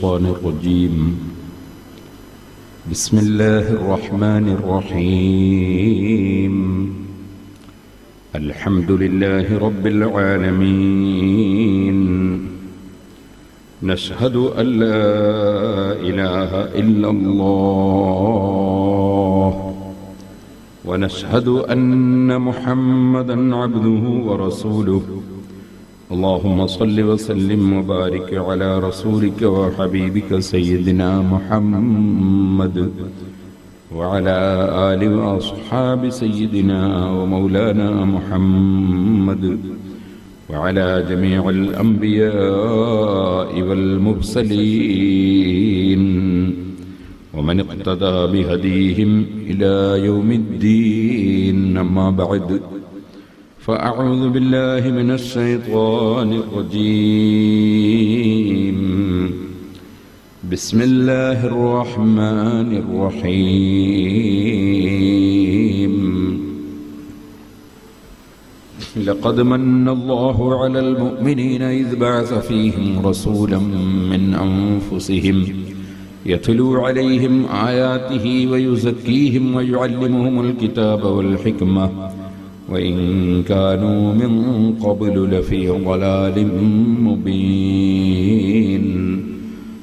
الشيطان الرجيم. بسم الله الرحمن الرحيم. الحمد لله رب العالمين. نشهد أن لا إله إلا الله. ونشهد أن محمدا عبده ورسوله. اللهم صل وسلم وبارك على رسولك وحبيبك سيدنا محمد وعلى آل وأصحاب سيدنا ومولانا محمد وعلى جميع الأنبياء والمرسلين ومن اقتدى بهديهم إلى يوم الدين. أما بعد فأعوذ بالله من الشيطان الرجيم. بسم الله الرحمن الرحيم. لقد من الله على المؤمنين إذ بعث فيهم رسولا من أنفسهم يتلو عليهم آياته ويزكيهم ويعلمهم الكتاب والحكمة وإن كانوا من قبل لفي ضلال مبين.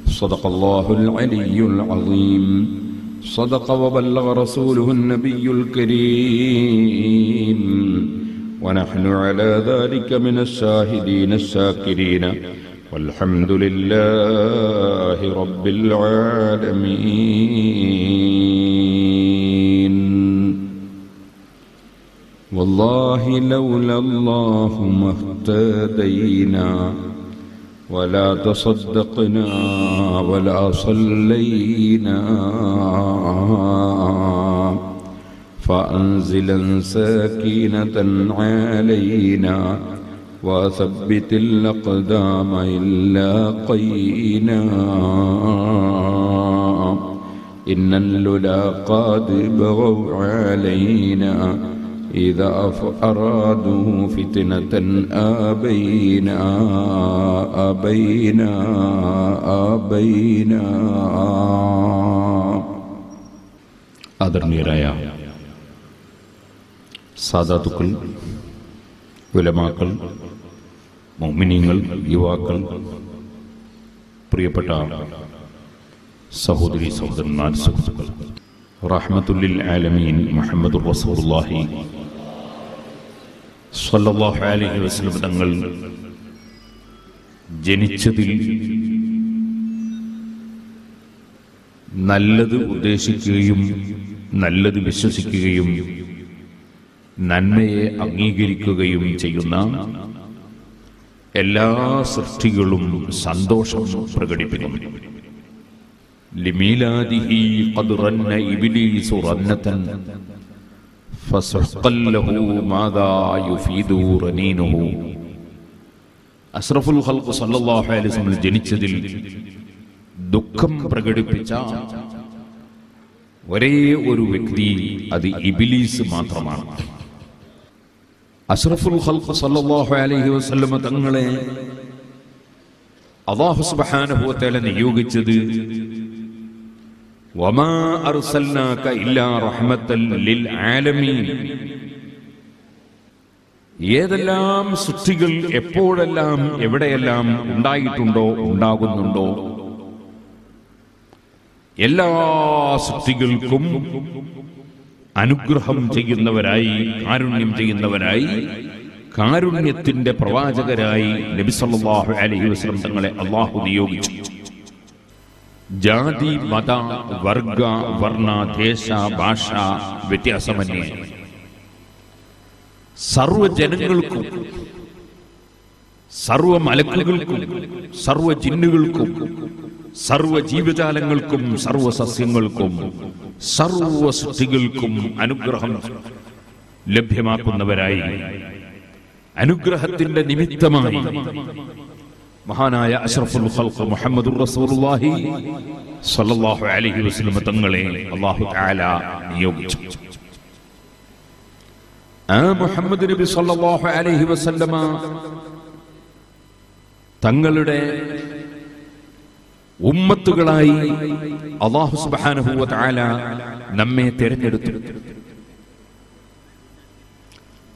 صدق الله العلي العظيم. صدق وبلغ رسوله النبي الكريم. ونحن على ذلك من الشاهدين الشاكرين. والحمد لله رب العالمين. والله لولا الله ما اهتدينا ولا تصدقنا ولا صلينا. فأنزلا سكينة علينا وثبت الأقدام إلا قينا. إن الللا قد بغوا علينا إذا أرادوا فتنة أبينا أبينا أبينا ആദരണീയരായ സാധാതുക്കൾ ഉലമാക്കൾ മൗമിനിയങ്ങൾ യുവാക്കൾ പ്രിയപ്പെട്ട സഹോദരി സഹോദരന്മാർ സുഹൃത്തുക്കൾ റഹ്മത്തുല്ലിൽ ആലമീൻ മുഹമ്മദ് റസൂലുള്ളാഹി സല്ലല്ലാഹു അലൈഹി വസല്ലം തങ്ങൾ ജനിച്ചതിൽ നല്ലത് ഉദ്ദേശിക്കുകയും നല്ലത് വിശ്വസിക്കുകയും നന്മയെ അംഗീകരിക്കുകയും ചെയ്യുന്ന എല്ലാ സൃഷ്ടികളും സന്തോഷം പ്രകടിപ്പിക്കുന്നു. ലിമീലാദിഹി ഖദ് റന്ന അഷ്റഫുൽ ഖൽഖ് സല്ലല്ലാഹു അലൈഹി വസല്ലം ജനിച്ചതിൽ ദുഃഖം പ്രകടിപ്പിച്ച ഒരേ ഒരു വ്യക്തി അത് ഇബിലീസ് മാത്രമാണ്. അഷ്റഫുൽ ഖൽഖ് സല്ലല്ലാഹു അലൈഹി വസല്ലം തങ്ങളെ അല്ലാഹു സുബ്ഹാനഹു വ തആല നിയോഗിച്ചത് ഏതെല്ലാം സൃഷ്ടികൾ എപ്പോഴെല്ലാം എവിടെയെല്ലാം ഉണ്ടായിട്ടുണ്ടോ ഉണ്ടാകുന്നുണ്ടോ? എല്ലാ സൃഷ്ടികൾക്കും അനുഗ്രഹം ചെയ്യുന്നവരായി കാരുണ്യം ചെയ്യുന്നവരായി കാരുണ്യത്തിന്റെ പ്രവാചകരായി നബി സല്ലല്ലാഹു അലൈഹി വസല്ലം തങ്ങളെ അള്ളാഹു നിയോഗിച്ചു. ജാതി മത വർഗ വർണ ദേശ ഭാഷ വ്യത്യാസമന്യേ. സർവ ജനങ്ങൾക്കും സർവ മലക്കുകൾക്കും സർവ ജിന്നുകൾക്കും സർവ ജീവജാലങ്ങൾക്കും സർവ സസ്യങ്ങൾക്കും സർവ സൃഷ്ടികൾക്കും അനുഗ്രഹം ലഭ്യമാക്കുന്നവരായി. അനുഗ്രഹത്തിന്റെ നിമിത്തമായി മഹാനായ അഷ്റഫുൽ ഖൽഖ് മുഹമ്മദുർ റസൂലുള്ളാഹി സ്വല്ലല്ലാഹു അലൈഹി വസല്ലം തങ്ങളെ അല്ലാഹു തആല നിയോഗിച്ചു. ആ മുഹമ്മദ് നബി സല്ലല്ലാഹു അലൈഹി വസല്ലമ തങ്ങളുടെ ഉമ്മത്തുകളായി അള്ളാഹു സുബ്ഹാനഹു വ തആല നമ്മെ തിരഞ്ഞെടുത്തു.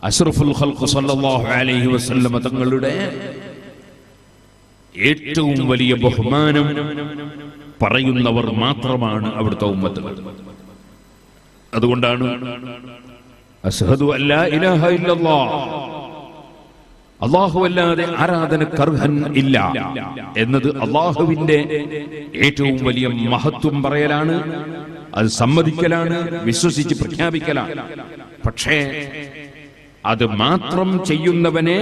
അഷ്റഫുൽ ഖൽഖ് സല്ലല്ലാഹു അലൈഹി വസല്ലമ തങ്ങളുടെ ഏറ്റവും വലിയ ബഹുമാനം പറയുന്നവർ മാത്രമാണ് അവിടുത്തെ ഉമ്മത്ത് അതുകൊണ്ടാണ് അഷ്ഹദു അല്ലാ ഇലാഹ ആരാധനക്കർഹൻ ഇല്ല എന്നത് അള്ളാഹുവിന്റെ ഏറ്റവും വലിയ മഹത്വം പറയലാണ് അത് സമ്മതിക്കലാണ് വിശ്വസിച്ച് പ്രഖ്യാപിക്കലാണ്. പക്ഷേ അത് മാത്രം ചെയ്യുന്നവനെ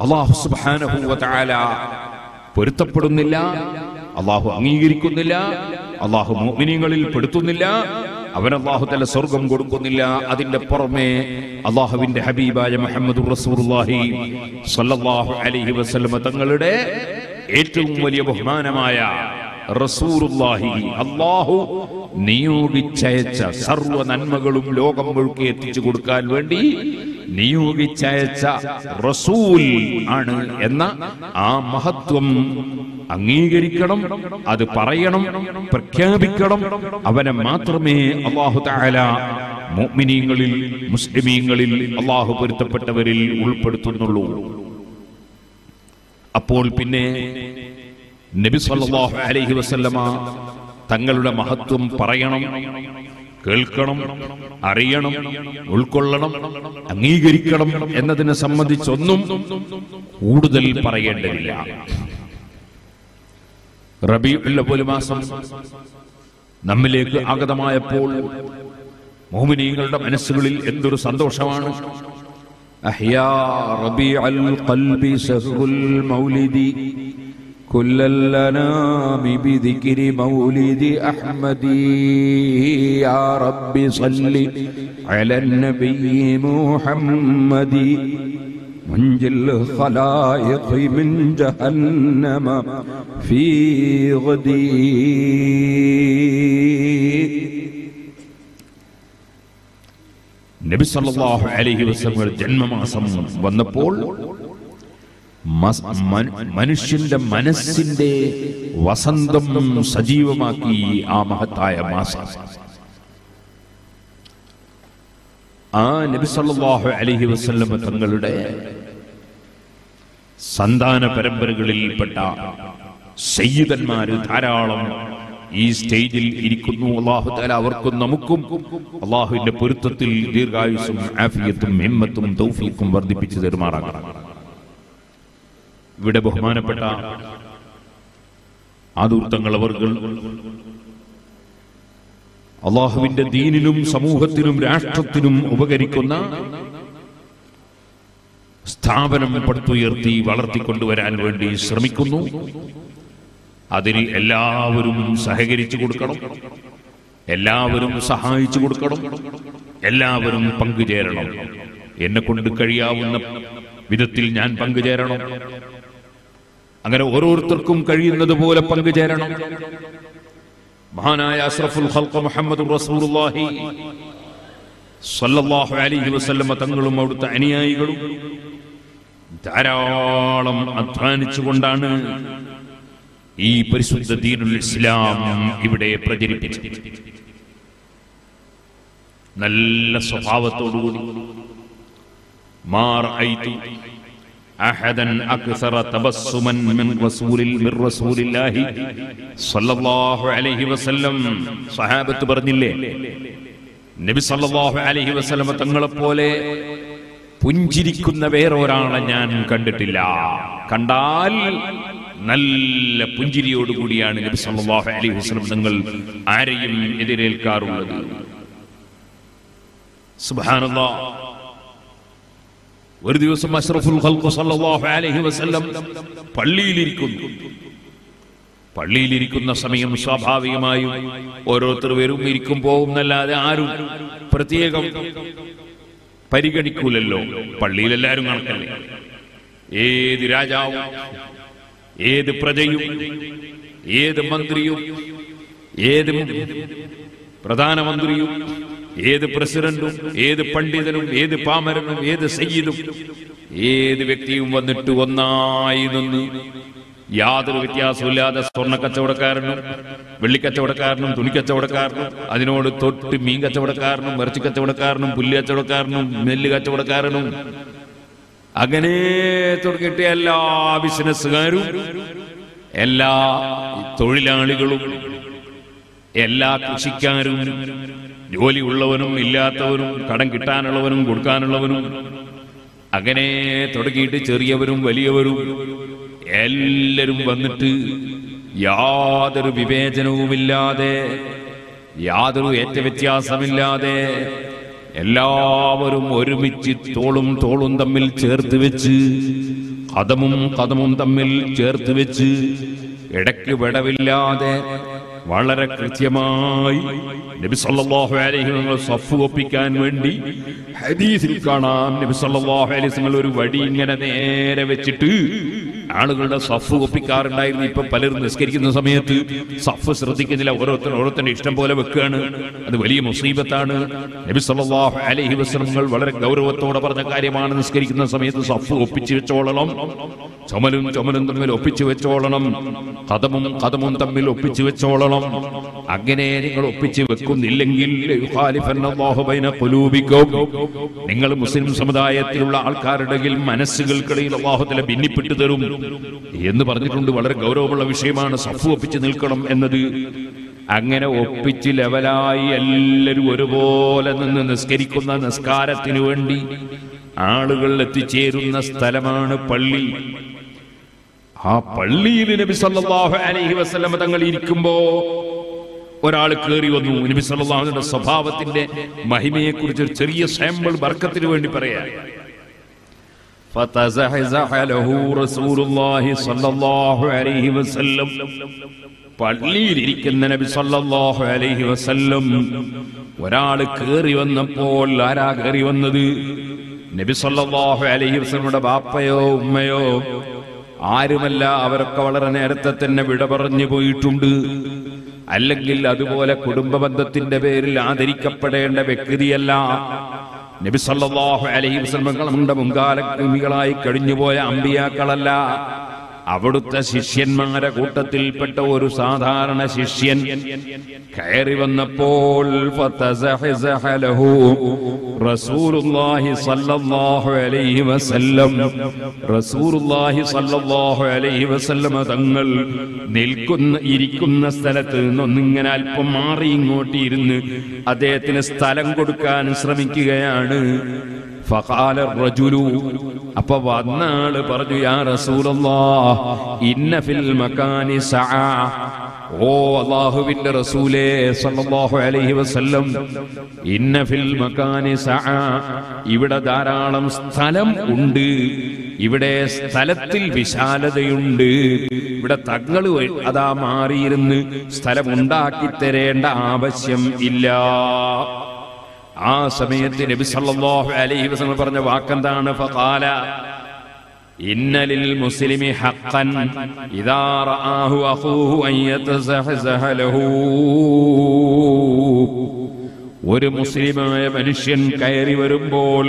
അള്ളാഹു തആല പൊരുത്തപ്പെടുന്നില്ല അള്ളാഹു അംഗീകരിക്കുന്നില്ല അള്ളാഹു മോമിനിയങ്ങളിൽ പെടുത്തുന്നില്ല അവൻ അള്ളാഹു തല സ്വർഗം കൊടുക്കുന്നില്ല. അതിന്റെ പുറമെ അള്ളാഹുവിന്റെ ഹബീബായ മുഹമ്മദ് അലൈഹി വസല്ലമ തങ്ങളുടെ ഏറ്റവും വലിയ ബഹുമാനമായ റസൂറുല്ലാഹി അള്ളാഹു നിയോഗിച്ചയച്ച സർവ നന്മകളും ലോകം മുഴുക്കി എത്തിച്ചു കൊടുക്കാൻ വേണ്ടി നിയോഗിച്ചയച്ച റസൂൽ ആണ് എന്ന ആ മഹത്വം അംഗീകരിക്കണം അത് പറയണം പ്രഖ്യാപിക്കണം. അവനെ മാത്രമേ അള്ളാഹു താല മുഅ്മിനീങ്ങളിൽ മുസ്ലിമീങ്ങളിൽ അള്ളാഹു പൊരുത്തപ്പെട്ടവരിൽ ഉൾപ്പെടുത്തുന്നുള്ളൂ. അപ്പോൾ പിന്നെ നബി സല്ലല്ലാഹു അലൈഹി വസല്ലമ തങ്ങളുടെ മഹത്വം പറയണം കേൾക്കണം അറിയണം ഉൾക്കൊള്ളണം അംഗീകരിക്കണം എന്നതിനെ സംബന്ധിച്ചൊന്നും കൂടുതൽ പറയേണ്ടതില്ല. റബീഉൽ ഉള്ള മാസം നമ്മിലേക്ക് ആഗതമായപ്പോൾ മോമിനീങ്ങളുടെ മനസ്സുകളിൽ എന്തൊരു സന്തോഷമാണ്. അഹ്യാ റബീഉൽ ഖൽബി സഹുൽ മൗലിദി. كل الأنام بذكر مولد أحمد يا رب صل على النبي محمد منجي الخلائق من جهنم في غدي നബി സല്ലല്ലാഹു അലൈഹി വസല്ലം ജന്മമാസം വന്നപ്പോൾ മസ്- മൻ- മനുഷ്യന്റെ മനസ്സിന്റെ വസന്തം സജീവമാക്കി ആ മഹത്തായ മാസം. ആ നബി അലഹി അലൈഹി വസല്ലം തങ്ങളുടെ സന്താന പരമ്പരകളിൽപ്പെട്ട സയ്യിദന്മാര് ധാരാളം ഈ സ്റ്റേജിൽ ഇരിക്കുന്നു. അള്ളാഹു താല അവർക്കും നമുക്കും അള്ളാഹുവിന്റെ പൊരുത്തത്തിൽ ദീർഘായുസും ആഫിയത്തും ഹിമ്മത്തും തൗഫീഖും വർദ്ധിപ്പിച്ചു തരുമാറാകണം ഇവിടെ ബഹുമാനപ്പെട്ട ആദൂർത്തങ്ങൾ അവർ അള്ളാഹുവിന്റെ ദീനിലും സമൂഹത്തിനും രാഷ്ട്രത്തിനും ഉപകരിക്കുന്ന സ്ഥാപനം പടുത്തുയർത്തി വളർത്തിക്കൊണ്ടുവരാൻ വേണ്ടി ശ്രമിക്കുന്നു. അതിന് എല്ലാവരും സഹകരിച്ചു കൊടുക്കണം. എല്ലാവരും സഹായിച്ചു കൊടുക്കണം. എല്ലാവരും പങ്കുചേരണം. എന്നെ കൊണ്ട് കഴിയാവുന്ന വിധത്തിൽ ഞാൻ പങ്കുചേരണം. അങ്ങനെ ഓരോരുത്തർക്കും കഴിയുന്നത് പോലെ പങ്കുചേരണം. മഹാനായ അഷ്റഫുൽ ഹൽക്ക മുഹമ്മദ് റസൂലുള്ളാഹി സല്ലല്ലാഹു അലൈഹി വസല്ലമ തങ്ങളും അവിടുത്തെ അനുയായികളും ധാരാളം അധ്വാനിച്ചുകൊണ്ടാണ് ഈ പരിശുദ്ധ ദീനുൽ ഇസ്ലാം ഇവിടെ പ്രചരിപ്പിച്ചത്. നല്ല സ്വഭാവത്തോടുകൂടി മാർ أحدا أكثر تبسما من رسول من رسول الله صلى الله عليه وسلم صحابة പറഞ്ഞില്ലേ നബി സല്ലല്ലാഹു അലൈഹി വസല്ലം തങ്ങളെ പോലെ പുഞ്ചിരിക്കുന്ന വേറൊരാളെ ഞാൻ കണ്ടിട്ടില്ല കണ്ടാൽ നല്ല പുഞ്ചിരിയോടുകൂടിയാണ് നബി സല്ലല്ലാഹു അലൈഹി വസല്ലം തങ്ങൾ ആരെയും എതിരേൽക്കാറുള്ളത് സുബ്ഹാനല്ലാഹ് ഒരു ദിവസം അഷ്റഫുൽ സല്ലല്ലാഹു അലൈഹി വസല്ലം പള്ളിയിലിരിക്കുന്നു. പള്ളിയിലിരിക്കുന്ന സമയം സ്വാഭാവികമായും ഓരോരുത്തർ വരും ഇരിക്കും പോകും എന്നല്ലാതെ ആരും പ്രത്യേകം പരിഗണിക്കൂലല്ലോ. പള്ളിയിൽ എല്ലാവരും കണക്കല്ലേ? ഏത് രാജാവും ഏത് പ്രജയും ഏത് മന്ത്രിയും ഏത് പ്രധാനമന്ത്രിയും ഏത് പ്രസിഡന്റും ഏത് പണ്ഡിതനും ഏത് പാമരനും ഏത് സയ്യിദും ഏത് വ്യക്തിയും വന്നിട്ട് ഒന്നായി നിന്ന് യാതൊരു വ്യത്യാസമില്ലാതെ സ്വർണ കച്ചവടക്കാരനും വെള്ളിക്കച്ചവടക്കാരനും തുണിക്കച്ചവടക്കാരനും അതിനോട് തൊട്ട് മീൻ കച്ചവടക്കാരനും ഇറച്ചി കച്ചവടക്കാരനും പുല്ല് കച്ചവടക്കാരനും നെല്ല് കച്ചവടക്കാരനും അങ്ങനെ തുടങ്ങിയിട്ട് എല്ലാ ബിസിനസ്സുകാരും എല്ലാ തൊഴിലാളികളും എല്ലാ കൃഷിക്കാരും ജോലി ഉള്ളവനും ഇല്ലാത്തവനും കടം കിട്ടാനുള്ളവനും കൊടുക്കാനുള്ളവനും അങ്ങനെ തുടങ്ങിയിട്ട് ചെറിയവരും വലിയവരും എല്ലാവരും വന്നിട്ട് യാതൊരു വിവേചനവുമില്ലാതെ യാതൊരു ഏറ്റവ്യത്യാസമില്ലാതെ എല്ലാവരും ഒരുമിച്ച് തോളും തോളും തമ്മിൽ ചേർത്ത് വെച്ച് കഥമും കഥമും തമ്മിൽ ചേർത്ത് വെച്ച് ഇടയ്ക്ക് വിടവില്ലാതെ വളരെ കൃത്യമായി നബി സല്ലല്ലാഹു അലൈഹി വസല്ലം സഫ് ഒപ്പിക്കാൻ വേണ്ടി ഹദീസിൽ കാണാം. നബി സല്ലല്ലാഹു അലൈഹി വസല്ലം ഒരു വടി ഇങ്ങനെ നേരെ വെച്ചിട്ട് ആളുകളുടെ സഫ് ഒപ്പിക്കാറുണ്ടായിരുന്നു. ഇപ്പൊ പലരും നിസ്കരിക്കുന്ന സമയത്ത് സഫ് ശ്രദ്ധിക്കുന്നില്ല. ഓരോരുത്തർ ഓരോരുത്തരുടെ ഇഷ്ടം പോലെ വെക്കുകയാണ്. അത് വലിയ മുസീബത്താണ്. നബി സല്ലല്ലാഹു അലൈഹി വളരെ ഗൗരവത്തോടെ പറഞ്ഞ കാര്യമാണ്. നിസ്കരിക്കുന്ന സമയത്ത് സഫ് ഒപ്പിച്ചു വെച്ചോളണം. ചുമലും ചുമലും തമ്മിൽ ഒപ്പിച്ചു വെച്ചോളണം. കഥമും കഥമും തമ്മിൽ ഒപ്പിച്ചു വെച്ചോളണം. അങ്ങനെ നിങ്ങൾ ഒപ്പിച്ചു വെക്കുന്നില്ലെങ്കിൽ. നിങ്ങൾ മുസ്ലിം സമുദായത്തിലുള്ള ആൾക്കാരുടെ മനസ്സുകൾക്കിടയിൽ അള്ളാഹുത്തിലെ ഭിന്നിപ്പെട്ടു തരും. എന്ന് പറഞ്ഞിട്ടുണ്ട് വളരെ ഗൗരവമുള്ള വിഷയമാണ് സഫ് ഒപ്പിച്ച് നിൽക്കണം എന്നത്. അങ്ങനെ ഒപ്പിച്ച് ലെവലായി എല്ലാവരും ഒരുപോലെ നിന്ന് നിസ്കരിക്കുന്ന നിസ്കാരത്തിന് വേണ്ടി ആളുകൾ എത്തിച്ചേരുന്ന സ്ഥലമാണ് പള്ളി. ആ പള്ളിയിൽ നബി സല്ലല്ലാഹു അലൈഹി വസല്ലം തങ്ങൾ ഇരിക്കുമ്പോ ഒരാൾ കയറി വന്നു. നബി സല്ലല്ലാഹുവിന്റെ സ്വഭാവത്തിന്റെ മഹിമയെ കുറിച്ച് ഒരു ചെറിയ സാമ്പിൾ വർക്കത്തിന് വേണ്ടി പറയാം. ഇരിക്കുന്ന നബി സല്ലല്ലാഹു അലൈഹി വസല്ലം ഒരാൾ കേറി വന്നപ്പോൾ ആരാ കേറി വന്നത്? നബി സല്ലല്ലാഹു അലൈഹി വസല്ലമയുടെ ബാപ്പയോ ഉമ്മയോ? ആരുമല്ല അവരൊക്കെ വളരെ നേരത്തെ തന്നെ വിട പറഞ്ഞു പോയിട്ടുണ്ട്. അല്ലെങ്കിൽ അതുപോലെ കുടുംബ ബന്ധത്തിന്റെ പേരിൽ ആദരിക്കപ്പെടേണ്ട വ്യക്തിയല്ല. നബി സല്ലല്ലാഹു അലൈഹി വസല്ലം മുൻകാല കൃമികളായി കഴിഞ്ഞുപോയ അമ്പിയാക്കളല്ല. അവിടുത്തെ ശിഷ്യന്മാരെ കൂട്ടത്തിൽപ്പെട്ട ഒരു സാധാരണ ശിഷ്യൻ കയറി വന്നപ്പോൾ തങ്ങൾ നിൽക്കുന്ന ഇരിക്കുന്ന സ്ഥലത്ത് നിന്നൊന്നിങ്ങനെ അല്പം മാറി ഇങ്ങോട്ട് ഇരുന്ന് അദ്ദേഹത്തിന് സ്ഥലം കൊടുക്കാൻ ശ്രമിക്കുകയാണ്. അപ്പൊ വന്ന പറഞ്ഞു യാ ഇവിടെ ധാരാളം സ്ഥലം ഉണ്ട്. ഇവിടെ സ്ഥലത്തിൽ വിശാലതയുണ്ട്. ഇവിടെ തങ്ങൾ അതാ മാറിയിരുന്ന് സ്ഥലം ഉണ്ടാക്കി തരേണ്ട ആവശ്യം ഇല്ല. ആ സമയത്ത് നബി സല്ലല്ലാഹു അലൈഹി വസല്ലം പറഞ്ഞ വാക്കെന്താണ് ഫഖാല ഇന്നലിൽ മുസ്ലിമി ഹഖൻ ഇദാ റആഹു അഖൂഹു അൻ യതസഹസഹ ലഹു ഒരു മുസ്ലിമായ മനുഷ്യൻ കയറി വരുമ്പോൾ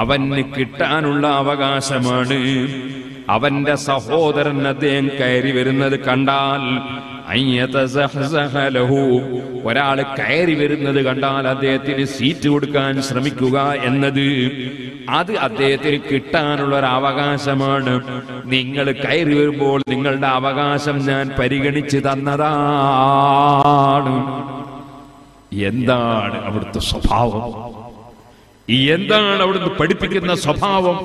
അവന് കിട്ടാനുള്ള അവകാശമാണ് അവന്റെ സഹോദരൻ അദ്ദേഹം കയറി വരുന്നത് കണ്ടാൽ. ഒരാൾ കയറി വരുന്നത് കണ്ടാൽ അദ്ദേഹത്തിന് സീറ്റ് കൊടുക്കാൻ ശ്രമിക്കുക എന്നത് അത് അദ്ദേഹത്തിന് കിട്ടാനുള്ള ഒരു അവകാശമാണ്. നിങ്ങൾ കയറി വരുമ്പോൾ നിങ്ങളുടെ അവകാശം ഞാൻ പരിഗണിച്ച് തന്നതാണ്. എന്താണ് അവിടുത്തെ സ്വഭാവം? എന്താണ് അവിടുന്ന് പഠിപ്പിക്കുന്ന സ്വഭാവം?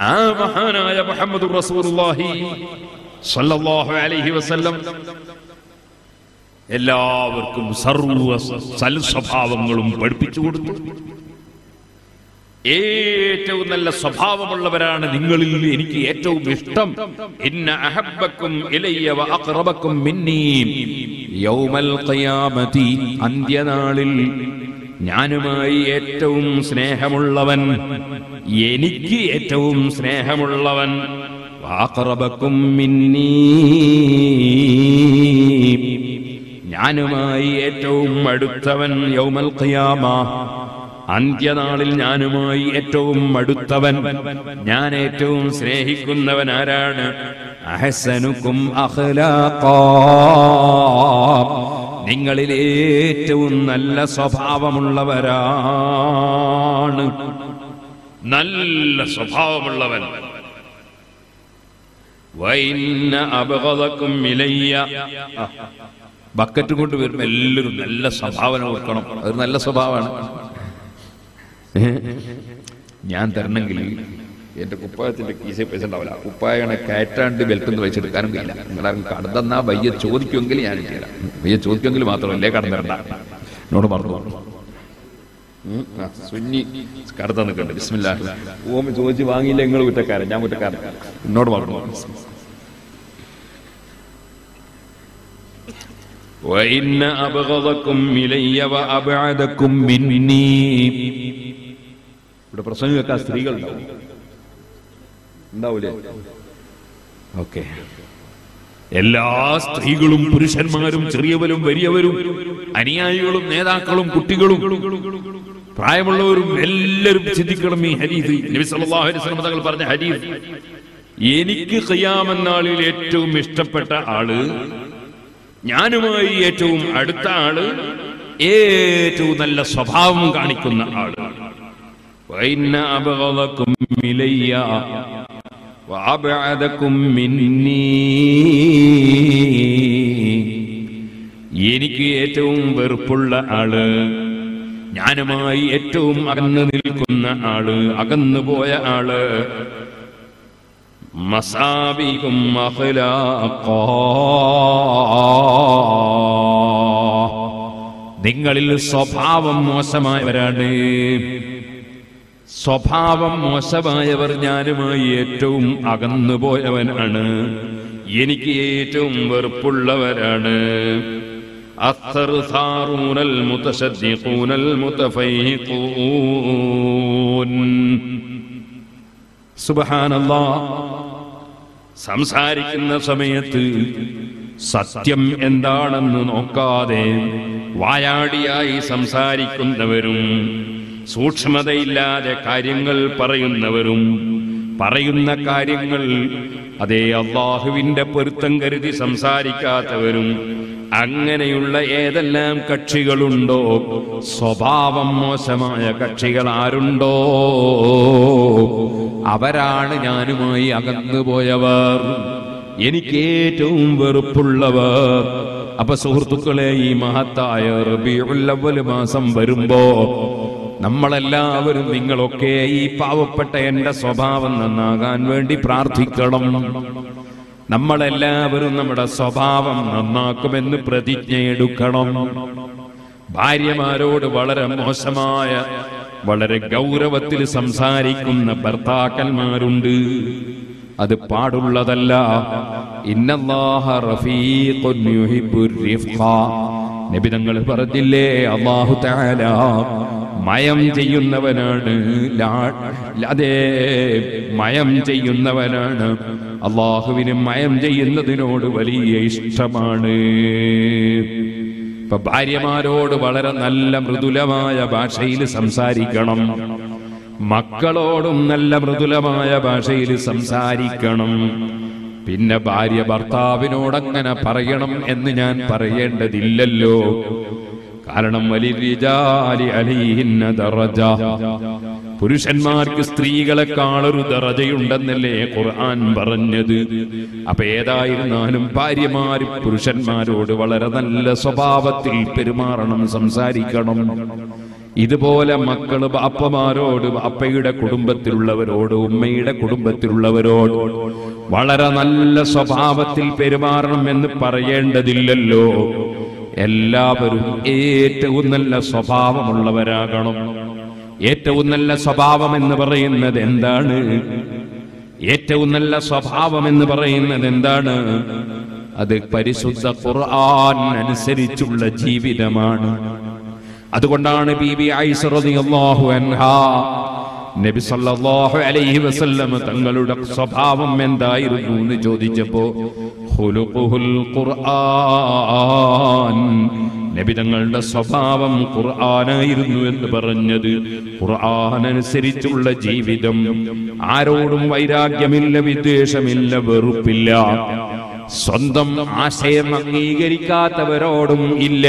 ആ മഹാനായ മുഹമ്മദ് റസൂലുള്ളാഹി സല്ലല്ലാഹു അലൈഹി വസല്ലം. എല്ലാവർക്കും സർവ സൽ സ്വഭാവങ്ങളും പഠിപ്പിച്ചു കൊടുത്തു. ഏറ്റവും നല്ല സ്വഭാവമുള്ളവരാണ് നിങ്ങളിൽ എനിക്ക് ഏറ്റവും ഇഷ്ടം. ഇന്ന ഇലയ്യ യൗമൽ ഖിയാമതി അന്ത്യനാളിൽ ഞാനുമായി ഏറ്റവും സ്നേഹമുള്ളവൻ എനിക്ക് ഏറ്റവും സ്നേഹമുള്ളവൻ. ഞാനുമായി ഏറ്റവും അടുത്തവൻ യൗമൽ ഖിയാമ. അന്ത്യനാളിൽ ഞാനുമായി ഏറ്റവും അടുത്തവൻ. ഞാൻ ഏറ്റവും സ്നേഹിക്കുന്നവൻ ആരാണ്? അഹസനുക്കും. നിങ്ങളിൽ ഏറ്റവും നല്ല സ്വഭാവമുള്ളവരാണ്. നല്ല സ്വഭാവമുള്ളവൻ വൈന്ന അപകടക്കും ഇലയ്യ ആ, ബക്കറ്റ് കൊണ്ട് വരുമ്പോ എല്ലാവരും നല്ല സ്വഭാവന ഓർക്കണം. അതൊരു നല്ല സ്വഭാവമാണ്. ഞാൻ തരണമെങ്കിൽ എന്റെ കുപ്പായത്തിന്റെ കീശ പൈസ ഉണ്ടാവില്ല. കുപ്പായണ കയറ്റാണ്ട് വെൽക്കുന്ന പൈസ എടുക്കാനും കഴിയില്ല. നിങ്ങളാരും കടന്നാ വയ്യ ചോദിക്കുമെങ്കിൽ ഞാൻ ചെയ്യാം വയ്യ ചോദിക്കുമെങ്കിൽ മാത്രമല്ലേ കടന്നിരണ്ട എന്നോട് പറഞ്ഞു. സുന്നി കടത്ത നിൽക്കണ്ട് ബിസ്മില്ലാ ഓമ ചോദിച്ച് വാങ്ങിയില്ല നിങ്ങൾ കുറ്റക്കാരൻ ഞാൻ കുറ്റക്കാരൻ എന്നോട് പറഞ്ഞു وإن أبغضكم إلي وأبعدكم مني ഇവിടെ പ്രസംഗം കേൾക്കാൻ സ്ത്രീകൾ ഉണ്ടാവും ഉണ്ടാവൂലേ ഓക്കെ എല്ലാ സ്ത്രീകളും പുരുഷന്മാരും ചെറിയവരും വലിയവരും അനുയായികളും നേതാക്കളും കുട്ടികളും പ്രായമുള്ളവരും എല്ലാവരും ചിന്തിക്കണം ഈ ഹരീത് തങ്ങൾ പറഞ്ഞ ഹരീത് എനിക്ക് കയ്യാമെന്നാളിൽ ഏറ്റവും ഇഷ്ടപ്പെട്ട ആൾ ഞാനുമായി ഏറ്റവും അടുത്ത ആൾ ഏറ്റവും നല്ല സ്വഭാവം കാണിക്കുന്ന ആൾ. എനിക്ക് ഏറ്റവും വെറുപ്പുള്ള ആൾ ഞാനുമായി ഏറ്റവും അകന്നു നിൽക്കുന്ന ആൾ അകന്നു പോയ ആൾ മസാബികും നിങ്ങളിൽ സ്വഭാവം മോശമായവരാണ്. സ്വഭാവം മോശമായവർ ഞാനുമായി ഏറ്റവും അകന്നുപോയവനാണ്. എനിക്ക് ഏറ്റവും വെറുപ്പുള്ളവരാണ്. സംസാരിക്കുന്ന സമയത്ത് സത്യം എന്താണെന്ന് നോക്കാതെ വായാടിയായി സംസാരിക്കുന്നവരും സൂക്ഷ്മതയില്ലാതെ കാര്യങ്ങൾ പറയുന്നവരും പറയുന്ന കാര്യങ്ങൾ അതേ അള്ളാഹുവിന്റെ പൊരുത്തം കരുതി സംസാരിക്കാത്തവരും അങ്ങനെയുള്ള ഏതെല്ലാം കക്ഷികളുണ്ടോ? സ്വഭാവം മോശമായ കക്ഷികൾ ആരുണ്ടോ? അവരാണ് ഞാനുമായി അകന്നുപോയവർ എനിക്ക് ഏറ്റവും വെറുപ്പുള്ളവർ. അപ്പൊ സുഹൃത്തുക്കളെ ഈ മഹത്തായ റബീഉൽ അവ്വൽ മാസം വരുമ്പോ നമ്മളെല്ലാവരും നിങ്ങളൊക്കെ ഈ പാവപ്പെട്ട എന്റെ സ്വഭാവം നന്നാകാൻ വേണ്ടി പ്രാർത്ഥിക്കണം. നമ്മളെല്ലാവരും നമ്മുടെ സ്വഭാവം നന്നാക്കുമെന്ന് പ്രതിജ്ഞ എടുക്കണം. ഭാര്യമാരോട് വളരെ മോശമായ വളരെ ഗൗരവത്തിൽ സംസാരിക്കുന്ന ഭർത്താക്കന്മാരുണ്ട്. അത് പാടുള്ളതല്ല. നബി തങ്ങൾ പറഞ്ഞില്ലേ അള്ളാഹു തആല മയം ചെയ്യുന്നവനാണ് അതേ മയം ചെയ്യുന്നവനാണ്. അള്ളാഹുവിന് മയം ചെയ്യുന്നതിനോട് വലിയ ഇഷ്ടമാണ്. ഇപ്പൊ ഭാര്യമാരോട് വളരെ നല്ല മൃദുലമായ ഭാഷയിൽ സംസാരിക്കണം. മക്കളോടും നല്ല മൃദുലമായ ഭാഷയിൽ സംസാരിക്കണം. പിന്നെ ഭാര്യ ഭർത്താവിനോടങ്ങനെ പറയണം എന്ന് ഞാൻ പറയേണ്ടതില്ലല്ലോ. കാരണം പുരുഷന്മാർക്ക് സ്ത്രീകളെക്കാളൊരു ദറജയുണ്ടെന്നല്ലേ ഖുർആൻ പറഞ്ഞത്. അപ്പൊ ഏതായിരുന്നാലും ഭാര്യമാര് പുരുഷന്മാരോട് വളരെ നല്ല സ്വഭാവത്തിൽ പെരുമാറണം സംസാരിക്കണം. ഇതുപോലെ മക്കൾ അപ്പമാരോട് അപ്പയുടെ കുടുംബത്തിലുള്ളവരോട് ഉമ്മയുടെ കുടുംബത്തിലുള്ളവരോട് വളരെ നല്ല സ്വഭാവത്തിൽ പെരുമാറണം എന്ന് പറയേണ്ടതില്ലല്ലോ. എല്ലാവരും ഏറ്റവും നല്ല സ്വഭാവമുള്ളവരാകണം. ഏറ്റവും നല്ല സ്വഭാവം എന്ന് പറയുന്നത് എന്താണ്? ഏറ്റവും നല്ല സ്വഭാവം എന്ന് പറയുന്നത് എന്താണ്? അത് പരിശുദ്ധ ഖുർആൻ അനുസരിച്ചുള്ള ജീവിതമാണ്. അതുകൊണ്ടാണ് ബീബി റളിയല്ലാഹു അൻഹാ നബി സല്ലല്ലാഹു അലൈഹി വസല്ലം തങ്ങളുടെ സ്വഭാവം എന്തായിരുന്നു എന്ന് ചോദിച്ചപ്പോ ഖുലുഖുൽ ഖുർആൻ. നബിതങ്ങളുടെ സ്വഭാവം ഖുർആനായിരുന്നു എന്ന് പറഞ്ഞത്. ഖുർആൻ അനുസരിച്ചുള്ള ജീവിതം. ആരോടും വൈരാഗ്യമില്ല വിദ്വേഷമില്ല വെറുപ്പില്ല. സ്വന്തം ആശയം അംഗീകരിക്കാത്തവരോടും ഇല്ല.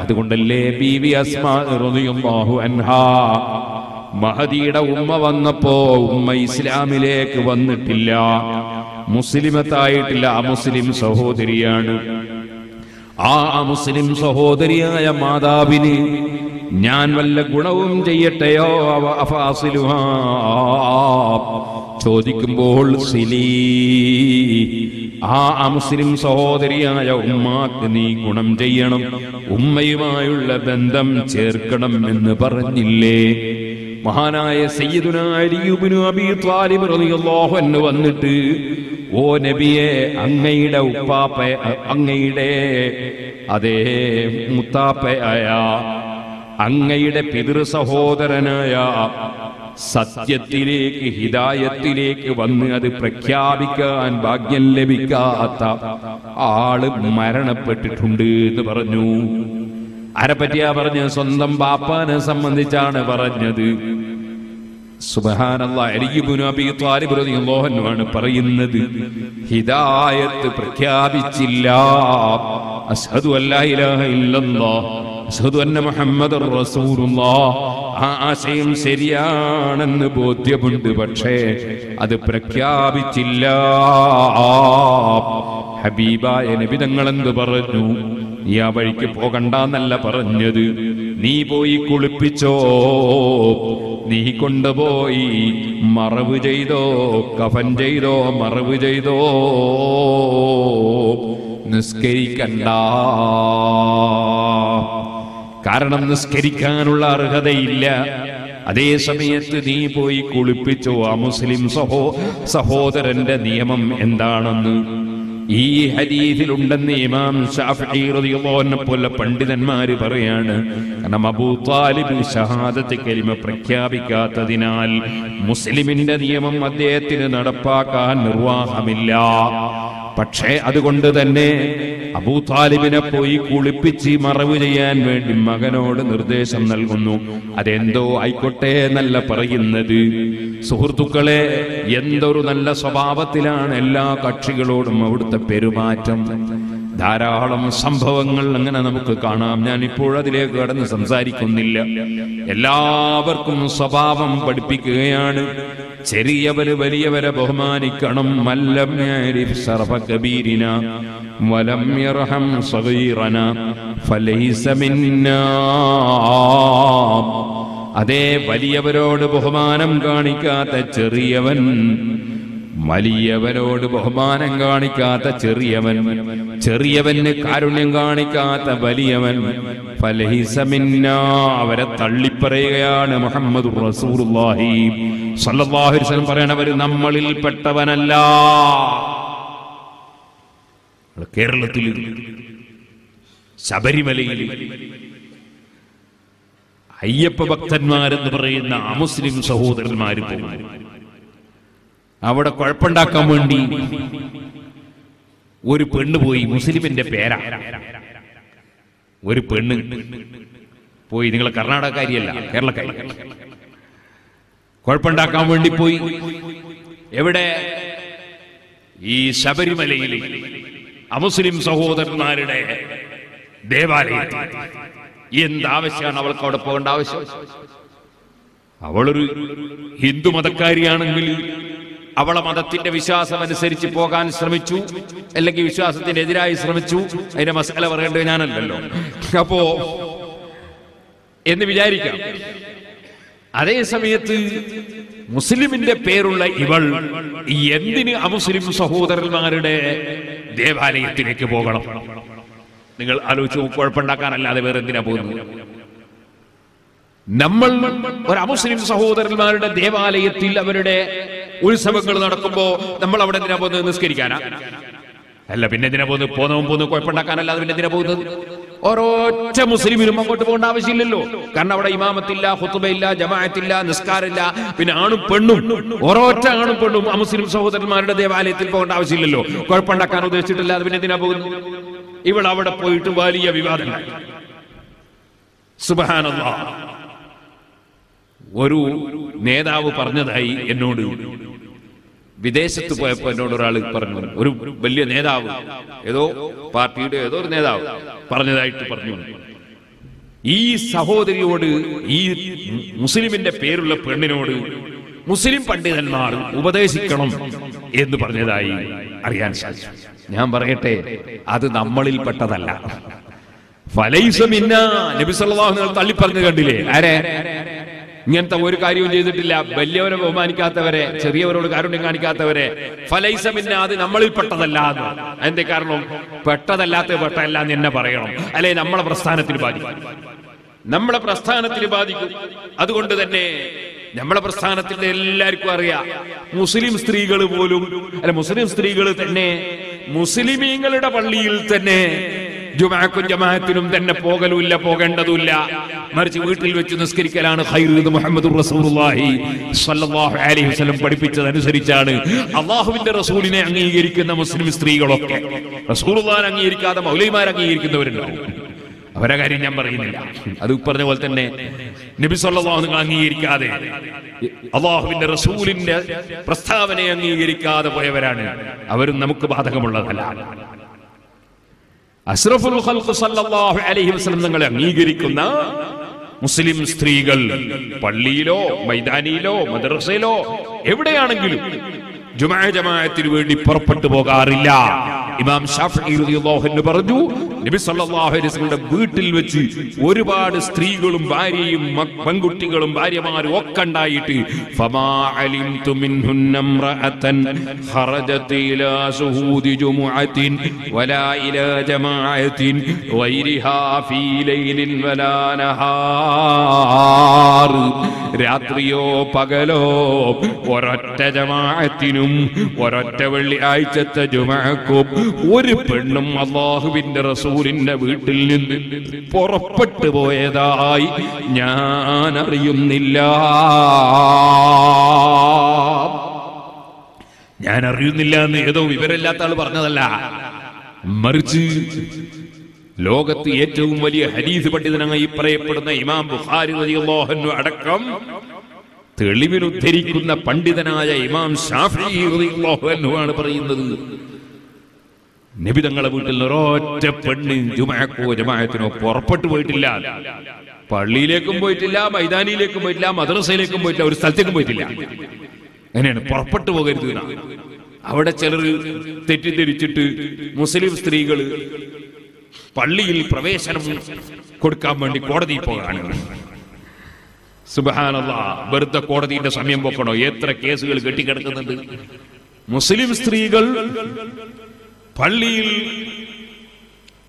അതുകൊണ്ടല്ലേ ബി വി അസ്മാ റളിയല്ലാഹു അൻഹാ മഹദിയുടെ ഉമ്മ വന്നപ്പോ ഉമ്മ ഇസ്ലാമിലേക്ക് വന്നിട്ടില്ല. മുസ്ലിമത്തായിട്ടില്ല അമുസ്ലിം മുസ്ലിം സഹോദരിയാണ്. ആ അമുസ്ലിം സഹോദരിയായ മാതാവിന് ഞാൻ വല്ല ഗുണവും ചെയ്യട്ടെയോ? ചോദിക്കുമ്പോൾ ആ അമുസ്ലിം സഹോദരിയായ ഉമ്മാക്ക് നീ ഗുണം ചെയ്യണം. ഉമ്മയുമായുള്ള ബന്ധം ചേർക്കണം എന്ന് പറഞ്ഞില്ലേ? മഹാനായ സയ്യിദുനാരിയുബിനു അബീ ത്വാലിബ് റളിയല്ലാഹു അൻഹു വന്നിട്ട് ഓ നബിയെ അങ്ങയുടെ ഉപ്പാപ്പ അങ്ങയുടെ അതേ മുത്താപ്പയായ അങ്ങയുടെ പിതൃ സഹോദരനായ സത്യത്തിലേക്ക് ഹിതായത്തിലേക്ക് വന്ന് അത് പ്രഖ്യാപിക്കാൻ ഭാഗ്യം ലഭിക്കാത്ത ആൾ മരണപ്പെട്ടിട്ടുണ്ട് എന്ന് പറഞ്ഞു. ആരെപ്പറ്റിയാ പറഞ്ഞ്? സ്വന്തം ബാപ്പാനെ സംബന്ധിച്ചാണ് പറഞ്ഞത്. ആണ് പറയുന്നത്. ഹിദായത്ത് പ്രഖ്യാപിച്ചില്ല. ഇല്ലല്ലാഹ് അഷ്ഹദു അന്ന റസൂലുള്ളാഹ്. ആ ആശയം ശരിയാണെന്ന് ബോധ്യമുണ്ട്. പക്ഷേ അത് പ്രഖ്യാപിച്ചില്ല. ഹബീബായ നബി തങ്ങളെന്ത് പറഞ്ഞു? നീ ആ വഴിക്ക് പോകണ്ടെന്നല്ല പറഞ്ഞത്. നീ പോയി കുളിപ്പിച്ചോ? നീ കൊണ്ടുപോയി മറവ് ചെയ്തോ? കഫൻ ചെയ്തോ? മറവ് ചെയ്തോ? നിസ്കരിക്കണ്ട. കാരണം നിസ്കരിക്കാനുള്ള അർഹതയില്ല. അതേ സമയത്ത് നീ പോയി കുളിപ്പിച്ചോ? ആ മുസ്ലിം സഹോ സഹോദരന്റെ നിയമം എന്താണെന്ന്? ഈ ഹരീതിലുണ്ടെന്ന് ഇമാം പോലെ പണ്ഡിതന്മാര് പറയാണ് കാരണം അബൂ ഷഹാദത്ത് കലിമ പ്രഖ്യാപിക്കാത്തതിനാൽ മുസ്ലിമിന്റെ നിയമം അദ്ദേഹത്തിന് നടപ്പാക്കാൻ നിർവാഹമില്ല. പക്ഷേ അതുകൊണ്ട് തന്നെ അബൂ താലിബിനെ പോയി കുളിപ്പിച്ച് മറവ് ചെയ്യാൻ വേണ്ടി മകനോട് നിർദ്ദേശം നൽകുന്നു. അതെന്തോ ആയിക്കോട്ടെ എന്നല്ല പറയുന്നത്. സുഹൃത്തുക്കളെ എന്തൊരു നല്ല സ്വഭാവത്തിലാണ് എല്ലാ കക്ഷികളോടും അവിടുത്തെ പെരുമാറ്റം. ധാരാളം സംഭവങ്ങൾ അങ്ങനെ നമുക്ക് കാണാം. ഞാൻ ഇപ്പോൾ അതിലേക്ക് കടന്ന് സംസാരിക്കുന്നില്ല. എല്ലാവർക്കും സ്വഭാവം പഠിപ്പിക്കുകയാണ്. ചെറിയവര് വലിയവരെ ബഹുമാനിക്കണം. വലം യർഹം മിന്നാ. അതേ വലിയവരോട് ബഹുമാനം കാണിക്കാത്ത ചെറിയവൻ വലിയവരോട് ബഹുമാനം കാണിക്കാത്ത ചെറിയവൻ ചെറിയവന് കാരുണ്യം കാണിക്കാത്ത വലിയവൻ. അവരെ തള്ളിപ്പറയുകയാണ് മുഹമ്മദ് വസല്ലം പറയണവർ നമ്മളിൽ പെട്ടവനല്ല. കേരളത്തിൽ ശബരിമലയിൽ അയ്യപ്പ ഭക്തന്മാരെന്ന് പറയുന്ന അമുസ്ലിം സഹോദരന്മാർ പോകും. അവിടെ കുഴപ്പമുണ്ടാക്കാൻ വേണ്ടി ഒരു പെണ്ണ് പോയി. മുസ്ലിമിന്റെ പേരാ. ഒരു പെണ്ണ് പോയി. നിങ്ങൾ കർണാടകക്കാരിയല്ല കേരളക്കാരി. കുഴപ്പമുണ്ടാക്കാൻ വേണ്ടി പോയി. എവിടെ? ഈ ശബരിമലയിൽ അമുസ്ലിം സഹോദരന്മാരുടെ ദേവാലയത്തിൽ. എന്താവശ്യമാണ് അവൾക്ക് അവിടെ പോകേണ്ട ആവശ്യം? അവളൊരു ഹിന്ദു മതക്കാരിയാണെങ്കിൽ അവളെ മതത്തിന്റെ വിശ്വാസം അനുസരിച്ച് പോകാൻ ശ്രമിച്ചു അല്ലെങ്കിൽ വിശ്വാസത്തിന് എതിരായി ശ്രമിച്ചു. അതിന്റെ മസാല പറയേണ്ടത് ഞാനല്ലല്ലോ. അപ്പോ എന്ന് വിചാരിക്കാം. അതേ സമയത്ത് മുസ്ലിമിന്റെ പേരുള്ള ഇവൾ എന്തിന് അമുസ്ലിം സഹോദരന്മാരുടെ ദേവാലയത്തിലേക്ക് പോകണം? നിങ്ങൾ ആലോചിച്ച് കുഴപ്പമുണ്ടാക്കാനല്ലാതെ വേറെ എന്തിനാ പോകുന്നത്? നമ്മൾ ഒരു അമുസ്ലിം സഹോദരന്മാരുടെ ദേവാലയത്തിൽ അവരുടെ ഉത്സവങ്ങൾ നടക്കുമ്പോ നമ്മൾ അവിടെ എന്തിനാ പോകുന്നത്? നിസ്കരിക്കാനാ. അല്ല പിന്നെ എന്തിനാ പോകുന്നത്? പോന്നവും പോകുന്നത് കുഴപ്പമുണ്ടാക്കാനല്ലാതെ പിന്നെ എന്തിനാ പോകുന്നത്? ഒരൊറ്റ മുസ്ലിമിനും അങ്ങോട്ട് പോകേണ്ട ആവശ്യമില്ലല്ലോ. കാരണം അവിടെ ഇമാമത്തില്ല ഹുത്തുബയില്ല ജമാഅത്തില്ല നിസ്കാരമില്ല. പിന്നെ ആണും പെണ്ണും ഒരൊറ്റ ആണും പെണ്ണും മുസ്ലിം സഹോദരന്മാരുടെ ദേവാലയത്തിൽ പോകേണ്ട ആവശ്യമില്ലല്ലോ. കുഴപ്പമുണ്ടാക്കാൻ ഉദ്ദേശിച്ചിട്ടില്ല അത് പിന്നെ എന്തിനാ പോകുന്നു ഇവൾ അവിടെ പോയിട്ട് വലിയ വിവാദങ്ങൾ സുബഹാനല്ലാ. ഒരു നേതാവ് പറഞ്ഞതായി എന്നോട് വിദേശത്ത് പോയപ്പോ എന്നോട് ഒരാൾ പറഞ്ഞു. ഒരു വലിയ നേതാവ് ഏതോ പാർട്ടിയുടെ ഏതോ ഒരു നേതാവ് പറഞ്ഞതായിട്ട് പറഞ്ഞു. ഈ സഹോദരിയോട് ഈ മുസ്ലിമിന്റെ പേരുള്ള പെണ്ണിനോട് മുസ്ലിം പണ്ഡിതന്മാർ ഉപദേശിക്കണം എന്ന് പറഞ്ഞതായി അറിയാൻ സാധിച്ചു. ഞാൻ പറയട്ടെ അത് നമ്മളിൽപ്പെട്ടതല്ല മിന്ന നബി സല്ലല്ലാഹു അലൈഹി തള്ളി പറഞ്ഞു കണ്ടില്ലേ? ആരെ? ഇങ്ങനത്തെ ഒരു കാര്യവും ചെയ്തിട്ടില്ല. വലിയവരെ ബഹുമാനിക്കാത്തവരെ ചെറിയവരോട് കാരുണ്യം കാണിക്കാത്തവരെ ഫലൈസ അത് നമ്മളിൽപ്പെട്ടതല്ല എന്ന്. അതിന്റെ കാരണം പെട്ടതല്ലാത്ത പെട്ടല്ല എന്ന് എന്നെ പറയണം. അല്ലെ നമ്മളെ പ്രസ്ഥാനത്തിൽ ബാധിക്കും. നമ്മളെ പ്രസ്ഥാനത്തിൽ ബാധിക്കും. അതുകൊണ്ട് തന്നെ നമ്മളെ പ്രസ്ഥാനത്തിന്റെ എല്ലാവർക്കും അറിയാം. മുസ്ലിം സ്ത്രീകൾ പോലും അല്ലെ മുസ്ലിം സ്ത്രീകൾ തന്നെ മുസ്ലിമീങ്ങളുടെ പള്ളിയിൽ തന്നെ ജുമാക്കും ജമാഅത്തിനും തന്നെ പോകലുമില്ല പോകേണ്ടതുമില്ല. മറിച്ച് വീട്ടിൽ വെച്ച് നിസ്കരിക്കലാണ് മുഹമ്മദ് അലൈഹി വസല്ലം പഠിപ്പിച്ചതനുസരിച്ചാണ്. അള്ളാഹുവിന്റെ റസൂലിനെ അംഗീകരിക്കുന്ന മുസ്ലിം സ്ത്രീകളൊക്കെ റസൂലുള്ളാഹിനെ അംഗീകരിക്കാതെ മൗലൈമാർ അംഗീകരിക്കുന്നവരുണ്ടാവും അവരെ കാര്യം ഞാൻ പറയുന്നില്ല. അത് പറഞ്ഞ പോലെ തന്നെ നബി സല്ലല്ലാഹു നിങ്ങൾ അംഗീകരിക്കാതെ അള്ളാഹുവിന്റെ റസൂലിന്റെ പ്രസ്താവനയെ അംഗീകരിക്കാതെ പോയവരാണ്. അവരും നമുക്ക് ബാധകമുള്ളതല്ല. അഷ്റഫുൽ സല്ലല്ലാഹു അലൈഹി വസല്ലം തങ്ങളെ അംഗീകരിക്കുന്ന മുസ്ലിം സ്ത്രീകൾ പള്ളിയിലോ മൈതാനിയിലോ മദ്രസയിലോ എവിടെയാണെങ്കിലും ജുമാ ജമാഅത്തിന് വേണ്ടി പുറപ്പെട്ടു പോകാറില്ല. ഇമാം ഷാഫി റളിയല്ലാഹു അൻഹു പറഞ്ഞു നബി സല്ലല്ലാഹു അലൈഹി വസല്ലമയുടെ വീട്ടിൽ വെച്ച് ഒരുപാട് സ്ത്രീകളും ഭാര്യയും പെൺകുട്ടികളും ഭാര്യമാരും ഒക്കെ ഉണ്ടായിട്ട് ഫമാ ഇലാ വലാ ഇലാ രാത്രിയോ പകലോ ഒരൊറ്റ ജമാഅത്തിനും ഒരൊറ്റ വെള്ളിയാഴ്ചത്തെ ജുമാക്കും. ഒരു പെണ്ണും അള്ളാഹുവിന്റെ റസൂലിന്റെ വീട്ടിൽ നിന്ന് പുറപ്പെട്ടു പോയതായി ഞാൻ അറിയുന്നില്ല ഞാൻ അറിയുന്നില്ല എന്ന് ഏതോ വിവരമില്ലാത്ത ആൾ പറഞ്ഞതല്ല. മറിച്ച് ലോകത്ത് ഏറ്റവും വലിയ ഹരീസ് പണ്ഡിതനായി പറയപ്പെടുന്ന ഇമാം ബുഖാരി റളിയല്ലാഹു അൻഹു ഉദ്ധരിക്കുന്ന പണ്ഡിതനായ ഇമാം ഷാഫി റളിയല്ലാഹു അൻഹു ആണ് പറയുന്നത്. നബി തങ്ങളെ വീട്ടിൽ ഒരൊറ്റ പെണ്ണ് ജുമാക്കോ ജമാഅത്തിനോ പുറപ്പെട്ടു പോയിട്ടില്ല. പള്ളിയിലേക്കും പോയിട്ടില്ല മൈതാനിയിലേക്കും പോയിട്ടില്ല മദ്രസയിലേക്കും പോയിട്ടില്ല ഒരു സ്ഥലത്തേക്കും പോയിട്ടില്ല. അങ്ങനെയാണ് പുറപ്പെട്ടു പോകരുത്. അവിടെ ചിലർ തെറ്റിദ്ധരിച്ചിട്ട് മുസ്ലിം സ്ത്രീകൾ പള്ളിയിൽ പ്രവേശനം കൊടുക്കാൻ വേണ്ടി കോടതിയിൽ പോകാണ് സുബഹാനല്ല വെറുതെ കോടതിയുടെ സമയം പോക്കണോ എത്ര കേസുകൾ കെട്ടിക്കിടക്കുന്നുണ്ട്? മുസ്ലിം സ്ത്രീകൾ പള്ളിയിൽ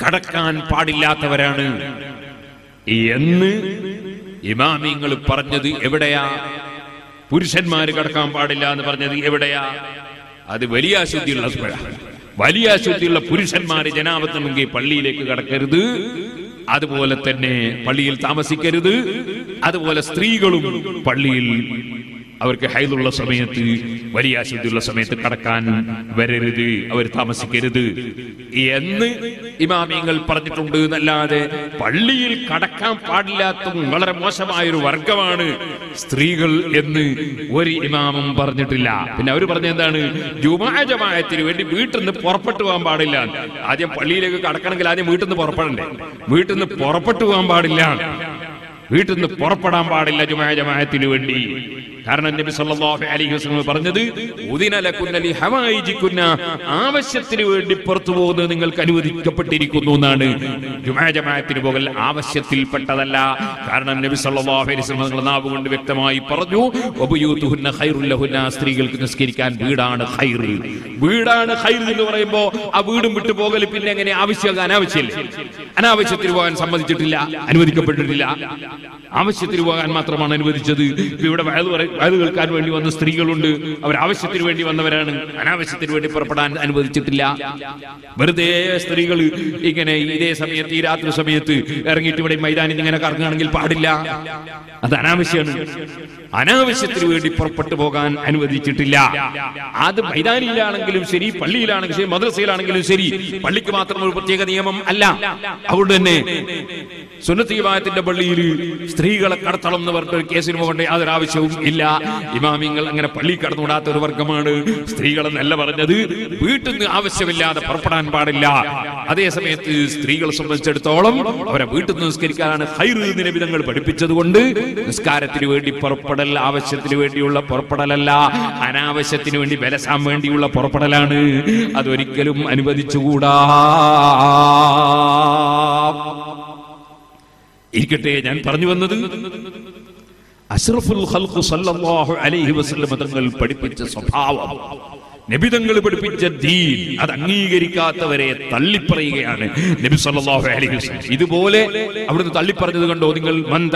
കടക്കാൻ പാടില്ലാത്തവരാണ്. എന്ന് ഇമാമിങ്ങൾ പറഞ്ഞത് എവിടെയാ? പുരുഷന്മാര് കടക്കാൻ പാടില്ല എന്ന് പറഞ്ഞത് എവിടെയാ? അത് വലിയ അശുദ്ധിയുള്ള. വലിയ അശുദ്ധിയുള്ള പുരുഷന്മാര് ജനാപത്തമെങ്കിൽ പള്ളിയിലേക്ക് കടക്കരുത്. അതുപോലെ തന്നെ പള്ളിയിൽ താമസിക്കരുത്. അതുപോലെ സ്ത്രീകളും പള്ളിയിൽ അവർക്ക് ഹൈദുള്ള സമയത്ത് വലിയ അശുദ്ധിയുള്ള സമയത്ത് കടക്കാൻ വരരുത് അവർ താമസിക്കരുത് എന്ന് ഇമാമിയങ്ങൾ പറഞ്ഞിട്ടുണ്ട് എന്നല്ലാതെ പള്ളിയിൽ കടക്കാൻ പാടില്ലാത്തതും വളരെ മോശമായൊരു വർഗമാണ് സ്ത്രീകൾ എന്ന് ഒരു ഇമാമും പറഞ്ഞിട്ടില്ല. പിന്നെ അവർ പറഞ്ഞ എന്താണ്? ജുമാജമായത്തിന് വേണ്ടി വീട്ടിൽ നിന്ന് പുറപ്പെട്ടു പോകാൻ പാടില്ല. ആദ്യം പള്ളിയിലേക്ക് കടക്കണമെങ്കിൽ ആദ്യം വീട്ടിൽ നിന്ന് പുറപ്പെടണ്ടേ? വീട്ടിൽ നിന്ന് പുറപ്പെട്ടു പോകാൻ പാടില്ല. വീട്ടിൽ നിന്ന് പുറപ്പെടാൻ പാടില്ല ജുമാജമായത്തിന് വേണ്ടി. കാരണം നബി സല്ലല്ലാഹു അലൈഹി വസല്ലം പറഞ്ഞത് ആവശ്യത്തിന് വേണ്ടി പുറത്തു പോകുന്നത് നിങ്ങൾക്ക് അനുവദിക്കപ്പെട്ടിരിക്കുന്നു എന്നാണ്. ജുമാ ജമാഅത്തിന് പോകൽ ആവശ്യത്തിൽപ്പെട്ടതല്ല. കാരണം നബി സല്ലല്ലാഹു അലൈഹി വസല്ലം നാവ് കൊണ്ട് വ്യക്തമായി പറഞ്ഞു സ്ത്രീകൾക്ക് നിസ്കരിക്കാൻ വീടാണ് വീടാണ് എന്ന് പറയുമ്പോ ആ വീടും വിട്ടു പോകൽ പിന്നെ എങ്ങനെ? ആവശ്യം അനാവശ്യമില്ല. അനാവശ്യത്തിന് പോകാൻ സമ്മതിച്ചിട്ടില്ല അനുവദിക്കപ്പെട്ടിട്ടില്ല. ആവശ്യത്തിന് പോകാൻ മാത്രമാണ് അനുവദിച്ചത്. ഇവിടെ വയത് പറ- അത് കേൾക്കാൻ വേണ്ടി വന്ന സ്ത്രീകളുണ്ട്. അവർ ആവശ്യത്തിന് വേണ്ടി വന്നവരാണ്. അനാവശ്യത്തിന് വേണ്ടി പുറപ്പെടാൻ അനുവദിച്ചിട്ടില്ല. വെറുതെ സ്ത്രീകൾ ഇങ്ങനെ ഇതേ സമയത്ത് ഈ രാത്രി സമയത്ത് ഇറങ്ങിയിട്ട് ഇവിടെ മൈതാനിൽ ഇങ്ങനെ കറങ്ങുകയാണെങ്കിൽ പാടില്ല. അത് അനാവശ്യമാണ് അനാവശ്യത്തിന് വേണ്ടി പുറപ്പെട്ടു പോകാൻ അനുവദിച്ചിട്ടില്ല. അത് മൈതാനിയിലാണെങ്കിലും ശരി പള്ളിയിലാണെങ്കിലും ശരി മദ്രസയിലാണെങ്കിലും ശരി പള്ളിക്ക് മാത്രം ഒരു പ്രത്യേക നിയമം അല്ല. അതുകൊണ്ട് തന്നെ സുന്നത്തീവായത്തിന്റെ പള്ളിയിൽ സ്ത്രീകളെ കടത്തണം എന്ന് പറഞ്ഞ ഒരു കേസിന് പോകേണ്ട യാതൊരു ആവശ്യവും ഇല്ല. ഇമാമിങ്ങൾ അങ്ങനെ പള്ളി കടന്നുകൂടാത്ത ഒരു വർഗമാണ് സ്ത്രീകളെന്നല്ല പറഞ്ഞത്. വീട്ടിൽ നിന്ന് ആവശ്യമില്ലാതെ പുറപ്പെടാൻ പാടില്ല. അതേ സമയത്ത് സ്ത്രീകളെ സംബന്ധിച്ചിടത്തോളം അവരെ വീട്ടിൽ നിന്ന് നിസ്കരിക്കാനാണ് ഹൈറ് വിധങ്ങൾ പഠിപ്പിച്ചത് കൊണ്ട് നിസ്കാരത്തിന് വേണ്ടി പുറപ്പെടൽ ആവശ്യത്തിന് വേണ്ടിയുള്ള പുറപ്പെടലല്ല. അനാവശ്യത്തിന് വേണ്ടി ബലസാൻ വേണ്ടിയുള്ള പുറപ്പെടലാണ്. അതൊരിക്കലും അനുവദിച്ചുകൂടാ. ഇരിക്കട്ടെ ഞാൻ പറഞ്ഞു വന്നത് അഷ്റഫുൽ ഖൽഖ് സല്ലല്ലാഹു അലൈഹി വസല്ലം തങ്ങൾ പഠിപ്പിച്ച സ്വഭാവം. നബിതങ്ങൾ പഠിപ്പിച്ച ദീൻ അത് അംഗീകരിക്കാത്തവരെ തള്ളിപ്പറയുകയാണ് നബി സല്ലല്ലാഹു അലൈഹി വസല്ലം. ഇതുപോലെ അവിടുന്ന് തള്ളിപ്പറഞ്ഞത് കണ്ടോ നിങ്ങൾ? മന്ദ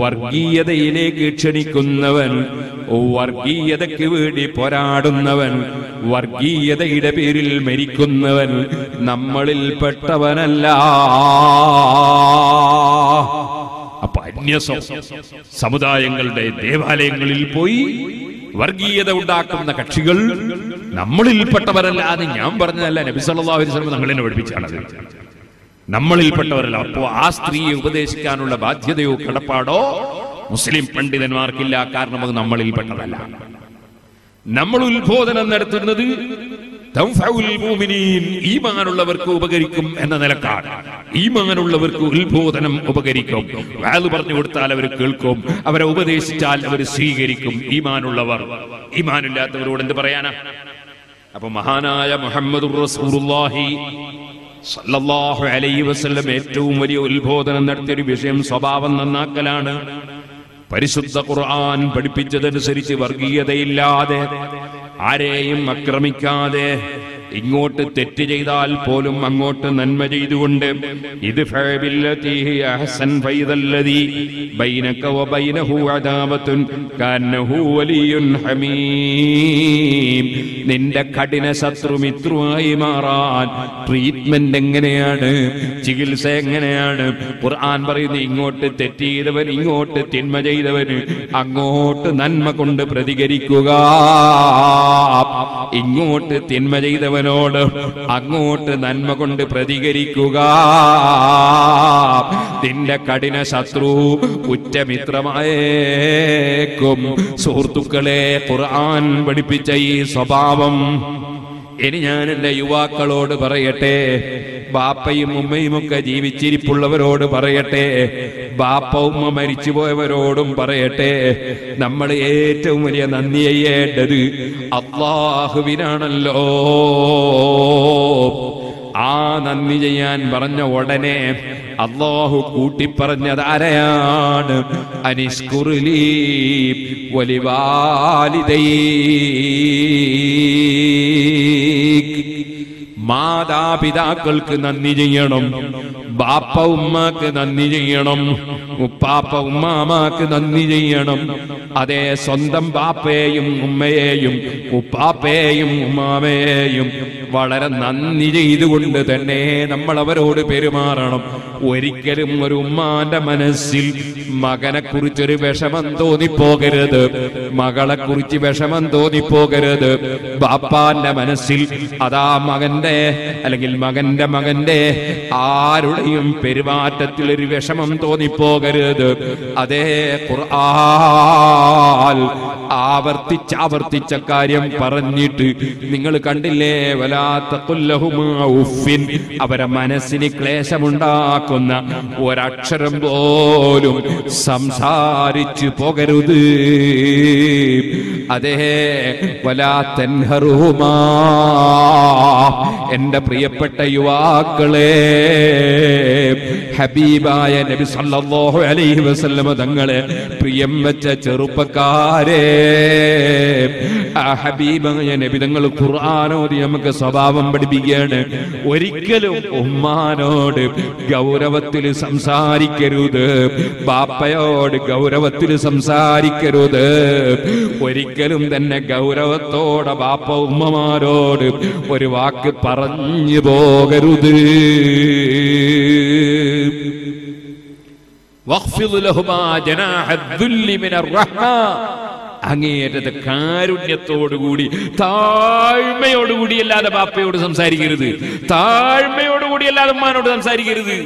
വർഗീയതയിലേക്ക് ക്ഷണിക്കുന്നവൻ വർഗീയതയ്ക്ക് വേണ്ടി പോരാടുന്നവൻ വർഗീയതയുടെ പേരിൽ മരിക്കുന്നവൻ നമ്മളിൽ പെട്ടവനല്ല. അപ്പൊ സമുദായങ്ങളുടെ ദേവാലയങ്ങളിൽ പോയി വർഗീയത ഉണ്ടാക്കുന്ന കക്ഷികൾ നമ്മളിൽപ്പെട്ടവരല്ല അത് ഞാൻ പറഞ്ഞതല്ല. നബി സല്ലല്ലാഹു അലൈഹി വസല്ലം നമ്മളെന്നെ പഠിപ്പിച്ചാണത്. നമ്മളിൽപ്പെട്ടവരല്ല. അപ്പോ ആ സ്ത്രീയെ ഉപദേശിക്കാനുള്ള ബാധ്യതയോ കടപ്പാടോ മുസ്ലിം പണ്ഡിതന്മാർക്കില്ല. കാരണം അത് നമ്മളിൽപ്പെട്ടതല്ല. നമ്മൾ ഉത്ബോധനം നടത്തുന്നത് ഈമാനുള്ളവർക്ക് ഉപകരിക്കും എന്ന നിലക്കാണ്. ഈമാനുള്ളവർക്ക് ഉത്ബോധനം ഉപകരിക്കും. വാൽ പറഞ്ഞു കൊടുത്താൽ അവർ കേൾക്കും. അവരെ ഉപദേശിച്ചാൽ അവർ സ്വീകരിക്കും. ഈമാനുള്ളവർ ഈമാനില്ലാത്തവരോട് എന്ത് പറയാനാ? അപ്പൊ മഹാനായ മുഹമ്മദ് റസൂലുള്ളാഹി സല്ലല്ലാഹു അലൈഹി വസല്ലം ഏറ്റവും വലിയ ഉത്ബോധനം നടത്തിയ ഒരു വിഷയം സ്വഭാവം നന്നാക്കലാണ്. പരിശുദ്ധ ഖുർആൻ പഠിപ്പിച്ചതനുസരിച്ച് വർഗീയതയില്ലാതെ ആരെയും ആക്രമിക്കാതെ ഇങ്ങോട്ട് തെറ്റ് ചെയ്താൽ പോലും അങ്ങോട്ട് നന്മ ചെയ്തുകൊണ്ട് ഇത് നിന്റെ കഠിന ശത്രു മിത്രുവായി മാറാൻ ട്രീറ്റ്മെന്റ് എങ്ങനെയാണ്? ചികിത്സ എങ്ങനെയാണ്? ഖുർആൻ പറയുന്നത് ഇങ്ങോട്ട് തെറ്റ് ചെയ്തവൻ ഇങ്ങോട്ട് തിന്മ ചെയ്തവന് അങ്ങോട്ട് നന്മ കൊണ്ട് പ്രതികരിക്കുക. ഇങ്ങോട്ട് തിന്മ ചെയ്തവനോട് അങ്ങോട്ട് നന്മ കൊണ്ട് പ്രതികരിക്കുക. നിന്റെ കഠിന ശത്രു ഉറ്റമിത്രമായേക്കും സുഹൃത്തുക്കളെ ഖുർആൻ പഠിപ്പിച്ച ഈ സ്വഭാവം ഇനി ഞാൻ എന്റെ യുവാക്കളോട് പറയട്ടെ. ബാപ്പയും ഉമ്മയും ഒക്കെ ജീവിച്ചിരിപ്പുള്ളവരോട് പറയട്ടെ. ബാപ്പ ഉമ്മ മരിച്ചുപോയവരോടും പറയട്ടെ. നമ്മൾ ഏറ്റവും വലിയ നന്ദി ചെയ്യേണ്ടത് അള്ളാഹുവിനാണല്ലോ. ആ നന്ദി ചെയ്യാൻ പറഞ്ഞ ഉടനെ അള്ളാഹു കൂട്ടിപ്പറഞ്ഞത് ആരെയാണ്? അനിഷ്കുറുലി വലിവാലിതൈ മാതാപിതാക്കൾക്ക് നന്ദി ചെയ്യണം. ബാപ്പ ഉമ്മക്ക് നന്ദി ചെയ്യണം. ഉപ്പാപ്പ ഉമ്മാമാക്ക് നന്ദി ചെയ്യണം. അതേ സ്വന്തം ബാപ്പയെയും ഉമ്മയെയും ഉപ്പാപ്പയെയും ഉമ്മാമയെയും വളരെ നന്ദി ചെയ്തുകൊണ്ട് തന്നെ നമ്മൾ അവരോട് പെരുമാറണം. ഒരിക്കലും ഒരു ഉമ്മാന്റെ മനസ്സിൽ മകനെ കുറിച്ചൊരു വിഷമം തോന്നിപ്പോകരുത്. മകളെ കുറിച്ച് വിഷമം തോന്നിപ്പോകരുത്. ബാപ്പാന്റെ മനസ്സിൽ അതാ മകന്റെ അല്ലെങ്കിൽ മകന്റെ മകന്റെ ആരുടെയും പെരുമാറ്റത്തിൽ ഒരു വിഷമം തോന്നിപ്പോകരുത്. അതേ ഖുർആൻ ആവർത്തിച്ച് ആവർത്തിച്ച കാര്യം പറഞ്ഞിട്ട് നിങ്ങൾ കണ്ടില്ലേ? വലാത്ത ഉഫിൻ അവരെ മനസ്സിന് ക്ലേശമുണ്ടാക്കുന്ന ഒരക്ഷരം പോലും സംസാരിച്ചു പോകരുത്. അതേ വലാ തൻഹറുമാ എന്റെ പ്രിയപ്പെട്ട യുവാക്കളെ ഹബീബായ നബി സല്ലല്ലാഹു അലൈഹി വസല്ലമ തങ്ങളെ പ്രിയം വെച്ച ചെറുപ്പക്കാരെ ആ ഹബീബായ നബി തങ്ങൾ ഖുർആാനോതി നമുക്ക് സ്വഭാവം പഠിപ്പിക്കുകയാണ്. ഒരിക്കലും ഉമ്മാനോട് ഗൗരവത്തിൽ സംസാരിക്കരുത് ബാപ്പയോട് ഗൗരവത്തിൽ സംസാരിക്കരുത്. ഒരിക്കലും ഒരിക്കലും തന്നെ ഗൗരവത്തോടെ ബാപ്പ ഉമ്മമാരോട് ഒരു വാക്ക് പറഞ്ഞു പോകരുത്. അങ്ങേറ്റത് കാരുണ്യത്തോടുകൂടി താഴ്മയോടുകൂടി അല്ലാതെ ബാപ്പയോട് സംസാരിക്കരുത്. താഴ്മയോടുകൂടി അല്ലാതെ ഉമ്മാനോട് സംസാരിക്കരുത്.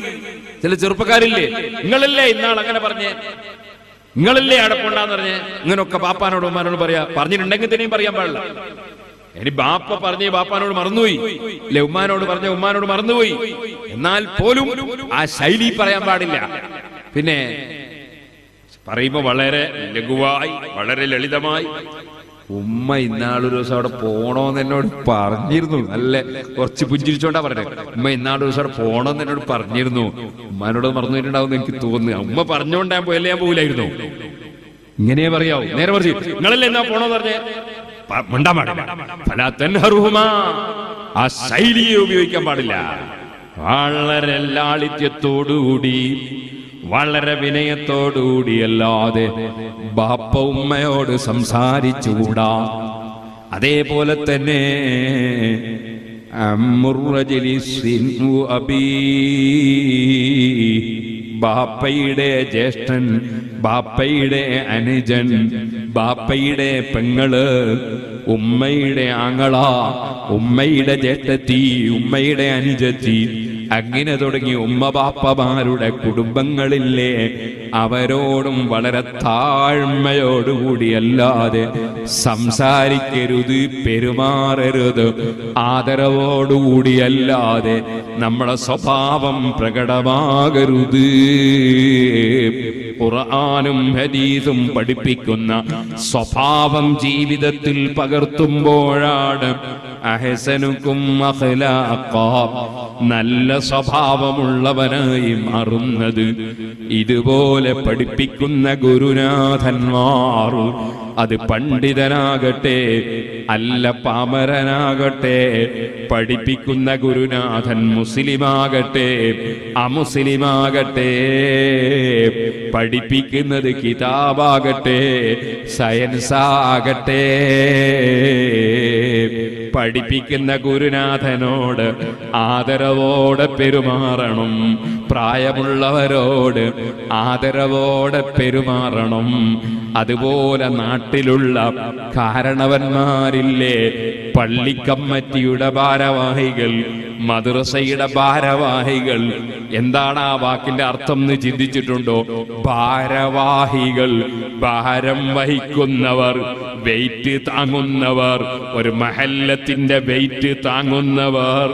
ചില ചെറുപ്പക്കാരില്ലേ നിങ്ങളല്ലേ ഇന്നാൾ അങ്ങനെ പറഞ്ഞേ? നിങ്ങളല്ലേ അടപ്പുണ്ടാന്ന് പറഞ്ഞ്? ഇങ്ങനൊക്കെ ബാപ്പാനോട് ഉമ്മാനോട് പറയാ. പറഞ്ഞിട്ടുണ്ടെങ്കിൽ തന്നെയും പറയാൻ പാടില്ല. ഇനി ബാപ്പ പറഞ്ഞ ബാപ്പാനോട് മറന്നുപോയി. അല്ലെ ഉമ്മാനോട് പറഞ്ഞ ഉമ്മാനോട് മറന്നുപോയി. എന്നാൽ പോലും ആ ശൈലി പറയാൻ പാടില്ല. പിന്നെ പറയുമ്പോ വളരെ ലഘുവായി വളരെ ലളിതമായി ഉമ്മ ഇന്നാളൊരു ദിവസം അവിടെ പോണോന്ന് എന്നോട് പറഞ്ഞിരുന്നു. നല്ല കുറച്ച് പുഞ്ചിരിച്ചോണ്ടാ പറഞ്ഞത് ഉമ്മ ഇന്നാളൊരു ദിവസം അവിടെ പോണോന്ന് എന്നോട് പറഞ്ഞിരുന്നു. ഉമ്മാനോട് മറന്നിട്ടുണ്ടാവും എനിക്ക് തോന്നുന്നു. ഉമ്മ പറഞ്ഞോണ്ട് ഞാൻ പോയല്ലേ ഞാൻ പോകില്ലായിരുന്നു ഇങ്ങനെ പറയാവൂ. നേരെ പറഞ്ഞു നിങ്ങളല്ലേ എന്നാ പോണോന്ന് പറഞ്ഞേ. ആ ശൈലിയെ ഉപയോഗിക്കാൻ പാടില്ല. വളരെ ലാളിത്യത്തോടുകൂടി വളരെ വിനയത്തോടുകൂടിയല്ലാതെ ബാപ്പ ഉമ്മയോട് സംസാരിച്ചുകൂടാ? അതേപോലെ തന്നെ ബാപ്പയുടെ ജ്യേഷ്ഠൻ ബാപ്പയുടെ അനുജൻ ബാപ്പയുടെ പെങ്ങൾ ഉമ്മയുടെ ആങ്ങള ഉമ്മയുടെ ജേഷ്ഠത്തി ഉമ്മയുടെ അനുജത്തി അങ്ങനെ തുടങ്ങി ഉമ്മ ബാപ്പമാരുടെ കുടുംബങ്ങളില്ലേ അവരോടും വളരെ താഴ്മയോടുകൂടിയല്ലാതെ സംസാരിക്കരുത് പെരുമാറരുത് ആദരവോടുകൂടിയല്ലാതെ നമ്മളെ സ്വഭാവം പ്രകടമാകരുത്. ഖുർആാനും ഹദീസും പഠിപ്പിക്കുന്ന സ്വഭാവം ജീവിതത്തിൽ പകർത്തുമ്പോഴാണ് അഹസനുക്കും നല്ല സ്വഭാവമുള്ളവനായി മാറുന്നത് ഇതുപോലെ പഠിപ്പിക്കുന്ന ഗുരുനാഥന്മാർ അത് പണ്ഡിതനാകട്ടെ അല്ല പാമരനാകട്ടെ പഠിപ്പിക്കുന്ന ഗുരുനാഥൻ മുസ്ലിമാകട്ടെ അമുസ്ലിമാകട്ടെ പഠിപ്പിക്കുന്നത് കിതാബാകട്ടെ സയൻസ് ആകട്ടെ. പഠിപ്പിക്കുന്ന ഗുരുനാഥനോട് ആദരവോടെ പെരുമാറണം പ്രായമുള്ളവരോട് ആദരവോടെ പെരുമാറണം അതുപോലെ നാട്ടിലുള്ള കാരണവന്മാരില്ലേ പള്ളിക്കമ്മറ്റിയുടെ ഭാരവാഹികൾ മദ്രസയുടെ ഭാരവാഹികൾ. എന്താണ് ആ വാക്കിന്റെ അർത്ഥം എന്ന് ചിന്തിച്ചിട്ടുണ്ടോ? ഭാരവാഹികൾ ഭാരം വഹിക്കുന്നവർ വെയിറ്റ് താങ്ങുന്നവർ ഒരു മഹല്ലത്തിന്റെ വെയിറ്റ് താങ്ങുന്നവർ.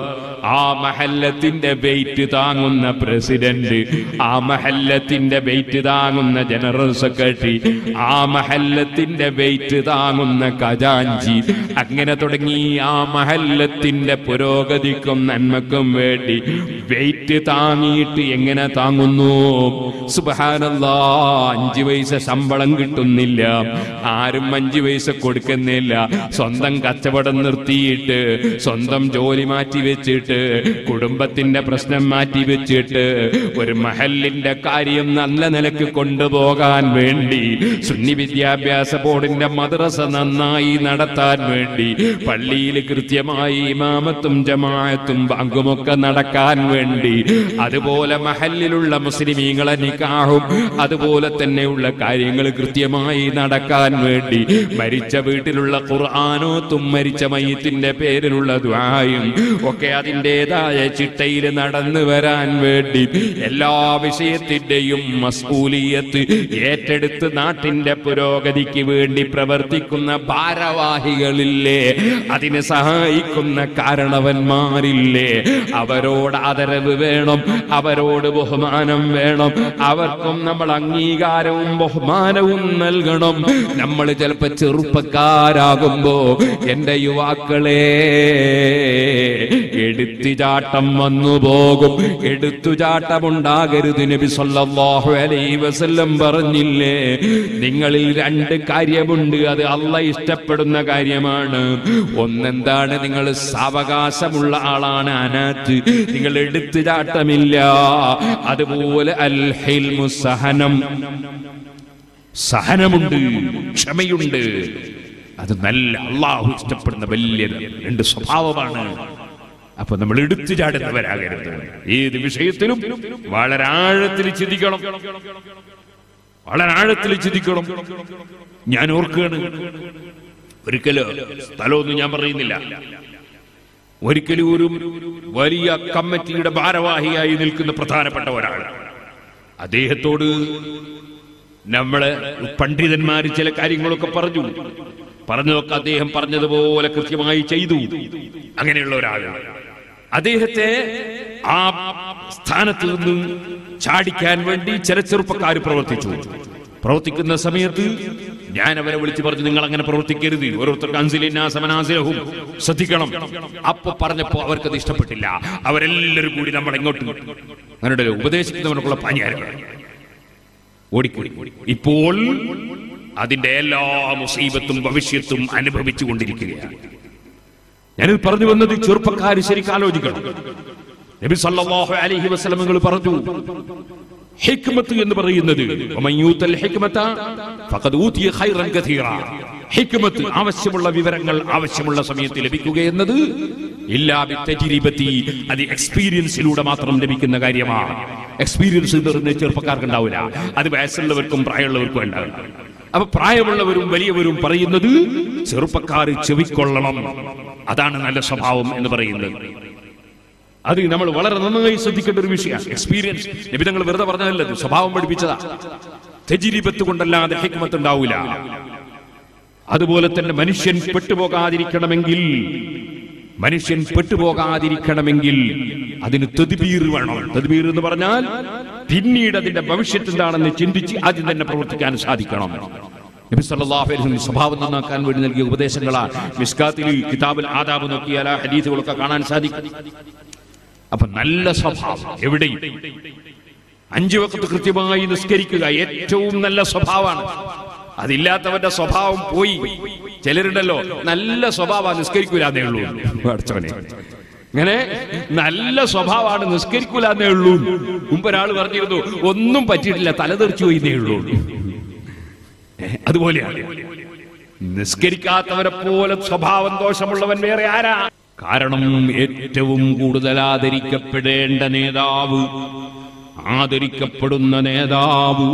ആ മഹല്ലത്തിന്റെ വെയിറ്റ് താങ്ങുന്ന പ്രസിഡന്റ് ആ മഹല്ലത്തിന്റെ വെയിറ്റ് താങ്ങുന്ന ജനറൽ സെക്രട്ടറി ആ മഹല്ലത്തിന്റെ വെയിറ്റ് താങ്ങുന്ന ഖജാഞ്ചി അങ്ങനെ തുടങ്ങി ആ മഹല്ലത്തിന്റെ പുരോഗതിക്കും നന്മക്കും വേണ്ടി വെയിറ്റ് താങ്ങിയിട്ട് എങ്ങനെ താങ്ങുന്നു? സുബഹാനല്ലാ അഞ്ചു പൈസ ശമ്പളം കിട്ടുന്നില്ല. ആരും അഞ്ചു പൈസ കൊടുക്കുന്നില്ല. സ്വന്തം കച്ചവടം നിർത്തിയിട്ട് സ്വന്തം ജോലി മാറ്റി വെച്ചിട്ട് കുടുംബത്തിന്റെ പ്രശ്നം മാറ്റി വെച്ചിട്ട് ഒരു മഹലിന്റെ കാര്യം നല്ല നിലയ്ക്ക് കൊണ്ടുപോകാൻ വേണ്ടി സുന്നി വിദ്യാഭ്യാസ ബോർഡിന്റെ മദ്രസ നന്നായി നടത്താൻ വേണ്ടി പള്ളിയിൽ കൃത്യമായി ഇമാമത്തും ജമാഅത്തും ബാങ്കുമൊക്കെ നടക്കാൻ വേണ്ടി. അതുപോലെ മഹലിലുള്ള മുസ്ലിമീങ്ങളെ നിക്കാഹും അതുപോലെ തന്നെയുള്ള കാര്യങ്ങൾ കൃത്യമായി നടക്കാൻ വേണ്ടി. മരിച്ച വീട്ടിലുള്ള ഖുർആാനോത്തും മരിച്ച മയ്യത്തിന്റെ പേരിലുള്ള ദ്വായും ഒക്കെ അതിന്റെതായ ചിട്ടയിൽ നടന്നു വരാൻ വേണ്ടി. എല്ലാ വിഷയത്തിന്റെയും മസ്കൂലിയത്ത് ഏറ്റെടുത്ത് നാട്ടിന്റെ പുരോഗതിക്ക് വേണ്ടി പ്രവർത്തിക്കുന്ന ഭാരവാഹികളില്ലേ? അതിനെ സഹായിക്കുന്ന കാരണവന്മാരില്ലേ? അവരോട് ആദരവ് വേണം അവരോട് ബഹുമാനം വേണം. അവർക്കും നമ്മൾ അംഗീകാരവും ബഹുമാനവും നൽകണം. നമ്മൾ ചിലപ്പോ ചെറുപ്പക്കാരാകുമ്പോ എന്റെ യുവാക്കളെ എടുത്തുചാട്ടം വന്നു പോകും. എടുത്തുചാട്ടമുണ്ടാകരുത് നബി സല്ലല്ലാഹു അലൈഹി വസല്ലം പറഞ്ഞില്ലേ? നിങ്ങളിൽ രണ്ട് കാര്യമുണ്ട്. അത് അല്ല ഇഷ്ടപ്പെടുന്ന കാര്യമാണ്. ഒന്നെന്താണ്? നിങ്ങൾ സാവകാശമുള്ള ആളാണ്. അനാത്ത്. നിങ്ങൾ എടുത്തു ചാട്ടമില്ല. അതുപോലെ അൽ ഹിൽമു സഹനം. സഹനമുണ്ട് ക്ഷമയുണ്ട്. അത് നല്ല അള്ളാഹു ഇഷ്ടപ്പെടുന്ന വലിയ രണ്ട് സ്വഭാവമാണ്. അപ്പൊ നമ്മൾ എടുത്തു ചാടുന്നവരാകരുത്. ഏത് വിഷയത്തിലും വളരെ ആഴത്തിൽ ചിന്തിക്കണം. വളരെ ആഴത്തിൽ ചിന്തിക്കണം. ഞാൻ ഓർക്കുകയാണ് ഒരിക്കലോ സ്ഥലമൊന്നും ഞാൻ പറയുന്നില്ല. ഒരിക്കലും ഒരു വലിയ കമ്മിറ്റിയുടെ ഭാരവാഹിയായി നിൽക്കുന്ന പ്രധാനപ്പെട്ട ഒരാൾ. അദ്ദേഹത്തോട് നമ്മൾ പണ്ഡിതന്മാര് ചില കാര്യങ്ങളൊക്കെ പറഞ്ഞു. പറഞ്ഞതൊക്കെ അദ്ദേഹം പറഞ്ഞതുപോലെ കൃത്യമായി ചെയ്തു. അങ്ങനെയുള്ള ഒരാളാണ് അദ്ദേഹത്തെ ആ സ്ഥാനത്ത് നിന്ന് ചാടിക്കാൻ വേണ്ടി ചില ചെറുപ്പക്കാർ പ്രവർത്തിച്ചു. പ്രവർത്തിക്കുന്ന സമയത്ത് ഞാൻ അവരെ വിളിച്ചു പറഞ്ഞു നിങ്ങൾ അങ്ങനെ പ്രവർത്തിക്കരുത് ഓരോരുത്തർക്കും ശ്രദ്ധിക്കണം. അപ്പൊ പറഞ്ഞപ്പോ അവർക്കത് ഇഷ്ടപ്പെട്ടില്ല. അവരെല്ലാവരും കൂടി നമ്മൾ എങ്ങോട്ട് അങ്ങനെ ഉപദേശിക്കുന്നവർക്കുള്ള പനിയായിരുന്നു ഓടിക്കൂടി. ഇപ്പോൾ അതിന്റെ എല്ലാ മുസീബത്തും ഭവിഷ്യത്തും അനുഭവിച്ചു കൊണ്ടിരിക്കുകയാണ്. ഞാനിത് പറഞ്ഞു വന്നത് ചെറുപ്പക്കാർ ശരിക്കും ആലോചിക്കണം. നബി സല്ലല്ലാഹു അലൈഹി വസല്ലമകൾ പറഞ്ഞു ഹിക്മത്ത് എന്ന് പറയുന്നത്. ഹിക്മത്ത് ആവശ്യമുള്ള വിവരങ്ങൾ ആവശ്യമുള്ള സമയത്ത് ലഭിക്കുക എന്നത് അത് എക്സ്പീരിയൻസിലൂടെ മാത്രം ലഭിക്കുന്ന കാര്യമാണ്. എക്സ്പീരിയൻസ് എന്ന് ചെറുപ്പക്കാർക്ക് ഉണ്ടാവില്ല അത് വയസ്സുള്ളവർക്കും പ്രായമുള്ളവർക്കും ഉണ്ടാവില്ല. അപ്പൊ പ്രായമുള്ളവരും വലിയവരും പറയുന്നത് ചെറുപ്പക്കാർ ചെവിക്കൊള്ളണം. അതാണ് നല്ല സ്വഭാവം എന്ന് പറയുന്നത്. അത് നമ്മൾ വളരെ നന്നായി ശ്രദ്ധിക്കേണ്ട ഒരു വിഷയമാണ്. എക്സ്പീരിയൻസ് നിബിധങ്ങൾ വെറുതെ പറഞ്ഞതല്ല സ്വഭാവം പഠിപ്പിച്ചതാ. തെജിരിപത്ത് കൊണ്ടല്ലാതെ ഹിക്മത്ത് ഉണ്ടാവില്ല അതുപോലെ തന്നെ മനുഷ്യൻ പെട്ടുപോകാതിരിക്കണമെങ്കിൽ മനുഷ്യൻ പെട്ടുപോകാതിരിക്കണമെങ്കിൽ അതിന് തെതിപീർ വേണം. തെതിപീർ എന്ന് പറഞ്ഞാൽ പിന്നീട് അതിന്റെ ഭവിഷ്യത്ത് എന്താണെന്ന് ചിന്തിച്ച് ആദ്യം തന്നെ പ്രവർത്തിക്കാൻ സാധിക്കണം. നബി സല്ലല്ലാഹു അലൈഹി വസല്ലം സ്വഭാവം നന്നാക്കാൻ വേണ്ടി നൽകിയ ഉപദേശങ്ങളാണ്. മിസ്കാത്തിൽ കിതാബിൽ ആദാബ് നോക്കിയാൽ ഹദീസുകളൊക്കെ കാണാൻ സാധിക്കും. അപ്പൊ നല്ല സ്വഭാവം. എവിടെയും. അഞ്ചു വക്കത്ത് കൃത്യമായി നിസ്കരിക്കുക ഏറ്റവും നല്ല സ്വഭാവമാണ്. അതില്ലാത്തവന്റെ സ്വഭാവം പോയി. ചിലരുണ്ടല്ലോ നല്ല സ്വഭാവം നിസ്കരിക്കൂലെന്നേ ഉള്ളൂ. അടച്ചവനെ ഇങ്ങനെ നല്ല സ്വഭാവമാണ് നിസ്കരിക്കൂലെന്നേ ഉള്ളൂ. മുമ്പ് ഒരാൾ പറഞ്ഞിരുന്നു ഒന്നും പറ്റിയിട്ടില്ല തലതെറിച്ചു പോയിന്നേ ഉള്ളൂ. അതുപോലെയാണ്. നിസ്കരിക്കാത്തവരെ പോലെ സ്വഭാവം ദോഷമുള്ളവൻ വേറെ ആരാ? കാരണം ഏറ്റവും കൂടുതൽ ആദരിക്കപ്പെടേണ്ട നേതാവ് ആദരിക്കപ്പെടുന്ന നേതാവ്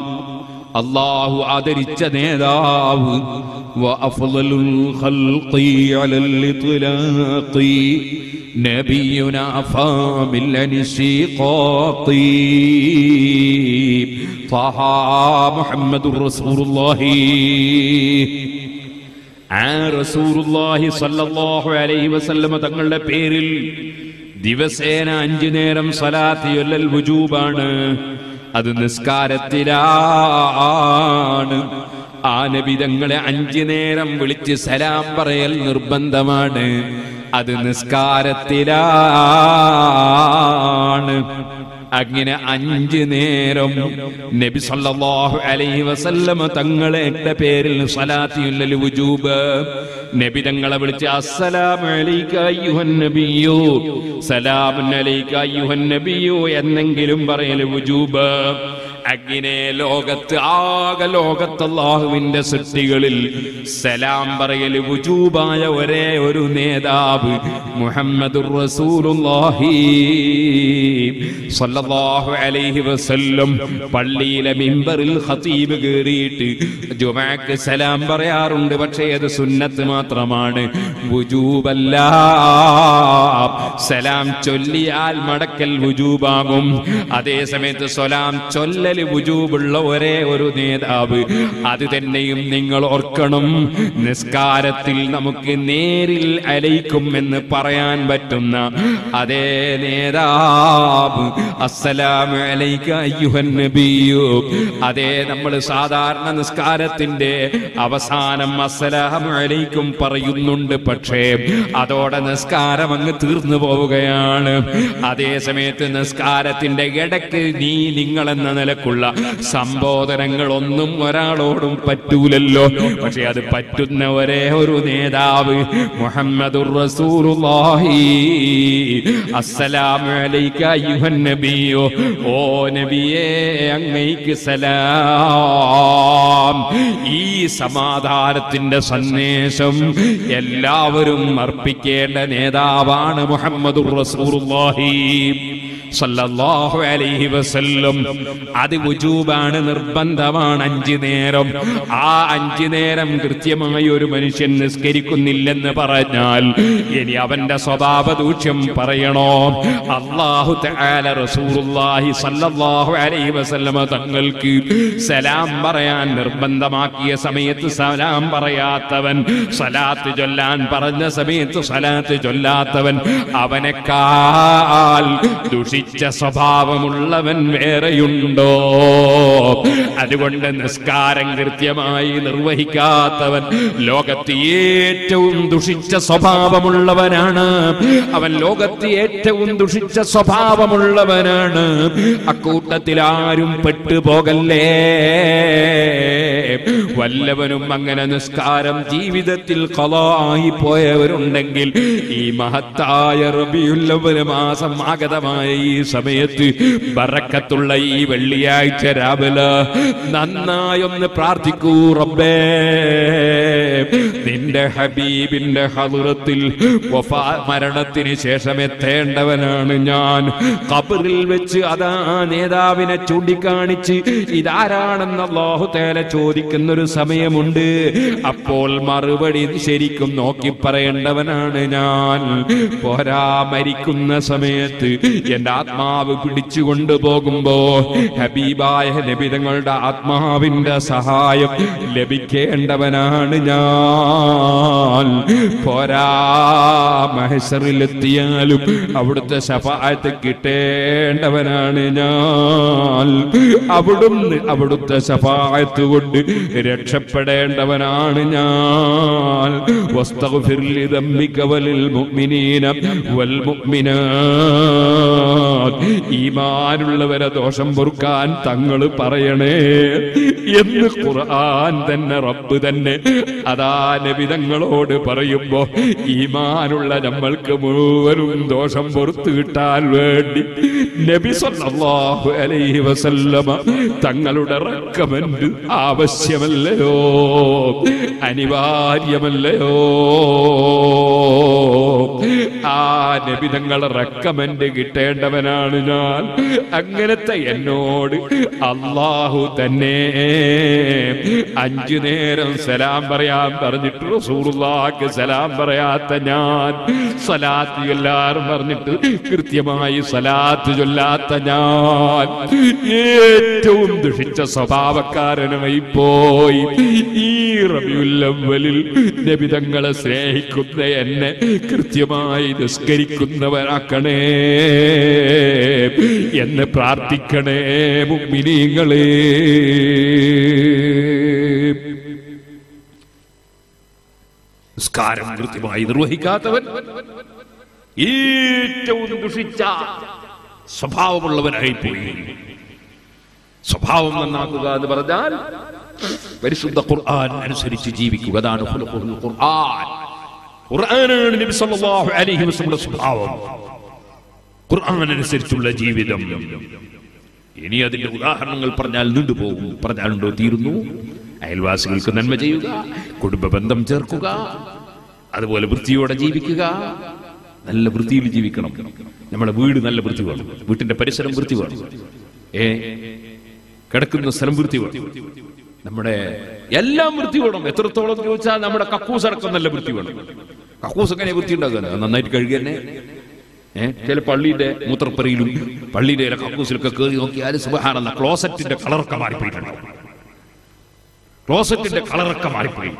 അള്ളാഹു ആദരിച്ച നേതാവ് وأفضل الخلق على الإطلاق نبينا فامل انشقاق طه محمد رسول الله ആ റസൂറുല്ലാഹി സല്ലല്ലാഹു അലൈഹി വസല്ലമ തങ്ങളുടെ പേരിൽ ദിവസേന അഞ്ചു നേരം സലാത്ത് ചൊല്ലൽ വുജൂബാണ്. അത് നിസ്കാരത്തിലാണ്. ആ നബി തങ്ങളെ അഞ്ചു നേരം വിളിച്ച് സലാം പറയൽ നിർബന്ധമാണ്. അത് നിസ്കാരത്തിലാണ്. അങ്ങനെ അഞ്ച് നേരം നബി സല്ലല്ലാഹു അലൈഹി വസല്ലമ തങ്ങളുടെ പേരിൽ സ്വലാത്തിയുല്ലൽ വുജൂബ്. നബി തങ്ങളെ വിളിച്ച് അസ്സലാമു അലൈക അയ്യുഹൻ നബിയോ സലാമുൻ അലൈക അയ്യുഹൻ നബിയോ എന്നെങ്കിലും പറയൽ വുജൂബ്. അങ്ങനെ ലോകത്ത് ആകെ ലോകത്ത് അള്ളാഹുവിന്റെ സൃഷ്ടികളിൽ സലാം പറയൽ വുജൂബായ ഒരേ ഒരു നേതാവ് മുഹമ്മദ് പള്ളിയിലെ മിമ്പറിൽ ഹസീബ് കയറിയിട്ട് ജുമാക്ക് സലാം പറയാറുണ്ട്. പക്ഷേ അത് സുന്നത്ത് മാത്രമാണ്. സലാം ചൊല്ലിയാൽ മടക്കൽ വുജൂബാകും. അതേ സമയത്ത് സലാം ചൊല്ലൽ വുജൂബുള്ള ഒരേ ഒരു നേതാവ്. അത് തന്നെയും നിങ്ങൾ ഓർക്കണം. നിസ്കാരത്തിൽ നമുക്ക് നേരിൽ അലയിക്കും എന്ന് പറയാൻ പറ്റുന്ന അതേ നേതാവ്. അസ്സലാമു അലൈക അതേ നമ്മൾ സാധാരണ നിസ്കാരത്തിന്റെ അവസാനം അസ്സലാമു അലൈക്കും പറയുന്നുണ്ട് പക്ഷേ അതോടെ നിസ്കാരം അങ്ങ് തീർന്നു പോവുകയാണ്. അതേ സമയത്ത് നിസ്കാരത്തിന്റെ ഇടയ്ക്ക് നീ നിങ്ങൾ എന്ന നിലക്കുള്ള സംബോധനങ്ങളൊന്നും ഒരാളോടും പറ്റൂലല്ലോ. പക്ഷെ അത് പറ്റുന്ന ഒരേ ഒരു നേതാവ് മുഹമ്മദ് നബിയോ. ഓ നബിയേ സലാം. ഈ സമാധാനത്തിന്റെ സന്ദേശം എല്ലാവരും അർപ്പിക്കേണ്ട നേതാവാണ് മുഹമ്മദുർ റസൂലുള്ളാഹി. സല്ലല്ലാഹു അലൈഹി വസല്ലം. അത് വുജൂബാണ് നിർബന്ധമാണ് അഞ്ചു നേരം. ആ അഞ്ചു നേരം കൃത്യമായി ഒരു മനുഷ്യൻ നിസ്കരിക്കുന്നില്ലെന്ന് പറഞ്ഞാൽ ഇനി അവന്റെ സ്വഭാവ ദൂഷ്യം പറയണോ? അള്ളാഹു തആല റസൂലുള്ളാഹി സല്ലല്ലാഹു അലൈഹി വസല്ലമ തങ്ങൾക്ക് സലാം പറയാൻ നിർബന്ധമാക്കിയ സമയത്ത് സലാം പറയാത്തവൻ സലാത്ത് ചൊല്ലാൻ പറഞ്ഞ സമയത്ത് സലാത്ത് ചൊല്ലാത്തവൻ അവനെക്കാൾ ദുഷിച്ച സ്വഭാവമുള്ളവൻ വേറെയുണ്ടോ? അതുകൊണ്ട് നിസ്കാരം കൃത്യമായി നിർവഹിക്കാത്തവൻ ലോകത്ത് ഏറ്റവും ദുഷിച്ച സ്വഭാവമുള്ളവനാണ്. അവൻ ലോകത്ത് ഏറ്റവും ദുഷിച്ച സ്വഭാവമുള്ളവനാണ്. അക്കൂട്ടത്തിൽ ആരും പെട്ടുപോകല്ലേ? വല്ലവനും അങ്ങനെ നിസ്കാരം ജീവിതത്തിൽ കൊലായി പോയവരുണ്ടെങ്കിൽ ഈ മഹത്തായ റബിയുള്ളവര് മാസം ആഗതമായ ഈ സമയത്ത് ബറക്കത്തുള്ള ഈ വെള്ളിയാഴ്ച രാവിലെ നന്നായൊന്ന് പ്രാർത്ഥിക്കൂ റബ്ബേ. നിന്റെ ഹബീബിന്റെ ഹദുറത്തിൽ മരണത്തിന് ശേഷം എത്തേണ്ടവനാണ് ഞാൻ. കബറിൽ വെച്ച് അതാ നേതാവിനെ ചൂണ്ടിക്കാണിച്ച് ഇതാരാണെന്ന് തേല ചോദിക്കുന്ന ഒരു സമയമുണ്ട്. അപ്പോൾ മറുപടി ശരിക്കും നോക്കി പറയേണ്ടവനാണ് ഞാൻ. പോരാ മരിക്കുന്ന സമയത്ത് എന്റെ ആത്മാവ് പിടിച്ചുകൊണ്ടു പോകുമ്പോ ഹബീബായ ലഭിതങ്ങളുടെ ആത്മാവിന്റെ സഹായം ലഭിക്കേണ്ടവനാണ് ഞാൻ. പോരാ മഹസറിലെത്തിയാലും അവിടുത്തെ ശഫായത്ത് കിട്ടേണ്ടവനാണ് ഞാൻ. അവിടുന്ന് അവിടുത്തെ ശഫായത്ത് കൊണ്ട് രക്ഷപ്പെടേണ്ടവനാണ് ഞാൻ. വസ്തഗ്ഫിർ മികവലിൽ മുഗ്മിനീനം മുഅ്മിനീന വൽ മുഅ്മിനാത്ത് ഈമാനുള്ളവരെ ദോഷം പൊറുക്കാൻ തങ്ങൾ പറയണേ. എന്ന് ഖുർആൻ തന്നെ റബ്ബ് തന്നെ അതാ നബിതങ്ങളോട് പറയുമ്പോ ഈമാനുള്ള നമ്മൾക്ക് മുഴുവനും ദോഷം പൊറത്തു കിട്ടാൻ വേണ്ടി നബി സല്ലല്ലാഹു അലൈഹി വസല്ലമ തങ്ങളുടെ റെക്കമെന്റ് ആവശ്യമല്ലയോ? അനിവാര്യമല്ലയോ? ആ നബി റെക്കമെന്റ് റെക്കമെന്റ് കിട്ടേണ്ടവനാണ് ഞാൻ. അങ്ങനത്തെ എന്നോട് അള്ളാഹു തന്നെ. അഞ്ചു നേരം സലാം പറയാൻ പറഞ്ഞിട്ട് റസൂറുള്ളാക്ക് സലാം പറയാത്ത ഞാൻ. സലാത്ത് എല്ലാരും പറഞ്ഞിട്ട് കൃത്യമായി സലാത്ത് ചൊല്ലാത്ത ഞാൻ. ഏറ്റവും ദുഷിച്ച സ്വഭാവക്കാരനുമായി പോയി ഈ റബിയുല്ലവലിൽ നബിതങ്ങളെ സ്നേഹിക്കുന്ന എന്നെ കൃത്യമായി നിസ്കരിക്കുന്നവരാക്കണേ എന്ന് പ്രാർത്ഥിക്കണേ മുമ്മിനീങ്ങളെ സ്കാരം കൃത്യമായി നിർവഹിക്കാത്തവൻ ഏറ്റവും ദുഷിച്ച സ്വഭാവമുള്ളവനായി പോയി സ്വഭാവം നന്നാക്കുക എന്ന് പറഞ്ഞാൽ പരിശുദ്ധ ഖുർആൻ അനുസരിച്ച് ജീവിക്കുക. അതാണ് ഖുർആൻ. ഖുർആനാണ് നബി സല്ലല്ലാഹു അലൈഹി വസല്ലം സ്വഭാവം. ഖുർആൻ അനുസരിച്ചുള്ള ജീവിതം. ഇനി അതിന്റെ ഉദാഹരണങ്ങൾ പറഞ്ഞാൽ നീണ്ടുപോകും. പറഞ്ഞാലുണ്ടോ തീരുന്നു? അയൽവാസികൾക്ക് നന്മ ചെയ്യുക കുടുംബ ബന്ധം ചേർക്കുക അതുപോലെ വൃത്തിയോടെ ജീവിക്കുക. നല്ല വൃത്തിയിൽ ജീവിക്കണം. നമ്മുടെ വീട് നല്ല വൃത്തി വേണം. വീട്ടിന്റെ പരിസരം വൃത്തി വേണം. ഏ? കിടക്കുന്ന സ്ഥലം വൃത്തി വേണം. നമ്മുടെ എല്ലാം വൃത്തി വേണം. എത്രത്തോളം ചോദിച്ചാൽ നമ്മുടെ കക്കൂസ് അടക്കം നല്ല വൃത്തി വേണം. കക്കൂസ് എങ്ങനെ വൃത്തി ഉണ്ടാക്കുക? നന്നായിട്ട് കഴുകി തന്നെ. ഏഹ് ചില പള്ളിയുടെ മൂത്രപ്പറയിലും പള്ളിയുടെ ചില കക്കൂസിലൊക്കെ കയറി നോക്കിയാൽ സുബഹാനല്ല ക്ലോസറ്റിന്റെ കളറൊക്കെ മാറിപ്പോയിട്ടുണ്ട്. ക്ലോസറ്റിന്റെ കളറൊക്കെ മാറിപ്പോയി.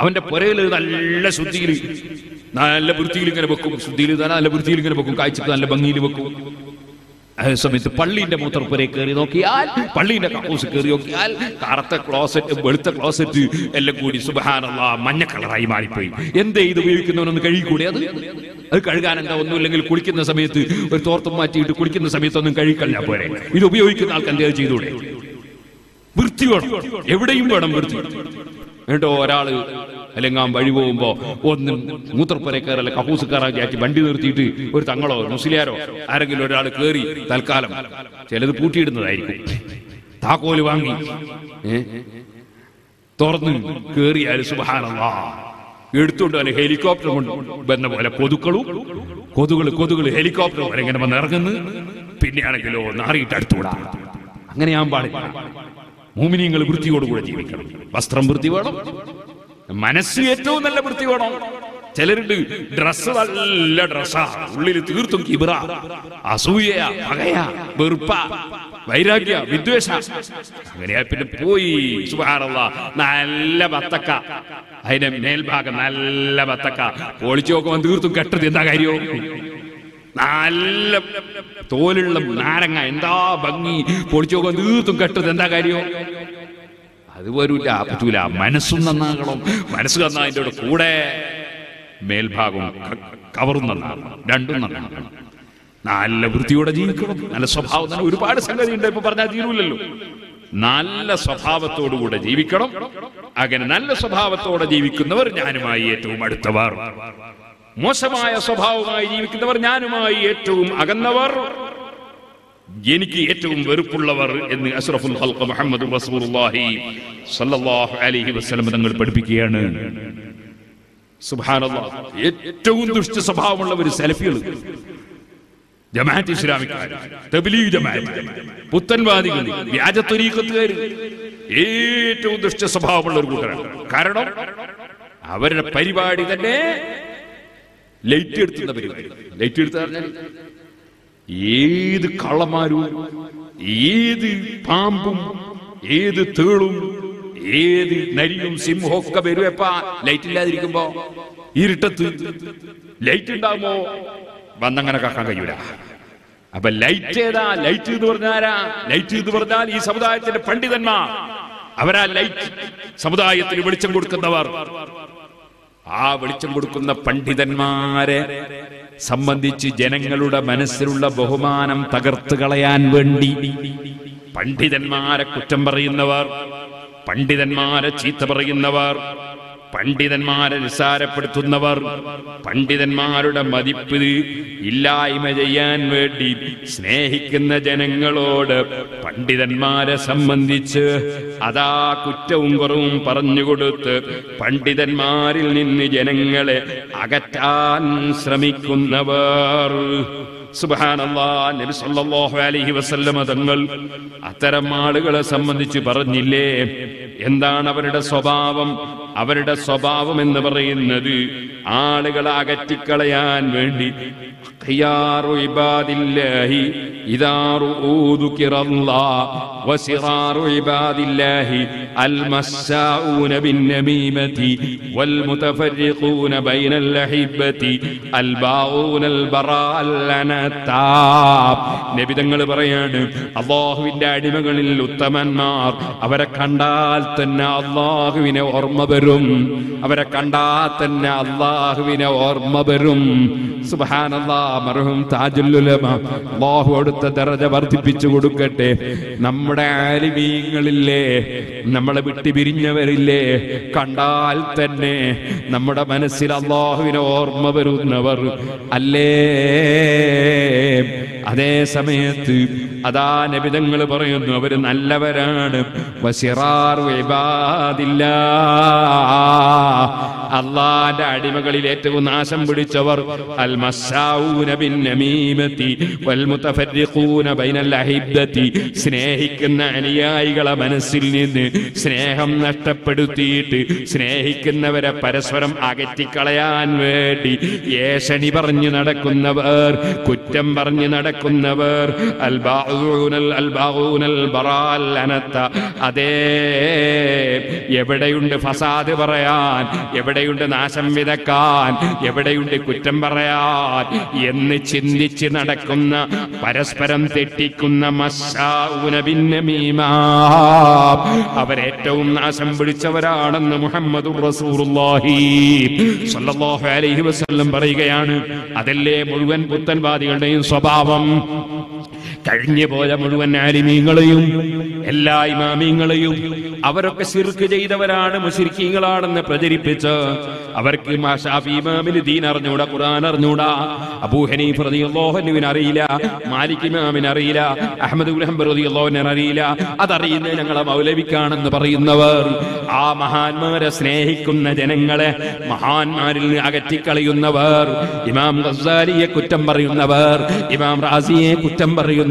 അവന്റെ പുരയിൽ നല്ല ശുദ്ധിയിൽ നല്ല വൃത്തിയിൽ ഇങ്ങനെ വെക്കും. ശുദ്ധിയിൽ നല്ല വൃത്തിയിൽ ഇങ്ങനെ വെക്കും. കാഴ്ചക്ക് നല്ല ഭംഗിയിൽ വെക്കും. അതേ സമയത്ത് പള്ളിന്റെ മൂത്രപ്പുരയെ കയറി നോക്കിയാൽ പള്ളിന്റെ കക്കൂസ് കയറി നോക്കിയാൽ കറുത്ത ക്ലോസറ്റ് വെളുത്ത ക്ലോസറ്റ് എല്ലാം കൂടി സുബഹാനുള്ള മഞ്ഞ കളറായി മാറിപ്പോയി. എന്തേ ഇത് ഉപയോഗിക്കുന്നവനൊന്ന് കഴുകിക്കൂടെ അത്? അത് കഴുകാൻ എന്താ ഒന്നുമില്ലെങ്കിൽ കുളിക്കുന്ന സമയത്ത് ഒരു തോർത്തം മാറ്റിയിട്ട് കുളിക്കുന്ന സമയത്തൊന്നും കഴിക്കല്ല പോരെ. ഇത് ഉപയോഗിക്കുന്ന ആൾക്ക് എന്തേ ചെയ്തൂടെ വൃത്തി വേണം എവിടെയും വേണം വൃത്തി. കേട്ടോ ഒരാൾ അല്ലെങ്കിൽ ആ വഴി പോകുമ്പോ ഒന്ന് മൂത്രപ്പുരക്കാർ അല്ലെ കക്കൂസ് ആക്കി വണ്ടി നിർത്തിയിട്ട് ഒരു തങ്ങളോ മുസ്ലിയാരോ ആരെങ്കിലും ഒരാൾ കയറി തൽക്കാലം ചിലത് പൂട്ടിയിടുന്നതായിരിക്കും. താക്കോൽ വാങ്ങി തുറന്നു കയറിയാൽ സുബഹാനല്ലാ. എടുത്തുകൊണ്ട് തന്നെ ഹെലികോപ്റ്റർ കൊണ്ട് വന്ന പോലെ കൊതുക്കളും കൊതുകൾ കൊതുകൾ ഹെലികോപ്റ്റർ പോലെ ഇങ്ങനെ വന്ന് ഇറങ്ങുന്നു. പിന്നെയാണെങ്കിലോ നാറിയിട്ട് അടുത്തുകൂടാ അങ്ങനെ ഞാൻ മൂമിനിയങ്ങൾ വൃത്തിയോടുകൂടെ ജീവിക്കണം. വസ്ത്രം വൃത്തി വേണം. മനസ്സ് ഏറ്റവും നല്ല വൃത്തി വേണം. ചിലരുണ്ട് ഡ്രസ് നല്ല ഡ്രസ്സാ ഉള്ളിൽ തീർത്തും കിബിറ. അസൂയ പകയ വെറുപ്പ വൈരാഗ്യ വിദ്വേഷ. അങ്ങനെയാ പിന്നെ പോയി. സുബാനുള്ള നല്ല ബത്തക്ക അതിന്റെ മേൽഭാഗം നല്ല ബത്തക്ക പൊളിച്ചു നോക്കുമ്പോൾ തീർത്തും കെട്ടത് എന്താ കാര്യവും നല്ല തോലുള്ള നാരങ്ങ. എന്താ ഭംഗി? പൊളിച്ചു നോക്കുമ്പോൾ തീർത്തും കെട്ടത് എന്താ കാര്യം? അത് വരൂല പറ്റൂല. മനസ്സും നന്നാകണം. മനസ്സ് നന്നായതിന്റെ കൂടെ. മേൽഭാഗം കവറും നന്നാകണം. രണ്ടും നന്നാകണം. നല്ല വൃത്തിയോടെ ജീവിക്കണം. നല്ല സ്വഭാവം. ഒരുപാട് സംഗതി ഉണ്ട് ഇപ്പൊ പറഞ്ഞാൽ തീരൂലല്ലോ. നല്ല സ്വഭാവത്തോടുകൂടെ ജീവിക്കണം. അങ്ങനെ നല്ല സ്വഭാവത്തോടെ ജീവിക്കുന്നവർ ഞാനുമായി ഏറ്റവും അടുത്തവർ. മോശമായ സ്വഭാവമായി ജീവിക്കുന്നവർ ഞാനുമായി ഏറ്റവും അകന്നവർ. എനിക്ക് ഏറ്റവും വെറുപ്പുള്ളവർ എന്ന് അഷ്റഫുൽ ഖൽഖ് മുഹമ്മദ് റസൂലുള്ളാഹി സ്വല്ലല്ലാഹു അലൈഹി വസല്ലം തങ്ങൾ പഠിപ്പിക്കുകയാണ്. സുബ്ഹാനല്ലാഹ് ഏറ്റവും ദുഷ്ട സ്വഭാവമുള്ള ഒരു സെലഫികൾ. ജമാഅത്ത് ഇസ്ലാമിക്കാർ തബ്ലീഗ് ജമാഅത്ത് പുത്തൻവാദികൾ വ്യാജ തരീഖത്തുകാർ ഏറ്റവും ദുഷ്ട സ്വഭാവമുള്ള ഒരു കൂട്ടരാണ്. കാരണം അവരുടെ പരിപാടി തന്നെ ലൈറ്റ് എടുത്തുന്ന പരിപാടി. ലൈറ്റ് എടുത്ത് പറഞ്ഞാൽ ഏത് കള്ളമാരും ഏത് പാമ്പും ഏത് തേളും ഏത് നരിയും സിംഹവും ഒക്കെ വരുവപ്പ ലൈറ്റ് ഇല്ലാതിരിക്കുമ്പോ? ഇരുട്ടത്ത് ലൈറ്റ് ഉണ്ടാകുമ്പോ വന്നങ്ങനെ കാക്കാൻ കഴിയൂല. അപ്പൊ ലൈറ്റ് ഏതാ? ലൈറ്റ് എന്ന് പറഞ്ഞാരാ ലൈറ്റ് എന്ന് പറഞ്ഞാൽ ഈ സമുദായത്തിന്റെ പണ്ഡിതന്മാർ. അവരാ ലൈറ്റ് സമുദായത്തിന് വെളിച്ചം കൊടുക്കുന്നവർ. ആ വെളിച്ചം കൊടുക്കുന്ന പണ്ഡിതന്മാരെ സംബന്ധിച്ച് ജനങ്ങളുടെ മനസ്സിലുള്ള ബഹുമാനം തകർത്തു കളയാൻ വേണ്ടി പണ്ഡിതന്മാരെ കുറ്റം പറയുന്നവർ പണ്ഡിതന്മാരെ ചീത്ത പറയുന്നവർ പണ്ഡിതന്മാരെ നിസ്സാരപ്പെടുത്തുന്നവർ പണ്ഡിതന്മാരുടെ മതിപ്പ് ഇല്ലായ്മ ചെയ്യാൻ വേണ്ടി സ്നേഹിക്കുന്ന ജനങ്ങളോട് പണ്ഡിതന്മാരെ സംബന്ധിച്ച് അതാ കുറ്റവും കുറവും പറഞ്ഞുകൊടുത്ത് പണ്ഡിതന്മാരിൽ നിന്ന് ജനങ്ങളെ അകറ്റാൻ ശ്രമിക്കുന്നവർ. നബി സല്ലല്ലാഹു അലൈഹി തങ്ങൾ അത്തരം ആളുകളെ സംബന്ധിച്ച് പറഞ്ഞില്ലേ? എന്താണ് അവരുടെ സ്വഭാവം? അവരുടെ സ്വഭാവം എന്ന് പറയുന്നത് ആളുകളെ അകറ്റിക്കളയാൻ വേണ്ടി خيار عباد الله إذا رؤوا ذكر الله وسرار عباد الله المساؤون بالنميمة والمتفرقون بين الأحبة الباغون البراء العنتاب നബി തങ്ങൾ പറയാണ് അള്ളാഹുവിന്റെ അടിമകളിൽ ഉത്തമന്മാർ അവരെ കണ്ടാൽ തന്നെ അള്ളാഹുവിനെ ഓർമ്മ വരും അവരെ കണ്ടാൽ തന്നെ അള്ളാഹുവിനെ ഓർമ്മ വരും സുബാനല്ല സുബ്ഹാനല്ലാ മർഹൂം താജുൽ അള്ളാഹു അവിടുത്തെ ദറജ വർദ്ധിപ്പിച്ചു കൊടുക്കട്ടെ. നമ്മുടെ ആലിമീങ്ങളില്ലേ നമ്മളെ വിട്ടു പിരിഞ്ഞവരില്ലേ കണ്ടാൽ തന്നെ നമ്മുടെ മനസ്സിൽ അള്ളാഹുവിനെ ഓർമ്മ വരുന്നവർ അല്ലേ? അതേ സമയത്ത് അതാ നബിതങ്ങൾ പറയുന്നു അവർ നല്ലവരാണ്. അള്ളാന്റെ അടിമകളിൽ ഏറ്റവും നാശം പിടിച്ചവർ അൽ സ്നേഹിക്കുന്ന അനുയായികളെ മനസ്സിൽ നിന്ന് സ്നേഹം നഷ്ടപ്പെടുത്തിയിട്ട് സ്നേഹിക്കുന്നവരെ പരസ്പരം അകറ്റിക്കളയാൻ വേണ്ടി ഏഷണി പറഞ്ഞു നടക്കുന്നവർ കുറ്റം പറഞ്ഞു നടക്കുന്നവർ അനത്ത അതേ എവിടെയുണ്ട് ഫസാദ് പറയാൻ? എവിടെയുണ്ട് നാശം വിതക്കാൻ? എവിടെയുണ്ട് കുറ്റം പറയാൻ? എന്ന് ചിന്തിച്ച് നടക്കുന്ന പരസ്പരം തെറ്റിക്കുന്ന അവരേറ്റവും നാശം പിടിച്ചവരാണെന്ന് മുഹമ്മദ് അലൈഹി പറയുകയാണ്. അതല്ലേ മുഴുവൻ പുത്തൻവാദികളുടെയും സ്വഭാവം? കഴിഞ്ഞു പോയ മുഴുവൻ ആലിമീങ്ങളെയും എല്ലാ ഇമാമീങ്ങളെയും അവരൊക്കെ ശിർക്ക് ചെയ്തവരാണ് മുശിരിക്കീങ്ങളാണെന്ന് പ്രചരിപ്പിച്ച് അവർക്ക് ദീൻ അറിഞ്ഞൂടാ ഖുർആൻ അറിഞ്ഞൂടാ. അബൂ ഹനീഫ് റളിയല്ലാഹുവിന് അറിയില്ല മാലിക് ഇമാമിന് അറിയില്ല അഹമ്മദ് റളിയല്ലാഹുവിന് അറിയില്ല. അതറിയുന്ന ഞങ്ങളെ മൗലവിക്കാണെന്ന് പറയുന്നവർ. ആ മഹാന്മാരെ സ്നേഹിക്കുന്ന ജനങ്ങളെ മഹാന്മാരിൽ അകറ്റിക്കളയുന്നവർ ഇമാം ഗസാലിയെ കുറ്റം പറയുന്നവർ ഇമാം റാസിയെ കുറ്റം പറയുന്നവർ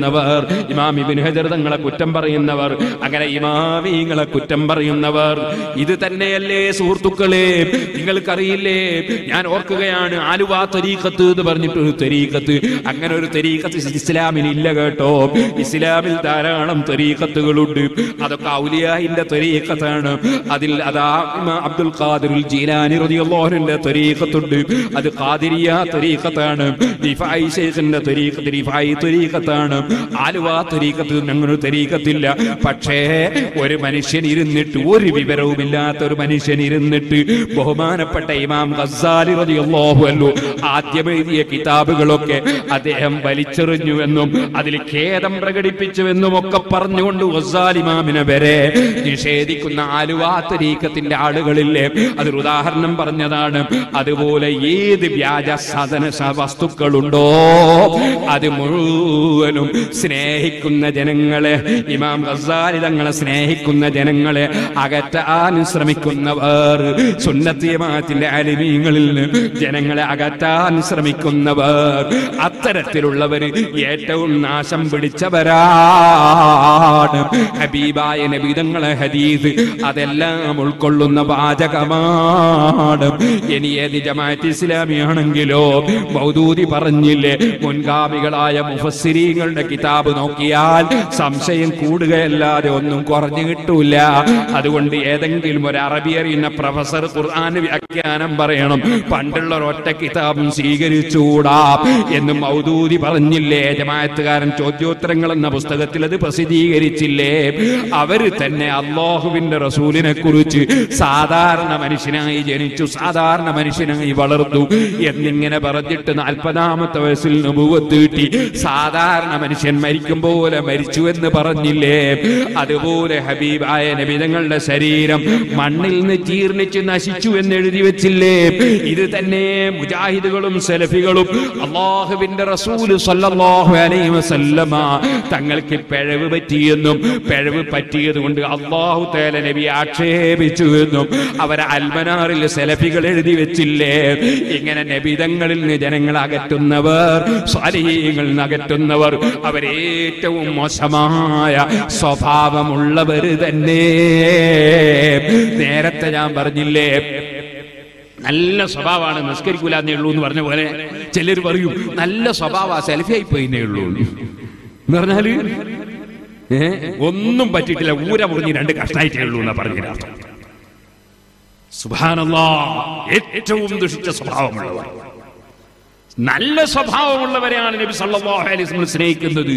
ഇമാം ഇബിൻ ഹജർ തങ്ങളെ കുറ്റം പറയുന്നവർ അങ്ങനെ ഇമാമിങ്ങളെ കുറ്റം പറയുന്നവർ. ഇത് തന്നെയല്ലേ സുഹൃത്തുക്കളെ? നിങ്ങൾക്കറിയില്ലേ? ഞാൻ ഓർക്കുകയാണ് ആലുവ തരീഖത്ത് എന്ന് പറഞ്ഞിട്ടൊരു തരീഖത്ത്. അങ്ങനെ ഒരു തരീഖത്ത് ഇസ്ലാമിൽ ഇല്ല കേട്ടോ. ഇസ്ലാമിൽ ധാരാളം തരീഖത്തുകളുണ്ട്. അതൊക്കെ ഔലിയാഹിന്റെ തരീഖത്താണ്. അതിൽ അതാ അബ്ദുൽ ഖാദിർ ജീലാനി റളിയല്ലാഹുവിന്റെ തരീഖത്തുണ്ട്. അത് ഖാദിരിയ തരീഖത്താണ്. റിഫായി ശൈഖിന്റെ തരീഖത്ത് റിഫായി തരീഖത്താണ്. ആലുവ തരീഖത്ത് അങ്ങനെ തെരീക്കത്തില്ല. പക്ഷേ ഒരു മനുഷ്യൻ ഇരുന്നിട്ട് ഒരു വിവരവുമില്ലാത്ത ഒരു മനുഷ്യൻ ഇരുന്നിട്ട് ബഹുമാനപ്പെട്ട ഇമാം ഗസാലി റളിയല്ലാഹു അൻഹു ആദ്യം എഴുതിയ കിതാബുകളൊക്കെ അദ്ദേഹം വലിച്ചെറിഞ്ഞു എന്നും അതിൽ ഖേദം പ്രകടിപ്പിച്ചുവെന്നും ഒക്കെ പറഞ്ഞുകൊണ്ട് ഗസാലിമാമിനെ വരെ നിഷേധിക്കുന്ന ആലുവ തരീഖത്തിന്റെ ആളുകളില്ലേ? അതൊരു ഉദാഹരണം പറഞ്ഞതാണ്. അതുപോലെ ഏത് വ്യാജ സാധന വസ്തുക്കളുണ്ടോ അത് മുഴുവനും സ്നേഹിക്കുന്ന ജനങ്ങളെ ഇമാം ഗസാലി തങ്ങളെ സ്നേഹിക്കുന്ന ജനങ്ങളെ അകറ്റാൻ ശ്രമിക്കുന്നവർ. സുന്നത്തിയമാത്തിന്റെ അലിമീങ്ങളിൽ ജനങ്ങളെ അകറ്റാൻ ശ്രമിക്കുന്നവർ. അത്തരത്തിലുള്ളവര് ഏറ്റവും നാശം പിടിച്ചവരാണ്. ഹബീബായ നബിതങ്ങളെ ഹദീസ് അതെല്ലാം ഉൾക്കൊള്ളുന്ന വാചകമാണ്. ഇനി ഏത് ജമാഅത്ത് ഇസ്ലാമിയാണെങ്കിലോ മൗദൂദി പറഞ്ഞില്ലേ മുൻഗാമികളായ മുഫസ്സിരീങ്ങളുടെ കിതാബ് നോക്കിയാൽ സംശയം കൂടുകയല്ലാതെ ഒന്നും കുറഞ്ഞു കിട്ടൂല. അതുകൊണ്ട് ഏതെങ്കിലും ഒരു അറബി അറിയുന്ന പ്രൊഫസർ ഖുർആൻ വ്യാഖ്യാനം പറയണം. പണ്ടുള്ള ഒറ്റ കിതാബും സ്വീകരിച്ചൂടാ എന്ന് മൗദൂദി പറഞ്ഞില്ലേ? ജമാകാരൻ ചോദ്യോത്തരങ്ങൾ എന്ന പുസ്തകത്തിൽ അത് പ്രസിദ്ധീകരിച്ചില്ലേ? അവർ തന്നെ അള്ളാഹുവിന്റെ റസൂലിനെ കുറിച്ച് സാധാരണ മനുഷ്യനായി ജനിച്ചു സാധാരണ മനുഷ്യനായി വളർന്നു എന്നിങ്ങനെ പറഞ്ഞിട്ട് നാൽപ്പതാമത്തെ വയസ്സിൽ നുപൂവത്ത് കിട്ടി. സാധാരണ മരിക്കും പോലെ മരിച്ചു എന്ന് പറഞ്ഞില്ലേ? അതുപോലെ ഹബീബായ നബിതങ്ങളുടെ ശരീരം മണ്ണിൽ നിന്ന് ജീർണിച്ച് നശിച്ചു എന്ന് എഴുതി വെച്ചില്ലേ? ഇത് തന്നെ മുജാഹിദുകളും സെലഫികളും അള്ളാഹുവിന്റെ റസൂൽ സല്ലല്ലാഹു അലൈഹി വസല്ലമ തങ്ങൾക്ക് പിഴവ് പറ്റിയെന്നും പിഴവ് പറ്റിയത് കൊണ്ട് അള്ളാഹു തേല നബി ആക്ഷേപിച്ചു എന്നും അവർ അൽമനാറിൽ സെലഫികൾ എഴുതി വെച്ചില്ലേ? ഇങ്ങനെ നബിതങ്ങളിൽ നിന്ന് ജനങ്ങൾ അകറ്റുന്നവർ സ്വാലിഹീങ്ങളിൽ നിന്ന് അകറ്റുന്നവർ അവരേറ്റവും മോശമായ സ്വഭാവമുള്ളവർ തന്നെ. നേരത്തെ ഞാൻ പറഞ്ഞില്ലേ നല്ല സ്വഭാവമാണ് നിസ്കരിക്കൂലെന്നേ ഉള്ളൂ എന്ന് പറഞ്ഞ പോലെ ചിലർ പറയും നല്ല സ്വഭാവ സെൽഫി ആയി പോയിന്നേ ഉള്ളൂ എന്ന് പറഞ്ഞാൽ ഒന്നും പറ്റിയിട്ടില്ല ഊര മുറിഞ്ഞ് രണ്ട് കഷ്ടായിട്ടേ ഉള്ളൂ എന്നാ പറഞ്ഞ അർത്ഥം. ഏറ്റവും ദുഷിച്ച സ്വഭാവമുള്ളവർ. നല്ല സ്വഭാവമുള്ളവരെയാണ് നബി സല്ലല്ലാഹു അലൈഹി വസല്ലം സ്നേഹിക്കുന്നത്.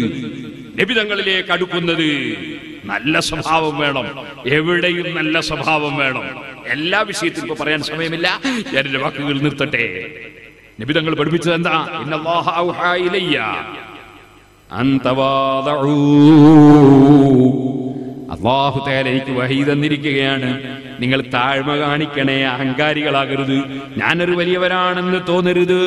നബി തങ്ങളിലേക്ക് അടുക്കുന്നത് നല്ല സ്വഭാവം വേണം. എവിടെയും നല്ല സ്വഭാവം വേണം. എല്ലാ വിഷയത്തിലും ഇപ്പൊ പറയാൻ സമയമില്ല. ഞാൻ എന്റെ വാക്കുകൾ നിർത്തട്ടെ. നബി തങ്ങൾ പഠിപ്പിച്ചത് എന്താ? വഹീ തന്നിരിക്കുകയാണ്. നിങ്ങൾ താഴ്മ കാണിക്കണേ അഹങ്കാരികളാകരുത്. ഞാനൊരു വലിയവരാണെന്ന് തോന്നരുത്.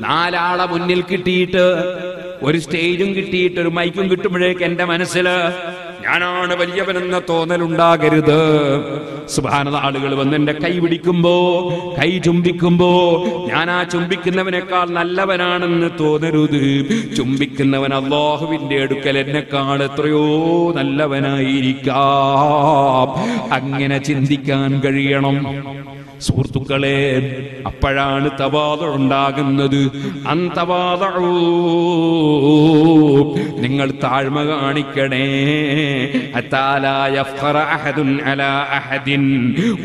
നാലാളെ മുന്നിൽ കിട്ടിയിട്ട് ഒരു സ്റ്റേജും കിട്ടിയിട്ട് ഒരു മൈക്കും കിട്ടുമ്പോഴേക്ക് എന്റെ മനസ്സിൽ ഞാനാണ് വലിയവനെന്ന തോന്നലുണ്ടാകരുത്. സുഭാനത ആളുകൾ വന്ന് എന്റെ കൈ പിടിക്കുമ്പോ കൈ ചുംബിക്കുമ്പോ ഞാൻ ആ ചുംബിക്കുന്നവനേക്കാൾ നല്ലവനാണെന്ന് തോന്നരുത്. ചുംബിക്കുന്നവൻ അള്ളാഹുവിന്റെ അടുക്കൽ എന്നെക്കാൾ എത്രയോ നല്ലവനായിരിക്കാം. അങ്ങനെ ചിന്തിക്കാൻ കഴിയണം. സുഹൃത്തുക്കളെ അപ്പോഴാണ് തവാദ ഉണ്ടാകുന്നത്. നിങ്ങൾ താഴ്മ കാണിക്കണേ.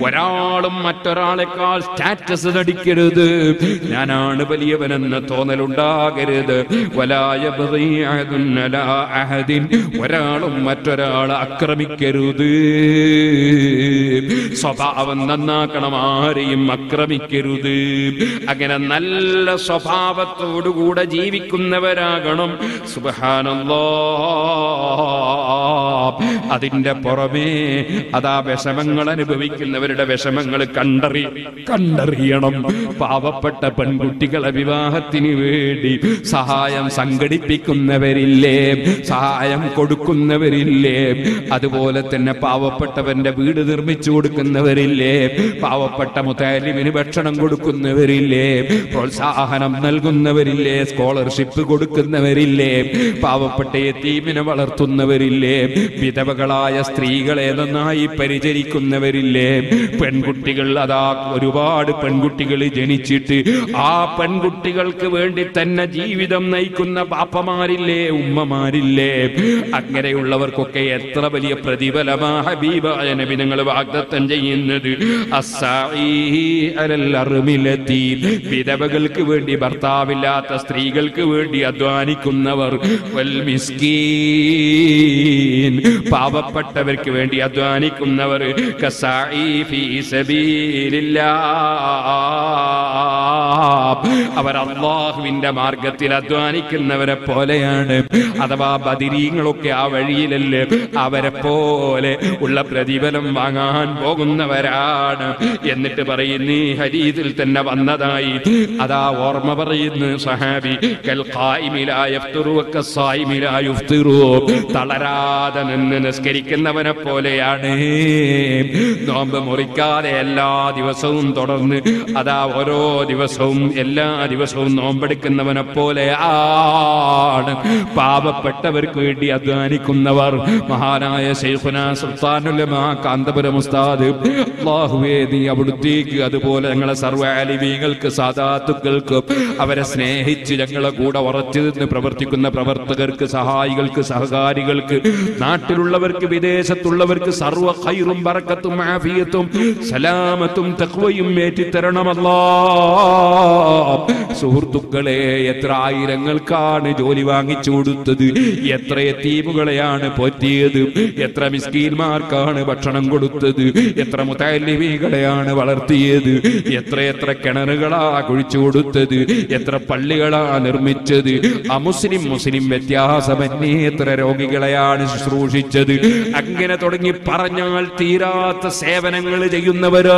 ഒരാളും മറ്റൊരാളെക്കാൾ സ്റ്റാറ്റസ് അടിക്കരുത് ഞാനാണ് വലിയവനെന്ന് തോന്നലുണ്ടാകരുത്. ഒരാളും മറ്റൊരാളെ ആക്രമിക്കരുത്. സ്വഭാവം നന്നാക്കണം ആരെയും അക്രമിക്കരുത് അങ്ങനെ നല്ല സ്വഭാവത്തോടുകൂടെ ജീവിക്കുന്നവരാകണം. സുബഹാനല്ലോ. അതിന്റെ പുറമേ അതാ വിഷമങ്ങൾ അനുഭവിക്കുന്നവരുടെ വിഷമങ്ങൾ കണ്ടറി കണ്ടറിയണം. പാവപ്പെട്ട പെൺകുട്ടികളെ വിവാഹത്തിന് വേണ്ടി സഹായം സംഘടിപ്പിക്കുന്നവരില്ലേ? സഹായം കൊടുക്കുന്നവരില്ലേ? അതുപോലെ തന്നെ പാവപ്പെട്ടവന്റെ വീട് നിർമ്മിച്ചു കൊടുക്കുന്നവരില്ലേ? പാവപ്പെട്ട മുത്താലിമിന് ഭക്ഷണം കൊടുക്കുന്നവരില്ലേ പ്രോത്സാഹനം നൽകുന്നവരില്ലേ സ്കോളർഷിപ്പ് കൊടുക്കുന്നവരില്ലേ പാവപ്പെട്ട യത്തീമിനെ വളർത്തുന്നവരില്ലേ വിധവകളായ സ്ത്രീകളെ നന്നായി പരിചരിക്കുന്നവരില്ലേ പെൺകുട്ടികൾ അതാ ഒരുപാട് പെൺകുട്ടികൾ ജനിച്ചിട്ട് ആ പെൺകുട്ടികൾക്ക് വേണ്ടി തന്നെ ജീവിതം നയിക്കുന്ന പാപ്പമാരില്ലേ ഉമ്മമാരില്ലേ അങ്ങനെയുള്ളവർക്കൊക്കെ എത്ര വലിയ പ്രതിഫലമാ ഹബീബായ നബി നിങ്ങൾ വാഗ്ദത്തം ചെയ്യുന്നത് അർമിലത്തി. വിധവകൾക്ക് വേണ്ടി ഭർത്താവില്ലാത്ത സ്ത്രീകൾക്ക് വേണ്ടി അധ്വാനിക്കുന്നവർ പാവപ്പെട്ടവർക്ക് വേണ്ടി അധ്വാനിക്കുന്നവർ. അവർ അള്ളാഹുവിന്റെ മാർഗത്തിൽ അധ്വാനിക്കുന്നവരെ പോലെയാണ്. അഥവാ ബദിരീങ്ങളൊക്കെ ആ വഴിയിലല്ലേ അവരെ പോലെ ഉള്ള പ്രതിഫലം വാങ്ങാൻ പോകുന്നവരാണ്. എന്നിട്ട് പറയുന്നു ഈ ഹരീതിൽ തന്നെ വന്നതായി. അതാ ഓർമ്മ പറയുന്നു സഹാബി. തളരാതെ നിന്ന് നിസ്കരിക്കുന്നവനെ പോലെയാണ്. നോമ്പ് മുറിക്കാതെ എല്ലാ ദിവസവും തുടർന്ന് അതാ ഓരോ ദിവസവും എല്ലാ ദിവസവും നോമ്പെടുക്കുന്നവനെ പോലെ ആണ് പാവപ്പെട്ടവർക്ക് വേണ്ടി അധ്വാനിക്കുന്നവർ മഹാനായ ശൈഖുന സുൽത്താനുലമാ കാന്തപുരം ഉസ്താദ് നീ അവിടുത്തേക്ക് അതുപോലെ ഞങ്ങളെ സർവ അലിമീങ്ങൾക്ക് സാദാത്തുക്കൾക്ക് അവരെ സ്നേഹിച്ച് ഞങ്ങളെ കൂടെ ഉറച്ചു നിന്ന് പ്രവർത്തിക്കുന്ന പ്രവർത്തകർക്ക് സഹായികൾക്ക് സഹകാരികൾക്ക് നാട്ടിലുള്ളവർക്ക് വിദേശത്തുള്ളവർക്ക് സർവ ഹൈറും ബറക്കത്തും ആഫിയത്തും സലാമത്തും തഖ്വയും ഏറ്റിത്തരണമല്ല. സുഹൃത്തുക്കളെ എത്ര ആയിരങ്ങൾക്കാണ് ജോലി വാങ്ങിച്ചു കൊടുത്തത്? എത്ര എത്തീമുകളെയാണ് പോറ്റിയത്? എത്ര മിസ്കീന്മാർക്കാണ് ഭക്ഷണം കൊടുത്തത്? എത്ര മുത്തല്ലിമീകളെയാണ് വളർത്തിയത്. എത്രയെത്ര എത്ര കിണറുകളാ കുഴിച്ചു കൊടുത്തത്. എത്ര പള്ളികളാ നിർമ്മിച്ചത്. അമുസ്ലിം മുസ്ലിം വ്യത്യാസമന്യേ എത്ര രോഗികളെയാണ് ശുശ്രൂഷിച്ചത്. അങ്ങനെ തുടങ്ങി പറഞ്ഞാൽ തീരാത്ത സേവനങ്ങൾ ചെയ്യുന്നവര്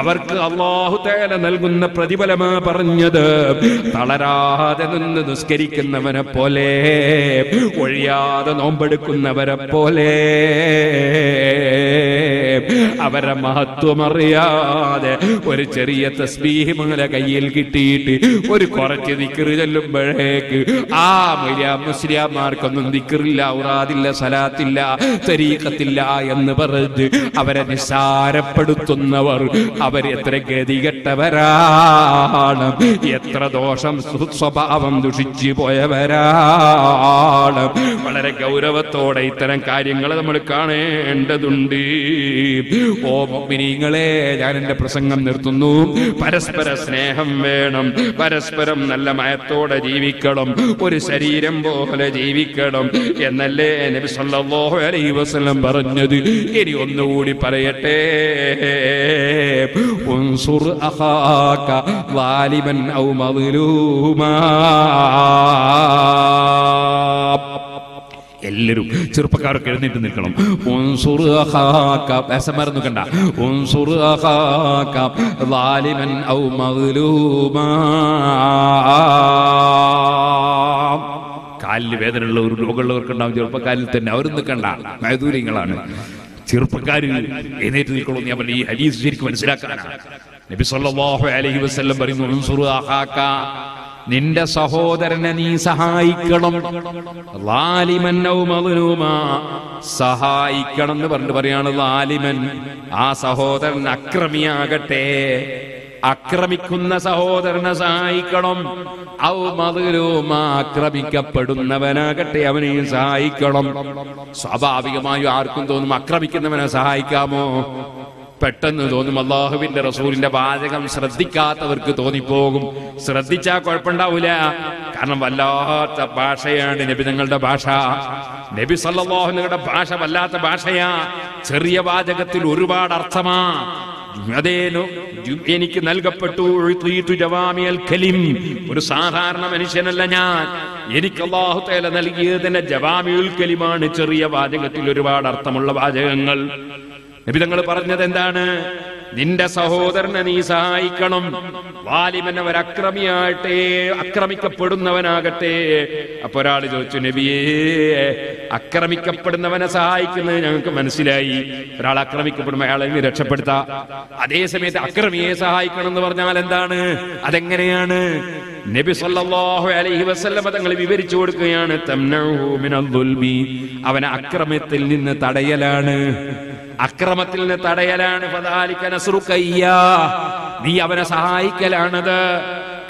അവർക്ക് അള്ളാഹു തേല നൽകുന്ന പ്രതിഫലമാ പറഞ്ഞത്. തളരാതെ നിന്ന് നിസ്കരിക്കുന്നവനെ പോലെ ഒഴിയാതെ നോമ്പെടുക്കുന്നവരെ പോലെ. അവരെ മഹത്വം അറിയാതെ ഒരു ചെറിയ തസ്ബീഹ് മകളെ കയ്യിൽ കിട്ടിയിട്ട് ഒരു കുറച്ച് നിക്കറ് ചെല്ലുമ്പോഴേക്ക് ആ മര്യാ മുസ്ലിയാമാർക്കൊന്നും ദിക്കറില്ല ഔറാദില്ല സലാത്തില്ല തരീക്കത്തില്ല എന്ന് പറഞ്ഞ് അവരെ നിസ്സാരപ്പെടുത്തുന്നവർ അവർ എത്ര ഗതികെട്ടവരാണ്. എത്ര ദോഷം സ്വഭാവം ദുഷിച്ചു പോയവരാണ്. വളരെ ഗൗരവത്തോടെ ഇത്തരം കാര്യങ്ങൾ നമ്മൾ കാണേണ്ടതുണ്ട്. ഓ മിനിങ്ങളെ ഞാൻ എന്റെ പ്രസംഗം നിർത്തുന്നു. പരസ്പര സ്നേഹം വേണം. പരസ്പരം നല്ല മയത്തോടെ ജീവിക്കണം. ഒരു ശരീരം പോലെ ജീവിക്കണം എന്നല്ലേ നബി സല്ലല്ലാഹു അലൈഹി വസല്ലം പറഞ്ഞത്? ഇനി ഒന്നുകൂടി പറയട്ടെ. ഉൻസുർ അഖാക വാലിബൻ ഔ മദ്ലൂമാ. എല്ലാവരും ചെറുപ്പക്കാരൊക്കെ എഴുന്നേറ്റ് നിൽക്കണം. ഉൻസുറു അഖാക വിശമരുന്നു കണ്ട. ഉൻസുറു അഖാക ളാലിമൻ ഔ മഗ്ലൂമാ കാലിന് വേദനയുള്ള ഒരു രോഗമുള്ളവർക്ക് ഉണ്ടാവും ചെറുപ്പക്കാരിൽ തന്നെ. അവരും നിൽക്കണ്ട മൈദൂര്യങ്ങളാണ് ചെറുപ്പക്കാർ എഴുന്നേറ്റ് നിൽക്കണമെന്ന് ഞാൻ പറഞ്ഞു. ഈ ഹദീസ് ശരിക്കും മനസ്സിലാക്കാനാണ്. നബി സല്ലല്ലാഹു അലൈഹി വസല്ലം പറയുന്നു നിന്റെ സഹോദരനെ നീ സഹായിക്കണം. സഹായിക്കണം എന്ന് പറഞ്ഞിട്ട് പറയാണ് ലാലിമൻ. ആ സഹോദരൻ അക്രമിയാകട്ടെ. അക്രമിക്കുന്ന സഹോദരനെ സഹായിക്കണം. ഔ മദ്ലൂമ ആക്രമിക്കപ്പെടുന്നവനാകട്ടെ അവനെയും സഹായിക്കണം. സ്വാഭാവികമായും ആർക്കും തോന്നും ആക്രമിക്കുന്നവനെ സഹായിക്കാമോ? പെട്ടെന്ന് തോന്നും അള്ളാഹുവിന്റെ റസൂലിന്റെ വാചകം ശ്രദ്ധിക്കാത്തവർക്ക് തോന്നിപ്പോകും. ശ്രദ്ധിച്ചാൽ കുഴപ്പമുണ്ടാവൂല. കാരണം വല്ലാത്ത ഭാഷയാണ് നബി നിങ്ങളുടെ ഭാഷ. നബി സല്ലല്ലാഹു നിങ്ങളുടെ ഭാഷ വല്ലാത്ത ഭാഷയാ. ചെറിയ വാചകത്തിൽ ഒരുപാട് അർത്ഥമാ. എനിക്ക് നൽകപ്പെട്ടു ഒരു സാധാരണ മനുഷ്യനല്ല ഞാൻ. എനിക്ക് അള്ളാഹു തേല നൽകിയതിന്റെ ജവാമിയുൽ കലിമാണ് ചെറിയ വാചകത്തിൽ ഒരുപാട് അർത്ഥമുള്ള വാചകങ്ങൾ. നബി തങ്ങൾ പറഞ്ഞത് എന്താണ് നിന്റെ സഹോദരനെ നീ സഹായിക്കണം. വാലിമൻ അവർ അക്രമിയാകട്ടെ അക്രമിക്കപ്പെടുന്നവനാകട്ടെ. അപ്പൊ ഒരാൾ ചോദിച്ചു നബിയേ അക്രമിക്കപ്പെടുന്നവനെ സഹായിക്കുന്നത് ഞങ്ങൾക്ക് മനസ്സിലായി. ഒരാൾ അക്രമിക്കപ്പെടുമ്പോൾ അയാളെ നീ രക്ഷപ്പെടുത്താം. അതേ സമയത്ത് അക്രമിയെ സഹായിക്കണം എന്ന് പറഞ്ഞാൽ എന്താണ്? അതെങ്ങനെയാണ്? നബി സല്ലല്ലാഹു അലൈഹി വസല്ലമ തങ്ങൾ വിവരിച്ചു കൊടുക്കുകയാണ് തംനഹു മിനൽ അവനെ അക്രമത്തിൽ നിന്ന് തടയലാണ്. അക്രമത്തിൽ നിന്ന് തടയലാണ്. നീ അവനെ സഹായിക്കലാണത്.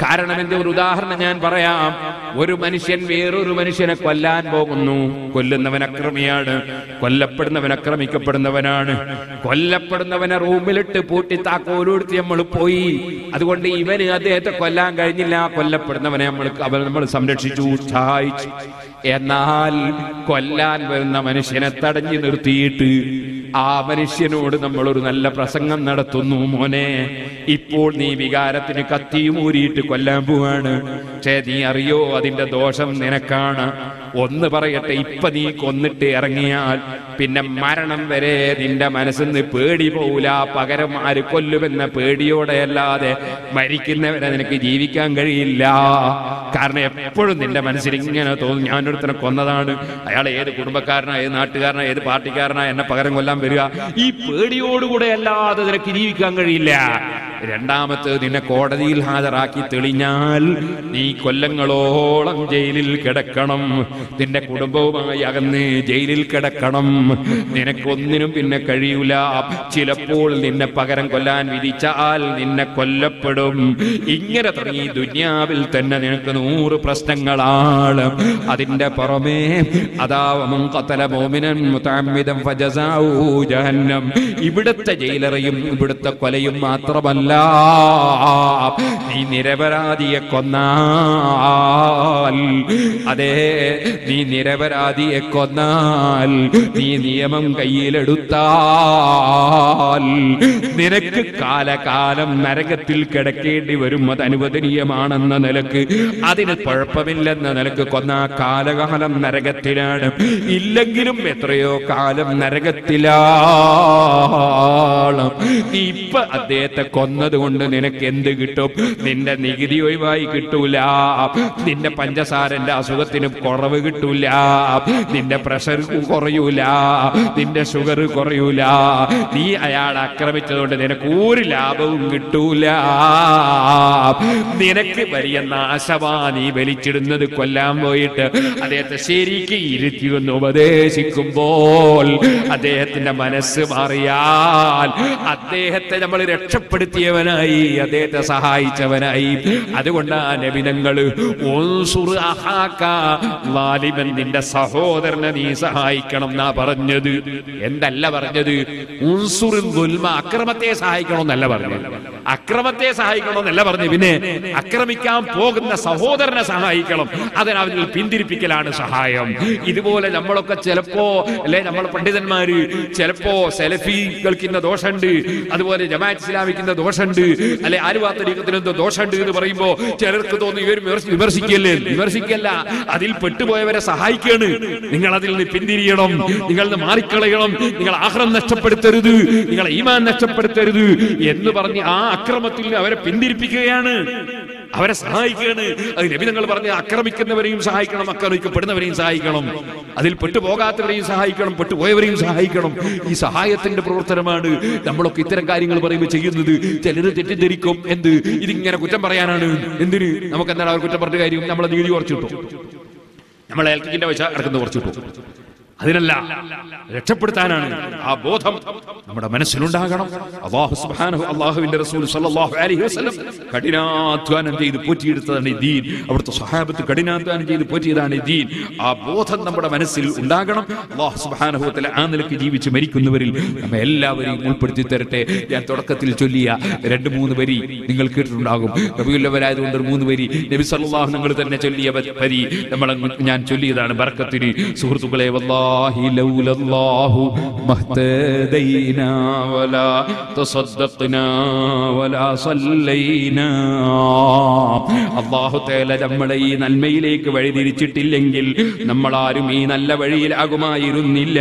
കാരണം എന്റെ ഒരു ഉദാഹരണം ഞാൻ പറയാം. ഒരു മനുഷ്യൻ വേറൊരു മനുഷ്യനെ കൊല്ലാൻ പോകുന്നു. കൊല്ലുന്നവൻ അക്രമിയാണ്. കൊല്ലപ്പെടുന്നവൻ അക്രമിക്കപ്പെടുന്നവനാണ്. കൊല്ലപ്പെടുന്നവനെ റൂമിലിട്ട് പൂട്ടി താക്കോലെടുത്ത് നമ്മൾ പോയി. അതുകൊണ്ട് ഇവന് അദ്ദേഹത്തെ കൊല്ലാൻ കഴിഞ്ഞില്ല. കൊല്ലപ്പെടുന്നവനെ നമ്മൾ അവൻ നമ്മൾ സംരക്ഷിച്ചു സഹായിച്ചു. എന്നാൽ കൊല്ലാൻ വരുന്ന മനുഷ്യനെ തടഞ്ഞു നിർത്തിയിട്ട് ആ മനുഷ്യനോട് നമ്മൾ ഒരു നല്ല പ്രസംഗം നടത്തുന്നു മോനെ. ഇപ്പോൾ നീ വികാരത്തിന് കത്തിയും ഊരിയിട്ട് കൊല്ലാൻ പോവാണ്. പക്ഷേ നീ അറിയോ അതിന്റെ ദോഷം നിനക്കാണ്? ഒന്ന് പറയട്ടെ ഇപ്പൊ നീ കൊന്നിട്ട് ഇറങ്ങിയാൽ പിന്നെ മരണം വരെ നിന്റെ മനസ്സിൽ നിന്ന് പേടി പോവില്ല പകരം ആര് കൊല്ലുമെന്ന പേടിയോടെ അല്ലാതെ മരിക്കുന്നവരെ നിനക്ക് ജീവിക്കാൻ കഴിയില്ല. കാരണം എപ്പോഴും നിന്റെ മനസ്സിൽ ഇങ്ങനെ തോന്നും ഞാനൊരുത്തനെ കൊന്നതാണ്. അയാൾ ഏത് കുടുംബക്കാരനാ ഏത് നാട്ടുകാരനാ ഏത് പാർട്ടിക്കാരനാ എന്നെ പകരം കൊല്ലാൻ വരിക. ഈ പേടിയോടുകൂടെ അല്ലാതെ നിനക്ക് ജീവിക്കാൻ കഴിയില്ല. രണ്ടാമത് നിന്നെ കോടതിയിൽ ഹാജരാക്കി തെളിഞ്ഞാൽ നീ കൊല്ലങ്ങളോളം ജയിലിൽ കിടക്കണം. നിന്റെ കുടുംബവുമായി അകന്ന് ജയിലിൽ കിടക്കണം. നിനക്കൊന്നിനും പിന്നെ കഴിയൂല. ചിലപ്പോൾ നിന്നെ പകരം കൊല്ലാൻ വിധിച്ചാൽ നിന്നെ കൊല്ലപ്പെടും. ഇങ്ങനെ തുടങ്ങി ദുന്യാവിൽ തന്നെ നിനക്ക് നൂറ് പ്രശ്നങ്ങളാണ്. അതിന്റെ പുറമേ അതാവമം ജഹന്നം. ഇവിടുത്തെ ജയിലറയും ഇവിടുത്തെ കൊലയും മാത്രമല്ല നീ നിരപരാധിയെ കൊന്നാൽ. അതെ നീ നിരപരാധിയെ കൊന്നാൽ. നീ നിയമം കയ്യിലെടുത്താൽ. നിനക്ക് കാലകാലം നരകത്തിൽ കിടക്കേണ്ടി വരും. അത് അനുവദനീയമാണെന്ന നിലയ്ക്ക് അതിന് കുഴപ്പമില്ലെന്ന നിലയ്ക്ക് കൊന്ന കാലകാലം നരകത്തിലാണ്. ഇല്ലെങ്കിലും എത്രയോ കാലം നരകത്തിലാണ്. നീ ഇപ്പൊ അദ്ദേഹത്തെ കൊന്നത് നിനക്ക് എന്ത് കിട്ടും? നിന്റെ നികുതി ഒഴിവായി കിട്ടൂല. നിന്റെ പഞ്ചസാരന്റെ അസുഖത്തിന് കുറവ് കിട്ടൂല. നിന്റെ പ്രഷർ കുറയൂല. നിന്റെ ഷുഗർ കുറയൂല. നീ അയാൾ ആക്രമിച്ചതുകൊണ്ട് നിനക്ക് ഒരു ലാഭവും കിട്ടൂല. നിനക്ക് വലിയ നാശമാ നീ വലിച്ചിടുന്നത് കൊല്ലാൻ പോയിട്ട്. അദ്ദേഹത്തെ ശരിക്ക് ഇരുത്തി ഒന്ന് ഉപദേശിക്കുമ്പോൾ അദ്ദേഹത്തിന്റെ മനസ്സ് മാറിയാൽ അദ്ദേഹത്തെ നമ്മൾ രക്ഷപ്പെടുത്തിയ നൽകിയവനായി അദ്ദേഹത്തെ സഹായിച്ചവനായി. അതുകൊണ്ട് ആ നബിനങ്ങൾ നിന്റെ സഹോദരനെ നീ സഹായിക്കണം എന്നാ പറഞ്ഞത്. എന്തല്ല പറഞ്ഞത്? അക്രമത്തെ സഹായിക്കണം എന്നല്ല പറഞ്ഞത്. അക്രമത്തെ സഹായിക്കണം എന്നല്ല പറഞ്ഞു പിന്നെ അക്രമിക്കാൻ പോകുന്ന സഹോദരനെ സഹായിക്കണം. അതിനവരിൽ പിന്തിരിപ്പിക്കലാണ് സഹായം. ഇതുപോലെ നമ്മളൊക്കെ ചിലപ്പോ അല്ലെ നമ്മൾ പണ്ഡിതന്മാര് ചിലപ്പോ സെലഫികൾക്കുന്ന ദോഷമുണ്ട് അതുപോലെ ജമാഅത്ത് ഇസ്ലാമിക്കുന്ന ദോഷമുണ്ട് അല്ലെ ആലുവാത്തരീക്കത്തിന് എന്തോ ദോഷമുണ്ട് എന്ന് പറയുമ്പോ ചിലർക്ക് തോന്നി ഇവർ വിമർശി- വിമർശിക്കല്ലേ വിമർശിക്കല്ല അതിൽ പെട്ടുപോയവരെ സഹായിക്കാണ്. നിങ്ങൾ അതിൽ നിന്ന് പിന്തിരിയണം. നിങ്ങൾ മാറിക്കളയണം. നിങ്ങൾ ആഹ്റം നഷ്ടപ്പെടുത്തരുത്. നിങ്ങൾ ഈമാൻ നഷ്ടപ്പെടുത്തരുത് എന്ന് പറഞ്ഞ് ആ അക്രമത്തിൽ അവരെ പിന്തിരിപ്പിക്കുകയാണ്. അവരെ സഹായിക്കുകയാണ്. അത് നബി നിങ്ങൾ പറഞ്ഞ ആക്രമിക്കുന്നവരെയും സഹായിക്കണം ആക്രമിക്കപ്പെടുന്നവരെയും സഹായിക്കണം. അതിൽ പെട്ടുപോകാത്തവരെയും സഹായിക്കണം പെട്ടുപോയവരെയും സഹായിക്കണം. ഈ സഹായത്തിന്റെ പ്രവർത്തനമാണ് നമ്മളൊക്കെ ഇത്തരം കാര്യങ്ങൾ പറയുമ്പോൾ ചെയ്യുന്നത്. ചിലര് തെറ്റിദ്ധരിക്കും. എന്ത്? ഇതിങ്ങനെ കുറ്റം പറയാനാണ്. എന്തിന്? നമുക്ക് എന്താണ് അവർ കുറ്റം പറഞ്ഞ കാര്യം? നമ്മളെ നീതി കുറച്ചു കിട്ടും നമ്മളെ ഏൽക്കിന്റെ പൈസ ഇറക്കുന്ന കുറച്ചു കിട്ടും അതിനല്ല രക്ഷപ്പെടുത്താനാണ് ആ ബോധം നമ്മുടെ മനസ്സിലുണ്ടാകണം. അള്ളാഹു സുബ്ഹാനഹു അള്ളാഹുവിന്റെ റസൂൽ സല്ലല്ലാഹു അലൈഹി വസല്ലം കഠിനാധ്വാനം ചെയ്ത് പോറ്റിയെടുത്തതാണ് ഈ ദീൻ. അവിടുത്തെ സഹാബത്ത് കഠിനാധ്വാനം ചെയ്ത് പോറ്റിയതാണ് ഈ ദീൻ. ആ ബോധം നമ്മുടെ മനസ്സിൽ ഉണ്ടാകണം. അള്ളാഹു സുബ്ഹാനഹു വതആല ആ നിലയ്ക്ക് ജീവിച്ച് മരിക്കുന്നവരിൽ നമ്മെ എല്ലാവരെയും ഉൾപ്പെടുത്തി തരട്ടെ. ഞാൻ തുടക്കത്തിൽ ചൊല്ലിയ രണ്ട് മൂന്ന് വരി നിങ്ങൾ കേട്ടിട്ടുണ്ടാകും. നബിയുള്ളവരായതുകൊണ്ട് ഒരു മൂന്ന് വരി. നബി സല്ലല്ലാഹു നിങ്ങൾ തന്നെ ചൊല്ലിയ വരി. നമ്മൾ ഞാൻ ചൊല്ലിയതാണ് ബർക്കത്തിന്. സുഹൃത്തുക്കളെ വല്ലാഹി ലൗലല്ലാഹു മഹ്തദൈനാ വലാ തസദ്ദഖ്നാ വലാ സല്ലൈനാ അല്ലാഹു തആല നമ്മളെ ഈ നന്മയിലേക്ക് വഴിതിരിച്ചിട്ടില്ലെങ്കിൽ നമ്മൾ ആരും ഈ നല്ല വഴിയിലാകുമായിരുന്നില്ല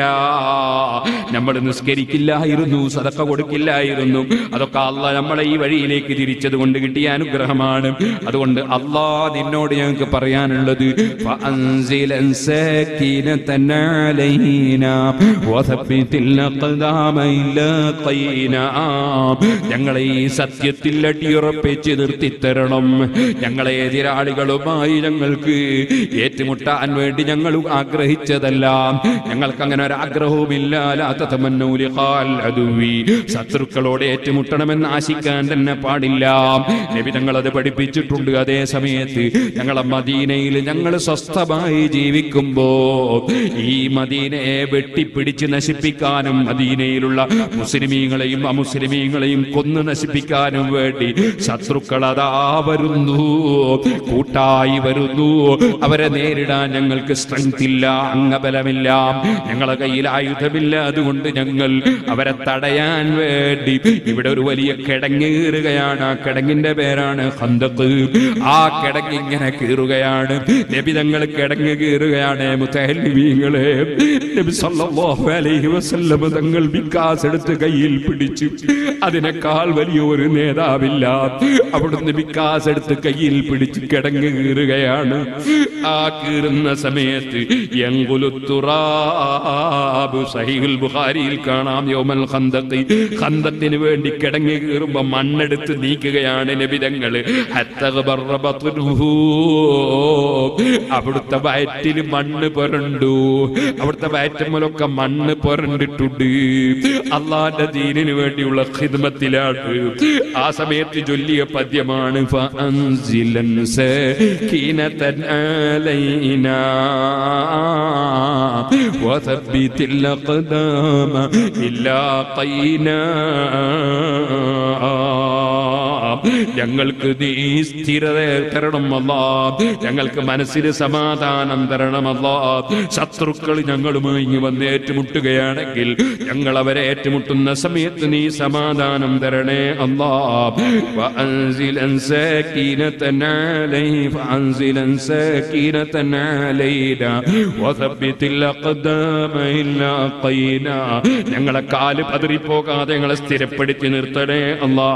നമ്മൾ നിസ്കരിക്കില്ലായിരുന്നു സദക്ക കൊടുക്കില്ലായിരുന്നു അതൊക്കെ അല്ല നമ്മളെ ഈ വഴിയിലേക്ക് തിരിച്ചത് കൊണ്ട് കിട്ടിയ അനുഗ്രഹമാണ് അതുകൊണ്ട് അല്ലാ നിന്നോട് ഞങ്ങൾക്ക് പറയാനുള്ളത് فأنزلا سكينة علينا وثبت الأقدام إلا قينا ഞങ്ങളെ ഈ സത്യത്തിൽ അടിയുറപ്പിച്ച് നിർത്തിത്തരണം ഞങ്ങളെ എതിരാളികളുമായി ഞങ്ങൾക്ക് ഏറ്റുമുട്ടാൻ വേണ്ടി ഞങ്ങൾ ആഗ്രഹിച്ചതല്ല ഞങ്ങൾക്ക് അങ്ങനെ ഒരു ആഗ്രഹവുമില്ല ലാത്ത തമന്നൂലി ഖാൽ അദുവി. ശത്രുക്കളോട് ഏറ്റുമുട്ടണമെന്ന് ആശിക്കാൻ തന്നെ പാടില്ല നബി ഞങ്ങൾ അത് പഠിപ്പിച്ചിട്ടുണ്ട് അതേ സമയത്ത് ഞങ്ങളെ മദീനയിൽ ഞങ്ങൾ സ്വസ്ഥമായി ജീവിക്കുമ്പോ ഈ മദീനയെ വെട്ടിപ്പിടിച്ച് നശിപ്പിക്കാനും മദീനയിലുള്ള മുസ്ലിമീങ്ങളെയും അമുസ്ലിമീങ്ങളെയും കൊന്നു നശിപ്പിക്കാനും വേണ്ടി ശത്രുക്കൾ അതാ വരുന്നു. കൂട്ടായി വരുന്നു. അവരെ നേരിടാൻ ഞങ്ങൾക്ക് സ്ട്രെങ്ത് ഇല്ല അംഗബലമില്ല. ഞങ്ങളെ കയ്യിൽ ആയുധമില്ല. അതുകൊണ്ട് ഞങ്ങൾ അവരെ തടയാൻ വേണ്ടി ഇവിടെ ഒരു വലിയ കിടങ്ങേറുകയാണ്. ആ കിടങ്ങിന്റെ പേരാണ് ഹന്തക്ക് ആ കിടങ്ങിങ്ങനെ കീറുകയാണ്. നബി തങ്ങൾ കിടങ്ങ് കീറുകയാണ്. മുത്തഹല്ലിമീങ്ങളെ നബി സല്ലല്ലാഹു അലൈഹി വസല്ലം തങ്ങൾ ബിക്കാസ് എടുത്ത് കയ്യിൽ പിടിച്ചു. അതിനേക്കാൾ വലിയ ഒരു നേതാവില്ല. അവിടുന്ന് ബിക്കാസ് എടുത്ത് കയ്യിൽ പിടിച്ച് കിടങ്ങ് കീറുകയാണ് ആ കീറുന്ന സമയത്ത് സഹീഹുൽ ബുഖാരിയിൽ കാണാം യോമൽ ഖന്തഖ്. ഖന്തത്തിന് വേണ്ടി കിടങ്ങ് കീറുമ്പോ മണ്ണെടുത്ത് നീക്കുകയാണ് നബിതങ്ങൾ അവിടുത്തെ വയറ്റിൽ മണ്ണ് പുരണ്ടു. അവിടുത്തെ വയറ്റമ്മലൊക്കെ മണ്ണ് പുരണ്ടിട്ടുണ്ട്. അള്ളാന്റെ ദീനിന് വേണ്ടിയുള്ള ഹിദ്മത്തിലാണ് ആ സമയത്ത് ചൊല്ലിയ പദ്യമാണ് ഫഅൻസിലൻ ഞങ്ങൾക്ക് നീ സ്ഥിരത തരണമല്ല ഞങ്ങൾക്ക് മനസ്സിന് സമാധാനം തരണമല്ല ശത്രുക്കൾ ഞങ്ങളുമായി വന്ന് ഏറ്റുമുട്ടുകയാണെങ്കിൽ ഞങ്ങൾ അവരെ ഏറ്റുമുട്ടുന്ന സമയത്ത് നീ സമാധാനം തരണേ അല്ലാ. ഞങ്ങളെ കാൽ പതിറിപ്പോകാതെ ഞങ്ങളെ സ്ഥിരപ്പെടുത്തി നിർത്തണേ അല്ലാ.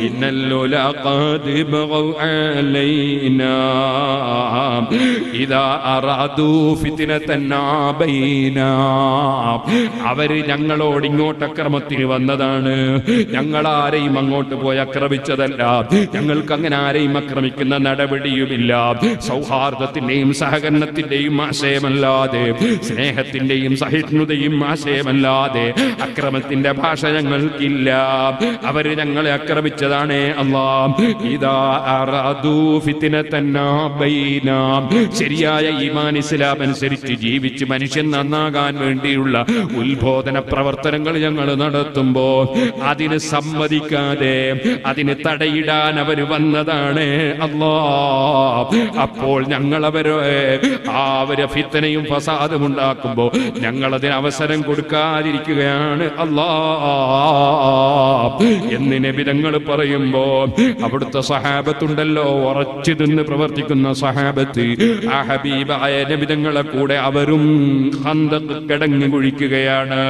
ഇന്നല്ല ഇന്നൽ لقد بغوا علينا إذا أرادوا فتنة عبينا അവര് ഞങ്ങളോട് ഇങ്ങോട്ട് അക്രമത്തിന് വന്നതാണ് ഞങ്ങൾ ആരെയും അങ്ങോട്ട് പോയി ആക്രമിച്ചതല്ല ഞങ്ങൾക്ക് അങ്ങനെ ആരെയും ആക്രമിക്കുന്ന നടപടിയുമില്ല സൗഹാർദ്ദത്തിന്റെയും സഹകരണത്തിന്റെയും ആശയമല്ലാതെ സ്നേഹത്തിന്റെയും സഹിഷ്ണുതയും ആശയമല്ലാതെ അക്രമത്തിന്റെ ഭാഷ ഞങ്ങൾക്കില്ല അവര് ഞങ്ങളെ ആക്രമിച്ചതാണ് ശരിയായ ഈമാൻ ഇസ്ലാം അനുസരിച്ച് ജീവിച്ച് മനുഷ്യൻ നന്നാകാൻ വേണ്ടിയുള്ള ഉത്ബോധന പ്രവർത്തനങ്ങൾ ഞങ്ങൾ നടത്തുമ്പോ അതിന് സമ്മതിക്കാതെ അതിന് തടയിടാൻ അവർ വന്നതാണ് അപ്പോൾ ഞങ്ങൾ അവരെ അവർ ഫിത്തനയും ഫസാദും ഞങ്ങൾ അതിന് അവസരം കൊടുക്കാതിരിക്കുകയാണ് അല്ലാ എന്ന് നബിതങ്ങൾ പറയുമ്പോ അവിടുത്തെ സഹാബത്തുണ്ടല്ലോ ഉറച്ചു നിന്ന് പ്രവർത്തിക്കുന്ന സഹാബത്ത്. ആ ഹബീബായ നബിതങ്ങളെ കൂടെ അവരും കിടങ്ങി കുഴിക്കുകയാണ്.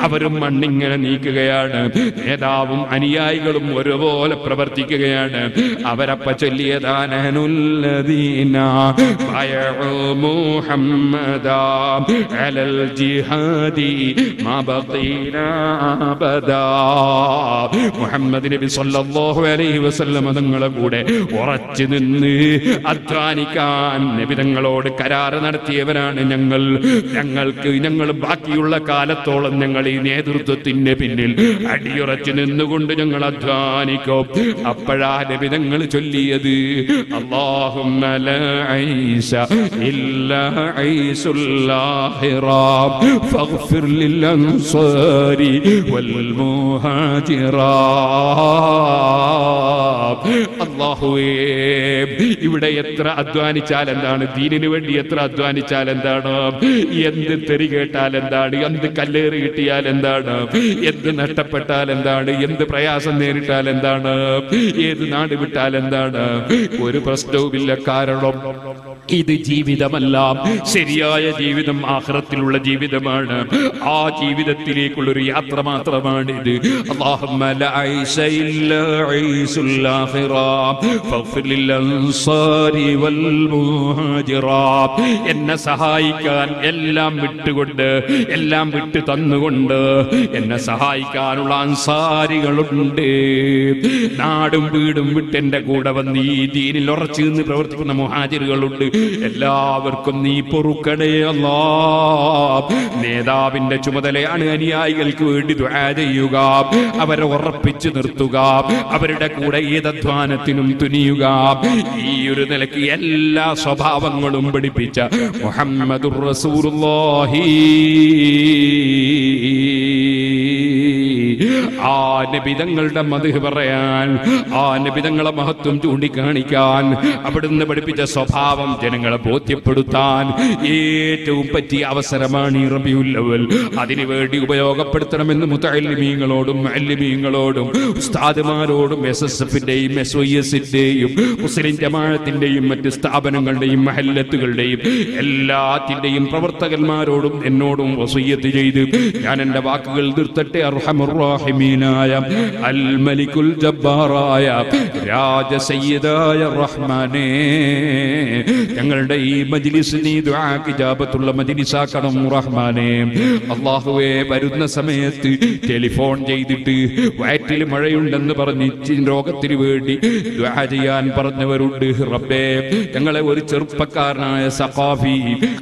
അവരും മണ്ണിങ്ങനെ നീക്കുകയാണ്. നേതാവും അനുയായികളും ഒരുപോലെ പ്രവർത്തിക്കുകയാണ്. അവരപ്പ ചൊല്ലിയതാനുല്ലദീന മുഹമ്മദ് നബി സല്ലല്ലാഹു അലൈഹി വസല്ലം തങ്ങളെ കൂടെ ഉറച്ചു നിന്ന് അധ്വാനിക്കാൻ നബി തങ്ങളോട് കരാറ് നടത്തിയവരാണ് ഞങ്ങൾ ഞങ്ങൾക്ക് ഞങ്ങൾ ബാക്കിയുള്ള കാലത്തോളം ഞങ്ങൾ ഈ നേതൃത്വത്തിന്റെ പിന്നിൽ അടിയുറച്ചു നിന്നുകൊണ്ട് ഞങ്ങൾ അധ്വാനിക്കും അപ്പോഴാ നബി തങ്ങൾ ചൊല്ലിയത് اللهم لا عيش إلا عيش الآخرة فاغفر للأنصار والمهاجرات അള്ളാഹുവേ ഇവിടെ എത്ര അധ്വാനിച്ചാൽ എന്താണ്? ദീനിനു വേണ്ടി എത്ര അധ്വാനിച്ചാൽ എന്താണ്? എന്ത് തെറി കേട്ടാൽ എന്താണ്? എന്ത് കല്ലേറി കിട്ടിയാൽ എന്താണ്? എന്ത് നഷ്ടപ്പെട്ടാൽ എന്താണ്? എന്ത് പ്രയാസം നേരിട്ടാൽ എന്താണ്? ഏത് നാട് വിട്ടാൽ എന്താണ്? ഒരു പ്രശ്നവുമില്ല. കാരണം ഇത് ജീവിതമല്ല. ശരിയായ ജീവിതം ആഹ്റത്തിലുള്ള ജീവിതമാണ്. ആ ജീവിതത്തിലേക്കുള്ള ഒരു യാത്ര മാത്രമാണ് ഇത് എന്നെ സഹായിക്കാൻ എല്ലാം വിട്ടുകൊണ്ട് എല്ലാം വിട്ടു തന്നുകൊണ്ട് എന്നെ സഹായിക്കാനുള്ള അൻസാരികളുണ്ട്. നാടും വീടും വിട്ട് എന്റെ കൂടെ വന്ന് ഈ ദീനിൽ ഉറച്ചു നിന്ന് പ്രവർത്തിക്കുന്ന മുഹാജിറുകളുണ്ട്. എല്ലാവർക്കും നീ പൊറുക്കണേ നേതാവിന്റെ ചുമതലയാണ് അനുയായികൾക്ക് വേണ്ടി ദുആ ചെയ്യുക. അവരെ ഉറപ്പിച്ചു നിർത്തുക. അവരുടെ കൂടെ ഏതധ്വാനത്തിനും തുനിയുക. ഈ ഒരു നിലയ്ക്ക് എല്ലാ സ്വഭാവങ്ങളും പഠിപ്പിച്ച മുഹമ്മദുർ റസൂലുള്ളാഹി. ആ നബിതങ്ങളുടെ മധു പറയാൻ ആ നബിതങ്ങളെ മഹത്വം ചൂണ്ടിക്കാണിക്കാൻ അവിടുന്ന് പഠിപ്പിച്ച സ്വഭാവം ജനങ്ങളെ ബോധ്യപ്പെടുത്താൻ ഏറ്റവും പറ്റിയ അവസരമാണ് ഈ റബിയുല്ലവൽ അതിനുവേണ്ടി ഉപയോഗപ്പെടുത്തണമെന്ന് മുത്തല്ലിമീങ്ങളോടും അല്ലിമീങ്ങളോടും ഉസ്താദുമാരോടും എസ് എസ് എഫിന്റെയും എസ് ഒ എസിന്റെയും മുസ്ലിം ജമാഅത്തിന്റെയും മറ്റ് സ്ഥാപനങ്ങളുടെയും മഹല്ലത്തുകളുടെയും എല്ലാത്തിന്റെയും പ്രവർത്തകന്മാരോടും എന്നോടും വസയ്യത്ത് ചെയ്ത് ഞാൻ എന്റെ വാക്കുകൾ നിർത്തട്ടെ അർഹമുറാഹിമീനായ അൽ മലിക്കുൽ ജബ്ബാറായ രാജസയ്യദായ റഹ്മാനേ ഞങ്ങളുടെ ഈ മജ്ലിസ് നീ ദുആക്ക് ഇജാബത്തുള്ള മജ്ലിസാക്കണം റഹ്മാനേ. അല്ലാഹുവേ വരുന്ന സമയത്ത് ടെലിഫോൺ ചെയ്തിട്ട് വയറ്റിൽ മഴയുണ്ടെന്ന് പറഞ്ഞ് രോഗത്തിന് വേണ്ടി ദുആ ചെയ്യാൻ പറഞ്ഞവരുണ്ട്. റബ്ബേ ഞങ്ങളെ ഒരു ചെറുപ്പക്കാരനായ സഖാഫി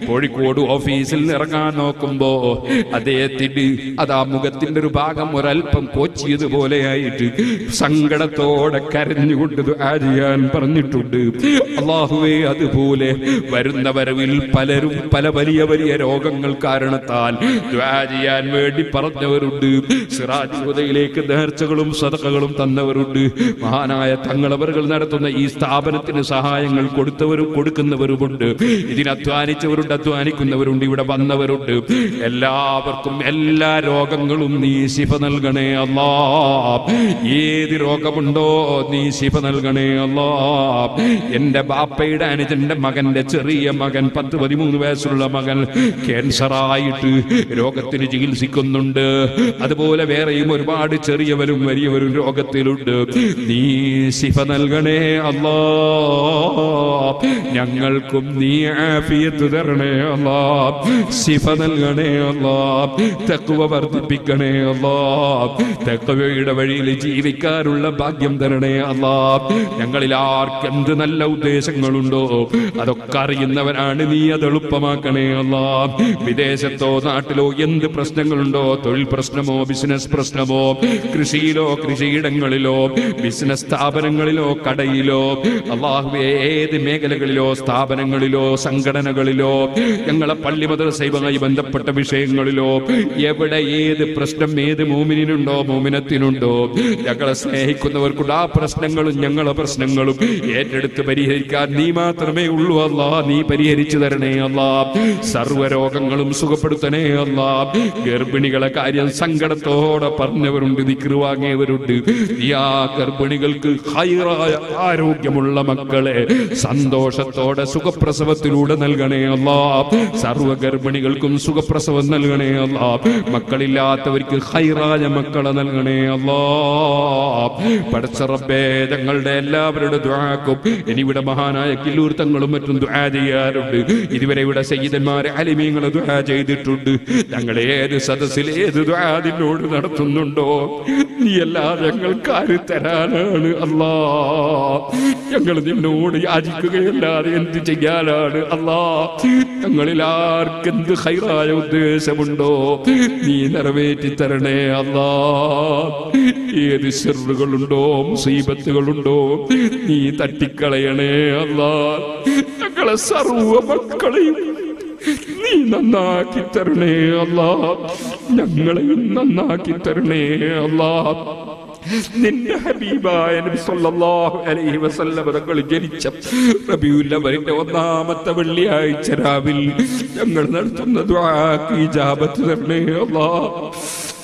കോഴിക്കോട് ഓഫീസിൽ ഇറങ്ങാൻ നോക്കുമ്പോ അദ്ദേഹത്തിന് അതാ മുഖത്തിന്റെ ഒരു ഭാഗം ഒരല്പം കൊച്ചിയതുപോലെയായിട്ട് സങ്കടത്തോടെ കരഞ്ഞുകൊണ്ട് ദുആ ചെയ്യാൻ പറഞ്ഞിട്ടുണ്ട്. അള്ളാഹുവേ അതുപോലെ വരുന്ന വരവിൽ പലരും പല വലിയ വലിയ രോഗങ്ങൾ കാരണത്താൽ ദുആ ചെയ്യാൻ വേണ്ടി പറഞ്ഞവരുണ്ട്. സിറാജ് ഹുദയിലേക്ക് നേർച്ചകളും സദക്കകളും തന്നവരുണ്ട്. മഹാനായ തങ്ങളവറുകൾ നടത്തുന്ന ഈ സ്ഥാപനത്തിന് സഹായങ്ങൾ കൊടുത്തവരും കൊടുക്കുന്നവരുമുണ്ട്. ഇതിന് അധ്വാനിച്ചവരുണ്ട് അധ്വാനിക്കുന്നവരുണ്ട് ഇവിടെ വന്നവരുണ്ട്. എല്ലാവർക്കും എല്ലാ രോഗങ്ങളും നീ ശിഫ നൽകണം നൽകണേ അല്ലാ. ഏത് രോഗമുണ്ടോ നീ ശിഫ നൽകണേ അല്ലാ. എന്റെ ബാപ്പയുടെ അനുജന്റെ മകന്റെ ചെറിയ മകൻ പത്ത് പതിമൂന്ന് വയസ്സുള്ള മകൻ ക്യാൻസറായിട്ട് രോഗത്തിന് ചികിത്സിക്കുന്നുണ്ട്. അതുപോലെ വേറെയും ഒരുപാട് ചെറിയവരും വലിയവരും രോഗത്തിലുണ്ട്. നീ ശിഫ നൽകണേ അല്ലാ. ഞങ്ങൾക്കും നീ ആഫിയത്ത് തരണേ അല്ലാ. ശിഫ നൽകണേ അല്ലാ. തക്കുവ വർദ്ധിപ്പിക്കണേ അല്ലാ. തക്കുവയുടെ വഴിയിൽ ജീവിക്കാനുള്ള ഭാഗ്യം തരണേ അല്ലാ. ഞങ്ങളിൽ ആർക്കെന്ത് നല്ല ഉദ്ദേശങ്ങളുണ്ടോ? അതൊക്കെ അറിയുന്നവനാണ് നീ അത് എളുപ്പമാക്കണേ അല്ലാ. വിദേശത്തോ നാട്ടിലോ എന്ത് പ്രശ്നങ്ങളുണ്ടോ? തൊഴിൽ പ്രശ്നമോ ബിസിനസ് പ്രശ്നമോ? കൃഷിയിലോ കൃഷിയിടങ്ങളിലോ? ബിസിനസ് സ്ഥാപനങ്ങളിലോ കടയിലോ? അള്ളാഹുവെ ഏത് മേഖലകളിലോ സ്ഥാപനങ്ങളിലോ സംഘടനകളിലോ? ഞങ്ങളെ പള്ളി മദ്രസയുമായി ബന്ധപ്പെട്ട വിഷയങ്ങളിലോ? എവിടെ ഏത് പ്രശ്നം ഏത് മൂമിനുണ്ടോ മുഅ്മിനത്തിനുണ്ടോ ഞങ്ങളെ സ്നേഹിക്കുന്നവർക്കുണ്ട്. ആ പ്രശ്നങ്ങളും ഞങ്ങളെ പ്രശ്നങ്ങളും ഏറ്റെടുത്ത് പരിഹരിക്കാൻ നീ മാത്രമേ ഉള്ളൂ അല്ലാ. നീ പരിഹരിച്ചു തരണേ അല്ലാ. സർവരോഗങ്ങളും സുഖപ്പെടുത്തണേ അല്ലാ. ഗർഭിണികളെ കാര്യം സങ്കടത്തോടെ പറഞ്ഞവരുണ്ട് ദിക്റ് വാങ്ങിയവരുണ്ട്. നീ ആ ഗർഭിണികൾക്ക് ഹൈറായ ആരോഗ്യമുള്ള മക്കളെ സന്തോഷത്തോടെ സുഖപ്രസവത്തിലൂടെ നൽകണേ അല്ലാ. സർവ ഗർഭിണികൾക്കും സുഖപ്രസവം നൽകണേ അല്ലാ. മക്കളില്ലാത്തവർക്ക് ഹൈറായ മക്കളെ നൽകണേ പഠിച്ച റബ്ബേ തങ്ങളുടെ എല്ലാവരുടെ ദ്വാക്കും ഇനി ഇവിടെ മഹാനായ കില്ലൂർ തങ്ങളും മറ്റും ദ്വാ ചെയ്യാറുണ്ട്. ഇതുവരെ ഇവിടെ സയ്യിദന്മാരെ അലിമീങ്ങളെ ദ്വാ ചെയ്തിട്ടുണ്ട്. ഞങ്ങൾ ഏത് സദസ്സിൽ ഏത് ദ്വാദിനോട് നടത്തുന്നുണ്ടോ? നീ എല്ലാ ഞങ്ങൾക്ക് ആര് തരാനാണ് അല്ലാ. ഞങ്ങൾ നിന്നോട് യാചിക്കുകയല്ലാതെ എന്ത് ചെയ്യാനാണ് അല്ലാ. ഞങ്ങളിൽ ആർക്കെന്ത് ഹൈറായ ഉദ്ദേശമുണ്ടോ? നീ നിറവേറ്റി തരണേ അല്ലാ. ഏത് ചെറുകളുണ്ടോ മുസീബത്തുകളുണ്ടോ നീ തട്ടിക്കളയണേ അല്ലാ ഞങ്ങളെ സർവ മക്കളെയും നീ നന്നാക്കി തരണേ അല്ലാ ഞങ്ങളെയും നന്നാക്കി തരണേ അല്ലാ നിന്റെ ഹബീബായ ഒന്നാമത്തെ വെള്ളിയാഴ്ച രാവിൽ ഞങ്ങൾ നടത്തുന്ന ദുആക്ക് ഇജാബത്ത് തരണേ അല്ലാ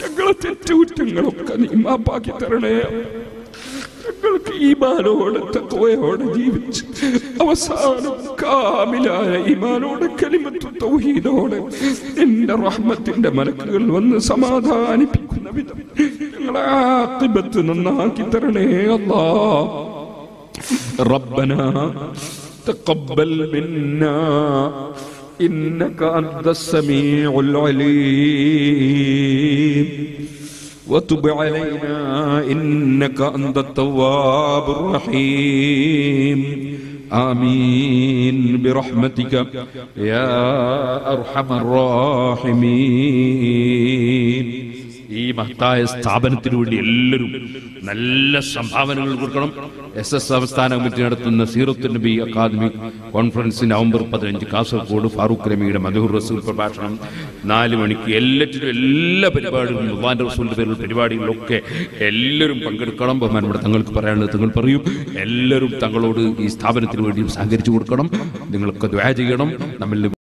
ഞങ്ങളെ തെറ്റുകുറ്റങ്ങളൊക്കെ നീ മാപ്പാക്കി തരണേ ഞങ്ങൾക്ക് ഈമാനോടെ തത്വയോടെ ജീവിച്ച് അവസാനം കാമിലായ ഈമാനോടെ കലിമത്തു തൗഹീദോടെ നിന്റെ റഹ്മത്തിന്റെ മലക്കുകൾ വന്ന് സമാധാനിപ്പിക്കുന്ന വിധം ഞങ്ങളെ ആത്തിബത്ത് നന്നാക്കി തരണേ അല്ലാ ربنا تقبل منا إنك أنت السميع العليم. وتب علينا إنك أنت التواب الرحيم. آمين برحمتك يا أرحم الراحمين. ഈ മഹത്തായ സ്ഥാപനത്തിനു വേണ്ടി എല്ലാവരും നല്ല സംഭാവനകൾ കൊടുക്കണം. എസ് എസ് സംസ്ഥാന കമ്മിറ്റി നടത്തുന്ന സീറത്ത് നബി അക്കാദമി കോൺഫറൻസ് നവംബർ പതിനഞ്ച് കാസർഗോഡ് ഫാറൂഖ് രമിയുടെ മധുർ റസൂൽ പ്രഭാഷണം. നാല് മണിക്ക് എല്ലാറ്റിലും എല്ലാ പരിപാടികളും ഭഗവാന്റെ റസൂലിന്റെ പേരിൽ പരിപാടികളിലൊക്കെ എല്ലാവരും പങ്കെടുക്കണം. ബഹുമാനപ്പെട്ട തങ്ങൾക്ക് പറയാനുള്ളത് തങ്ങൾ പറയും. എല്ലാവരും തങ്ങളോട് ഈ സ്ഥാപനത്തിന് വേണ്ടിയും സഹകരിച്ചു കൊടുക്കണം. നിങ്ങൾക്ക് ദ്വാ ചെയ്യണം. നമ്മളിൽ